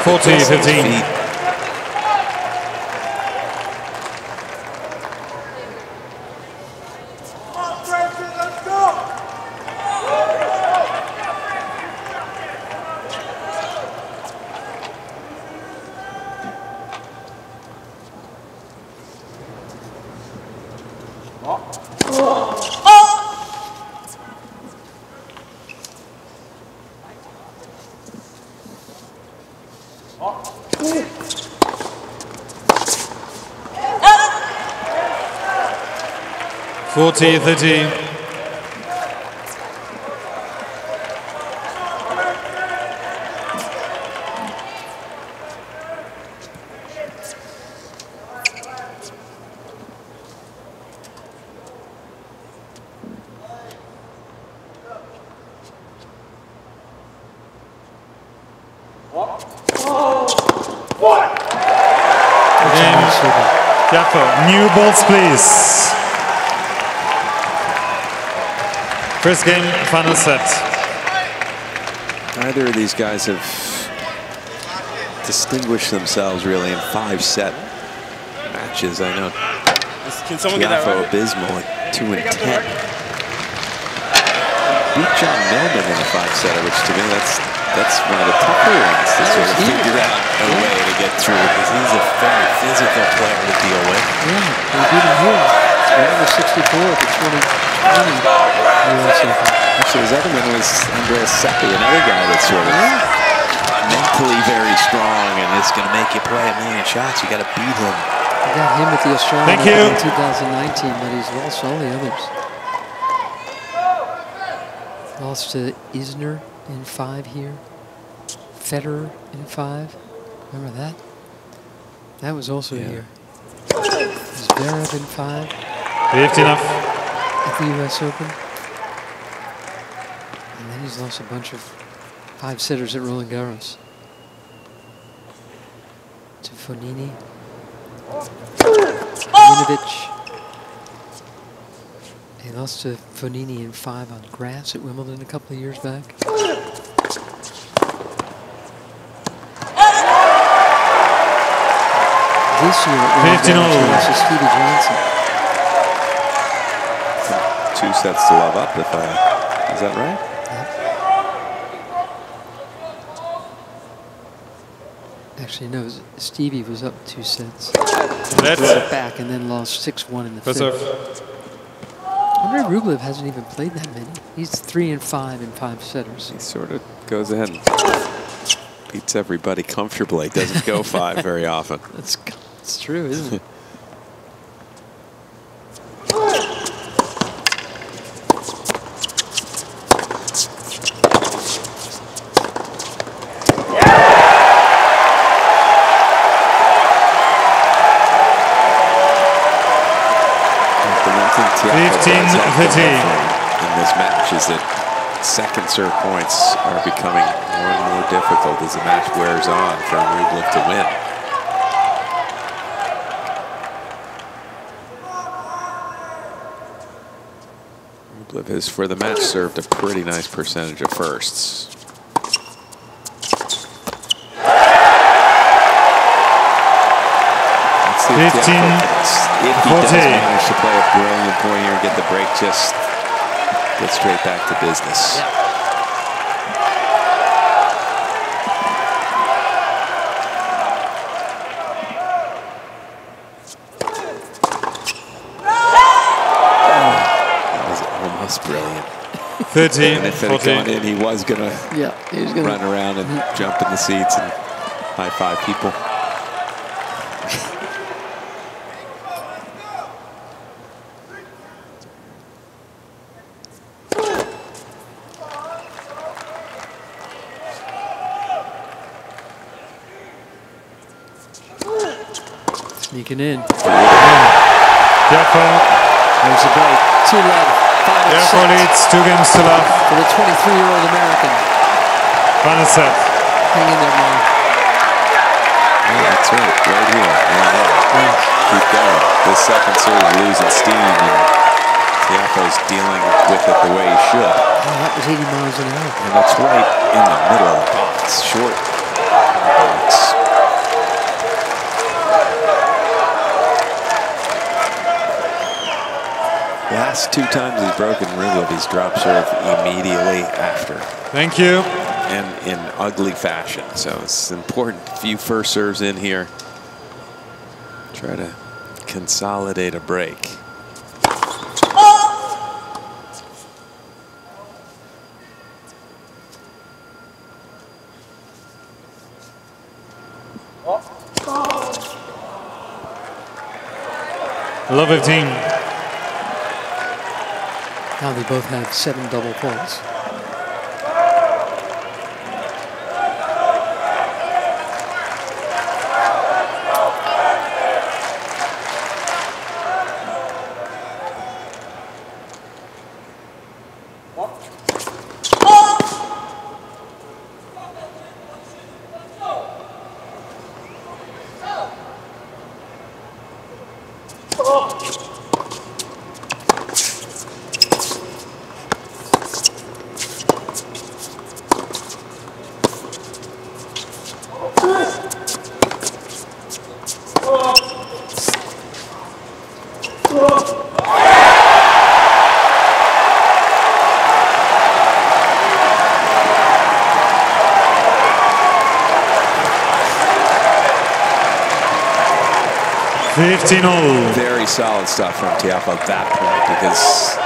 A: 14, 15. 40 13. Final set.
C: Neither of these guys have distinguished themselves really in five set matches. I know
D: Can someone get that right?
C: abysmal at 2 and 10. Beat John Millman in a five setter, which to me that's that's one of the tougher ones to sort of figure out a way to get through because he's a very physical player to deal with.
B: Yeah, he beat him here. Number 64 at the 2020 US Open.
C: Actually, his other one was Andreas Seppi, another guy that's sort of mentally very strong and it's going to make you play a million shots. You got to beat him.
B: I got him at the Australian
A: Thank you.
B: in 2019, but he's lost all the others. Lost to Isner in five here. Federer in five. Remember that? That was also yeah. here. Zverev in five.
A: 50 enough.
B: The U.S. Open. And then he's lost a bunch of five sitters at Roland Garros. To Fognini. Ivanovic. He lost to Fognini in five on grass at Wimbledon a couple of years back. this year at 15 versus Stevie Johnson.
C: Two sets to love up, if I, is that right?
B: Yep. Actually, no, Stevie was up two sets.
A: That's
B: back and then lost 6-1 in the fifth. Andrey Rublev hasn't even played that many. He's three and five in five setters.
C: He sort of goes ahead and beats everybody comfortably. Doesn't go five very often.
B: That's it's true, isn't it?
A: Fifteen fifteen.
C: In this match is that second serve points are becoming more and more difficult as the match wears on for Rublev to win. Rublev has, for the match, served a pretty nice percentage of firsts.
A: Fifteen.
C: If he does manage to play a brilliant point here and get the break, just get straight back to business. Yeah. Oh, That's brilliant.
A: 13,
C: and if it had gone in, he was going to
B: yeah, he was gonna,
C: run around and jump in the seats and high five people.
B: Sneaking in.
A: Careful.
B: There's a break. Two left.
A: Final Tiafoe set. leads two games to love.
B: For the 23-year-old American.
A: Final set.
B: Hang in there, man.
C: Yeah, that's right. Right here. Yeah, Keep going. This second serve losing steam, and Tiafoe's dealing with it the way he should.
B: Oh, that was 80 miles an hour.
C: And that's right in the middle of the box. Short last two times he's broken Rublev, he's dropped serve immediately after.
A: Thank you.
C: And in ugly fashion. So it's important. Few first serves in here. Try to consolidate a break.
A: Love 15.
B: Now they both have seven double points.
A: 15 all.
C: Very solid stuff from Tiafoe at that point because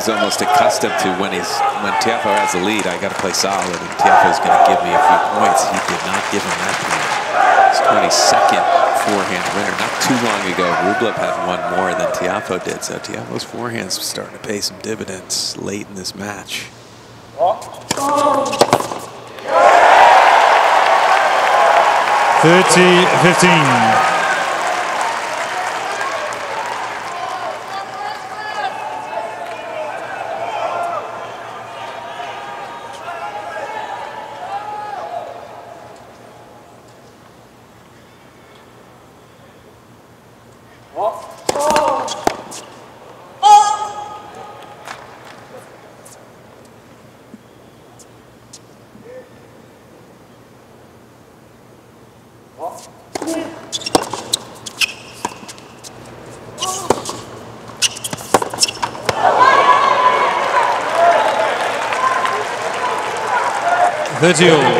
C: is almost accustomed to when he's when Tiafoe has the lead, I got to play solid, and Tiafoe's going to give me a few points. He did not give him that point. His 22nd forehand winner. Not too long ago, Rublev had one more than Tiafoe did, so Tiafoe's forehand's starting to pay some dividends late in this match. Brazil.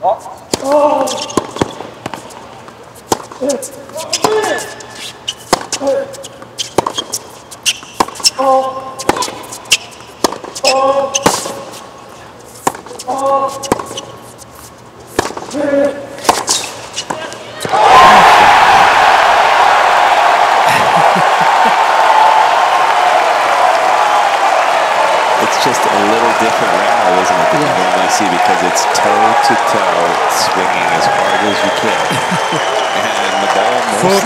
C: 好。
A: 好好好嗯嗯嗯好 30-15.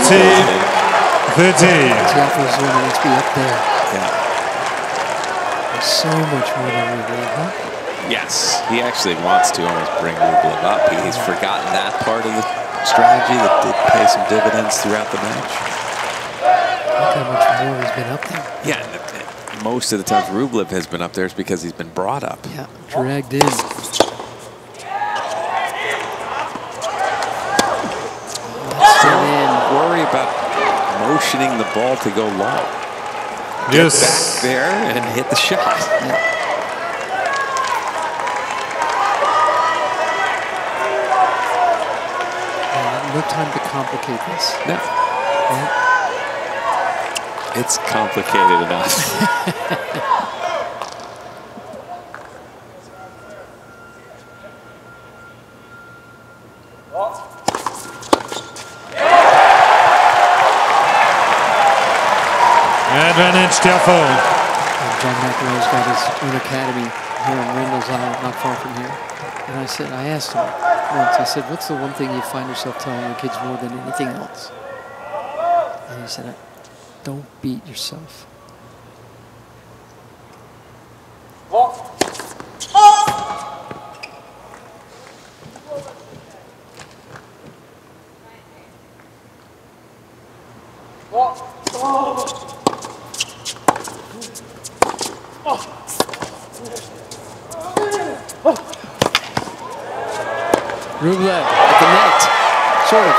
A: he
C: actually wants to almost bring Rublev up. He's forgotten that part of the strategy that did pay some dividends throughout the match.
B: Look how much more he's been up there.
C: Yeah, uh, most of the times Rublev has been up there is because he's been brought up.
B: Yeah, dragged in.
C: Still in. Worry about motioning the ball to go long. Get yes. back there and hit the shot. Yeah.
B: no time to complicate this.
C: No. It's complicated enough.
A: Tiafoe.
B: John McEnroe's got his own academy here in Randall's Island, not far from here. And I said, I asked him, once. I said, what's the one thing you find yourself telling your kids more than anything else? And he said, don't beat yourself. Rublev at the net, sort of.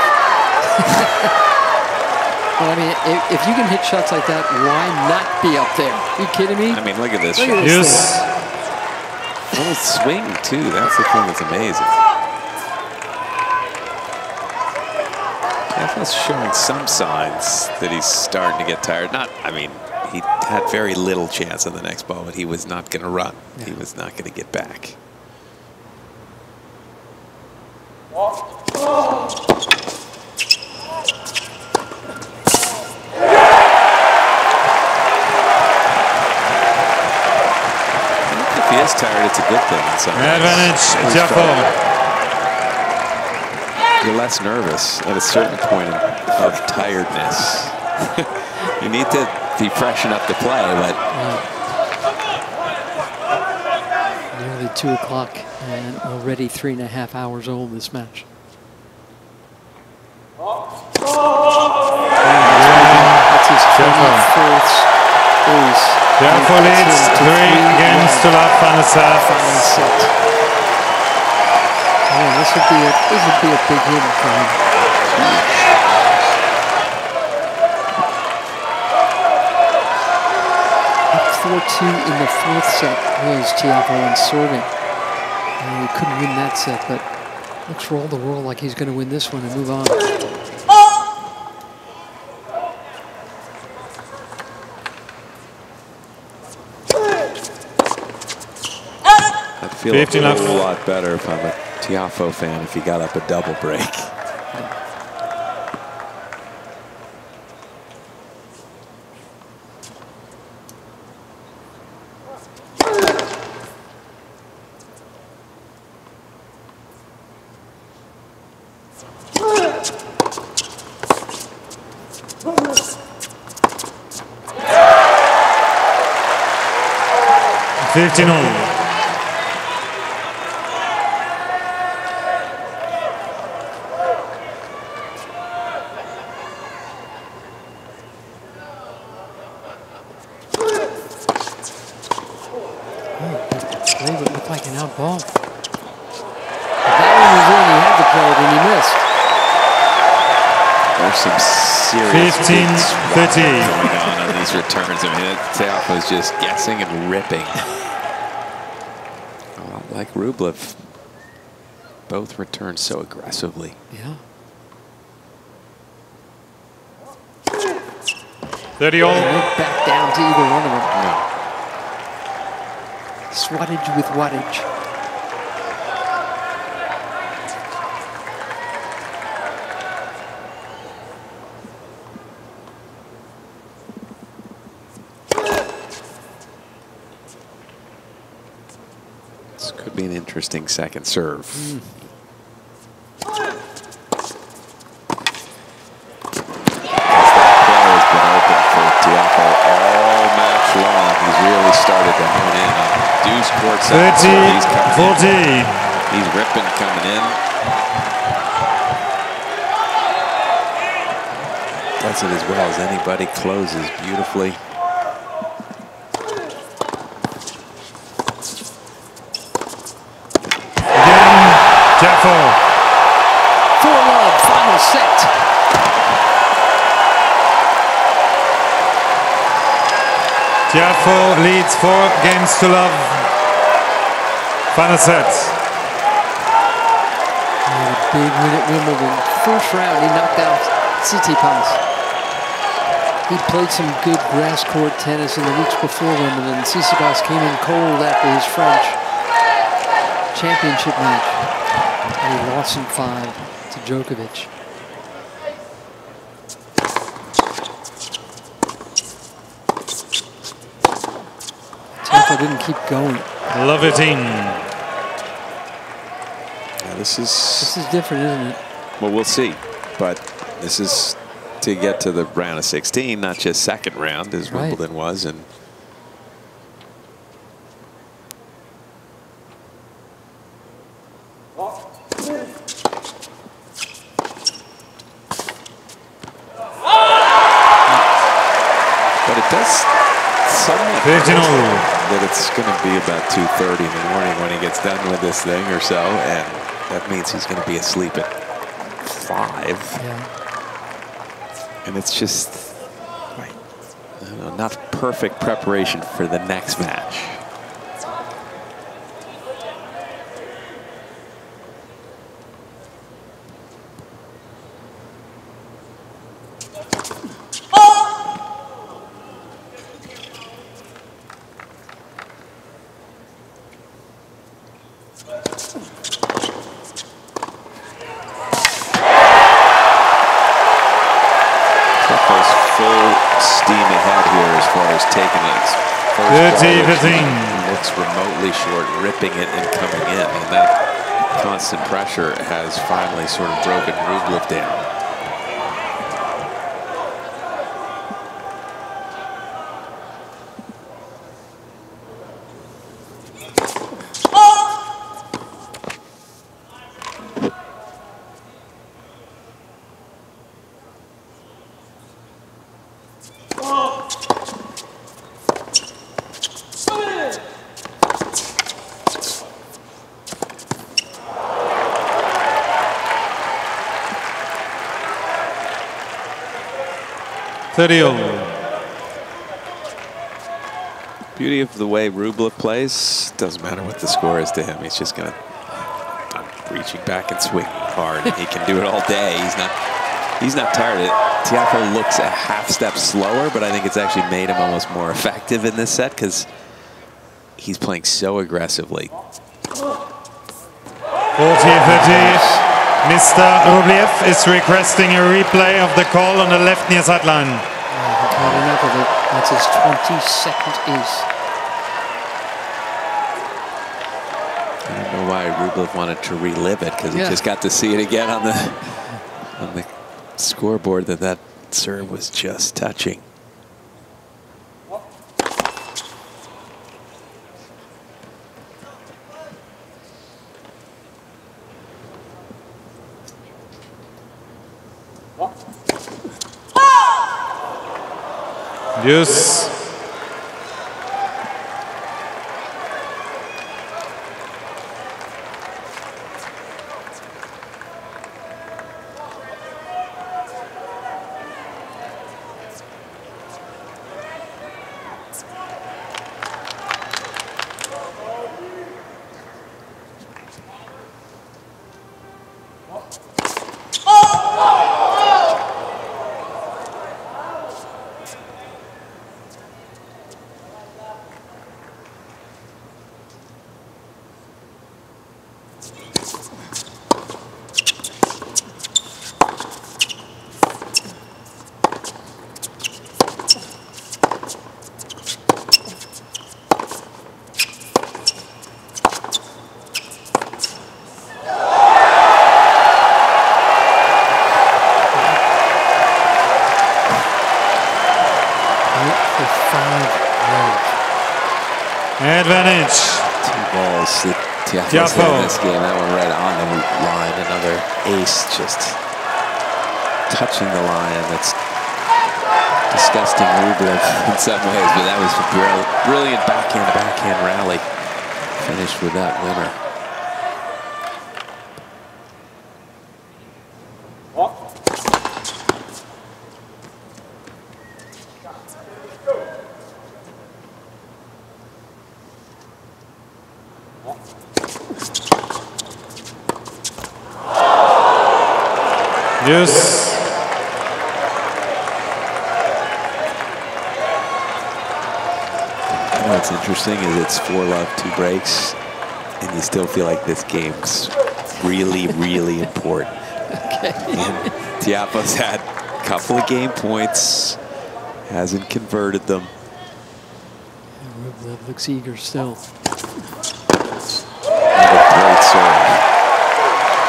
B: Well, I mean, if, if, you shots like that, why not be up there? Are you kidding me?
C: I mean, look at this
A: look shot. At this yes.
C: Little swing, too. That's the thing that's amazing. Tiafoe's showing some signs that he's starting to get tired. Not, I mean, he had very little chance on the next ball, but he was not going to run. Yeah. He was not going to get back. tired, it's a good.
A: Advantage, Tiafoe.
C: You're less nervous at a certain point of tiredness. you need to be freshen up to play, but.
B: Nearly 2 o'clock and already three and a half hours old this match.
A: Tiafoe leads three games to love set. Final set.
B: Oh, this would be a this would be a big win for him. Up 4-2 in the fourth set was Tiafoe in serving. And he couldn't win that set, but looks for all the world like he's going to win this one and move on.
C: Feel 50 a whole lot better if I'm a Tiafoe fan if he got up a double break.
A: Fifteen all.
C: going on on these returns. I mean, Tiafoe was just guessing and ripping. well, like Rublev, both returned so aggressively.
B: Yeah.
A: 30 all.
B: back down to either one of them. No. Swattage with wattage.
C: Interesting second serve. Mm. He's really started to hone in on deuce court
A: 30, he's 40.
C: In. He's ripping coming in. Does it as well as anybody. Closes beautifully.
A: Tiafoe.
B: Four love, final set.
A: Tiafoe leads four games to love. Final set.
B: Big Wimbledon. First round, he knocked out Tsitsipas. He played some good grass court tennis in the weeks before Wimbledon. Tsitsipas came in cold after his French championship match and he lost in five to Djokovic. Tiafoe didn't keep going.
A: Love it in.
C: Yeah, this is
B: this is different, isn't it?
C: Well, we'll see, but this is to get to the round of 16, not just second round as right. Wimbledon was, and that it's going to be about 2.30 in the morning when he gets done with this thing or so, and that means he's going to be asleep at 5.
B: Yeah.
C: And it's just right. know, not perfect preparation for the next match. Looks remotely short, ripping it and coming in. And that constant pressure has finally sort of broken Rublev down. Beauty of the way Rublev plays, doesn't matter what the score is to him. He's just going to I'm reaching back and swinging hard. he can do it all day. He's not he's not tired. Tiafoe looks a half step slower, but I think it's actually made him almost more effective in this set because he's playing so aggressively.
A: 40 Mr. Rublev is requesting a replay of the call on the left near sideline.
B: Not enough of it. That's his 22nd ace.
C: I don't know why Rublev wanted to relive it because yeah. he just got to see it again on the on the scoreboard that that serve was just touching.
A: Yes.
C: Tiafoe this game. That one right on the line. Another ace just touching the line. That's disgusting Rublev in some ways, but that was a brilliant backhand backhand rally. Finished with that winner. Yes. You know what's interesting is it's four love, two breaks, and you still feel like this game's really, really important. okay. And Tiafoe's had a couple of game points, hasn't converted them.
B: Yeah, looks eager still.
C: Another great serve.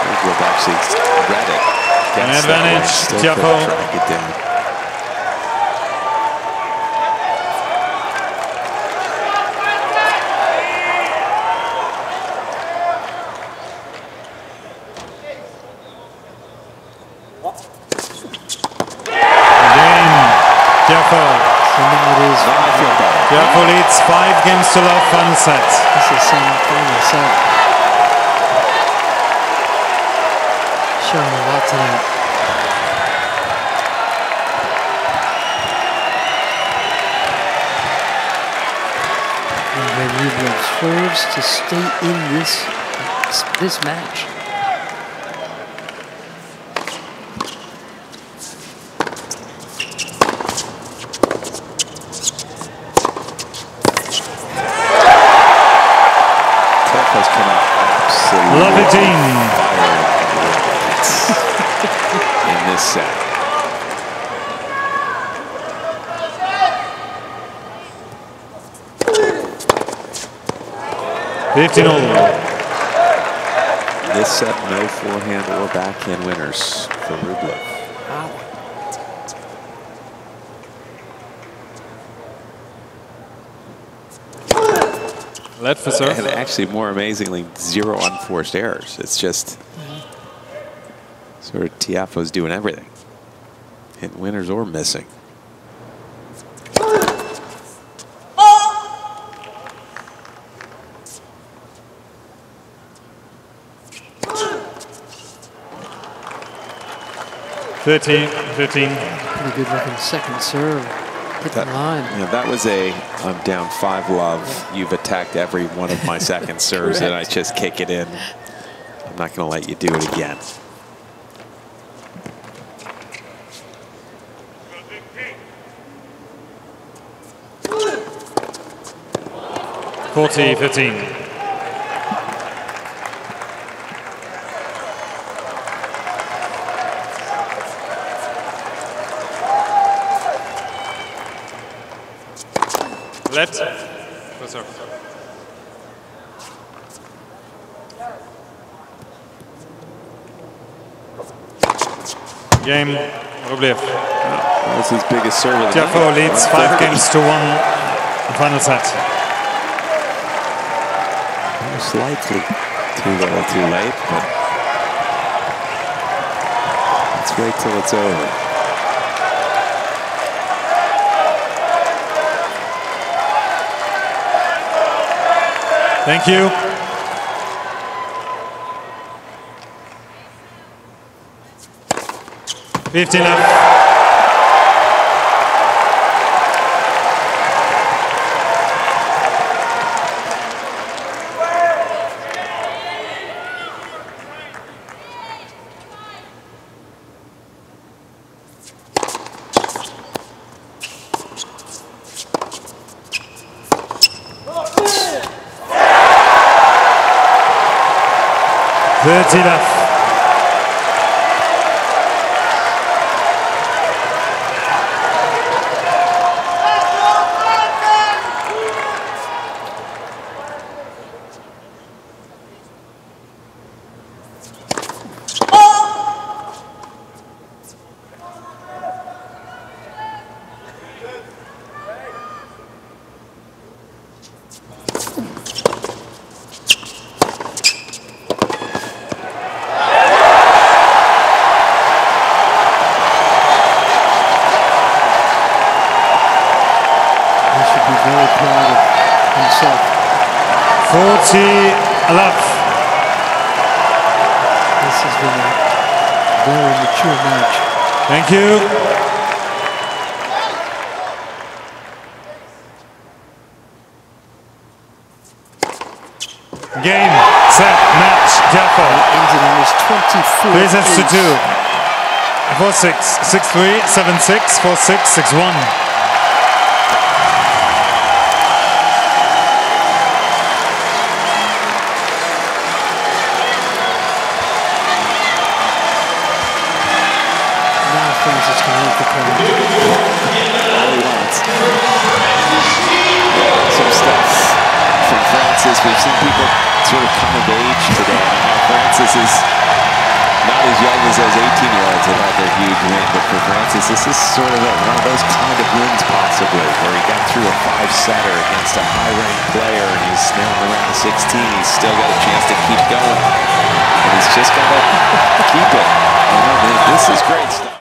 C: Rublev actually read it.
A: Advantage, Tiafoe. to the fun set.
B: This is some fun set. Showing a lot tonight. And Rublev swerves to stay in this this match.
A: Lovely team.
C: in this set.
A: Fifteen all.
C: This set, no forehand or backhand winners for Rublev.
A: Led for serve.
C: And actually, more amazingly, zero unforced errors. It's just sort of Tiafoe's doing everything. Hitting winners or missing.
A: Thirteen, fifteen.
B: Pretty good looking second serve hit
C: that,
B: the line.
C: Yeah, that was a I'm down five love. You've attacked every one of my second serves and I just kick it in. I'm not going to let you do it again.
A: Forty, fifteen. Let. Game, Rublev.
C: That's his biggest serve of the
A: Tiafoe leads five games to one. The final set.
C: Likely too little too late, but let's wait till it's over.
A: Thank you. Fifteen left. Thirty left.
B: very proud of himself.
A: 40 love.
B: This has been a very mature match.
A: Thank you. Game, set, match, Tiafoe.
B: Ended on his 24th.
A: Three sets to two. 4-6, 6-3, 7-6, 4-6, 6-1.
C: Frances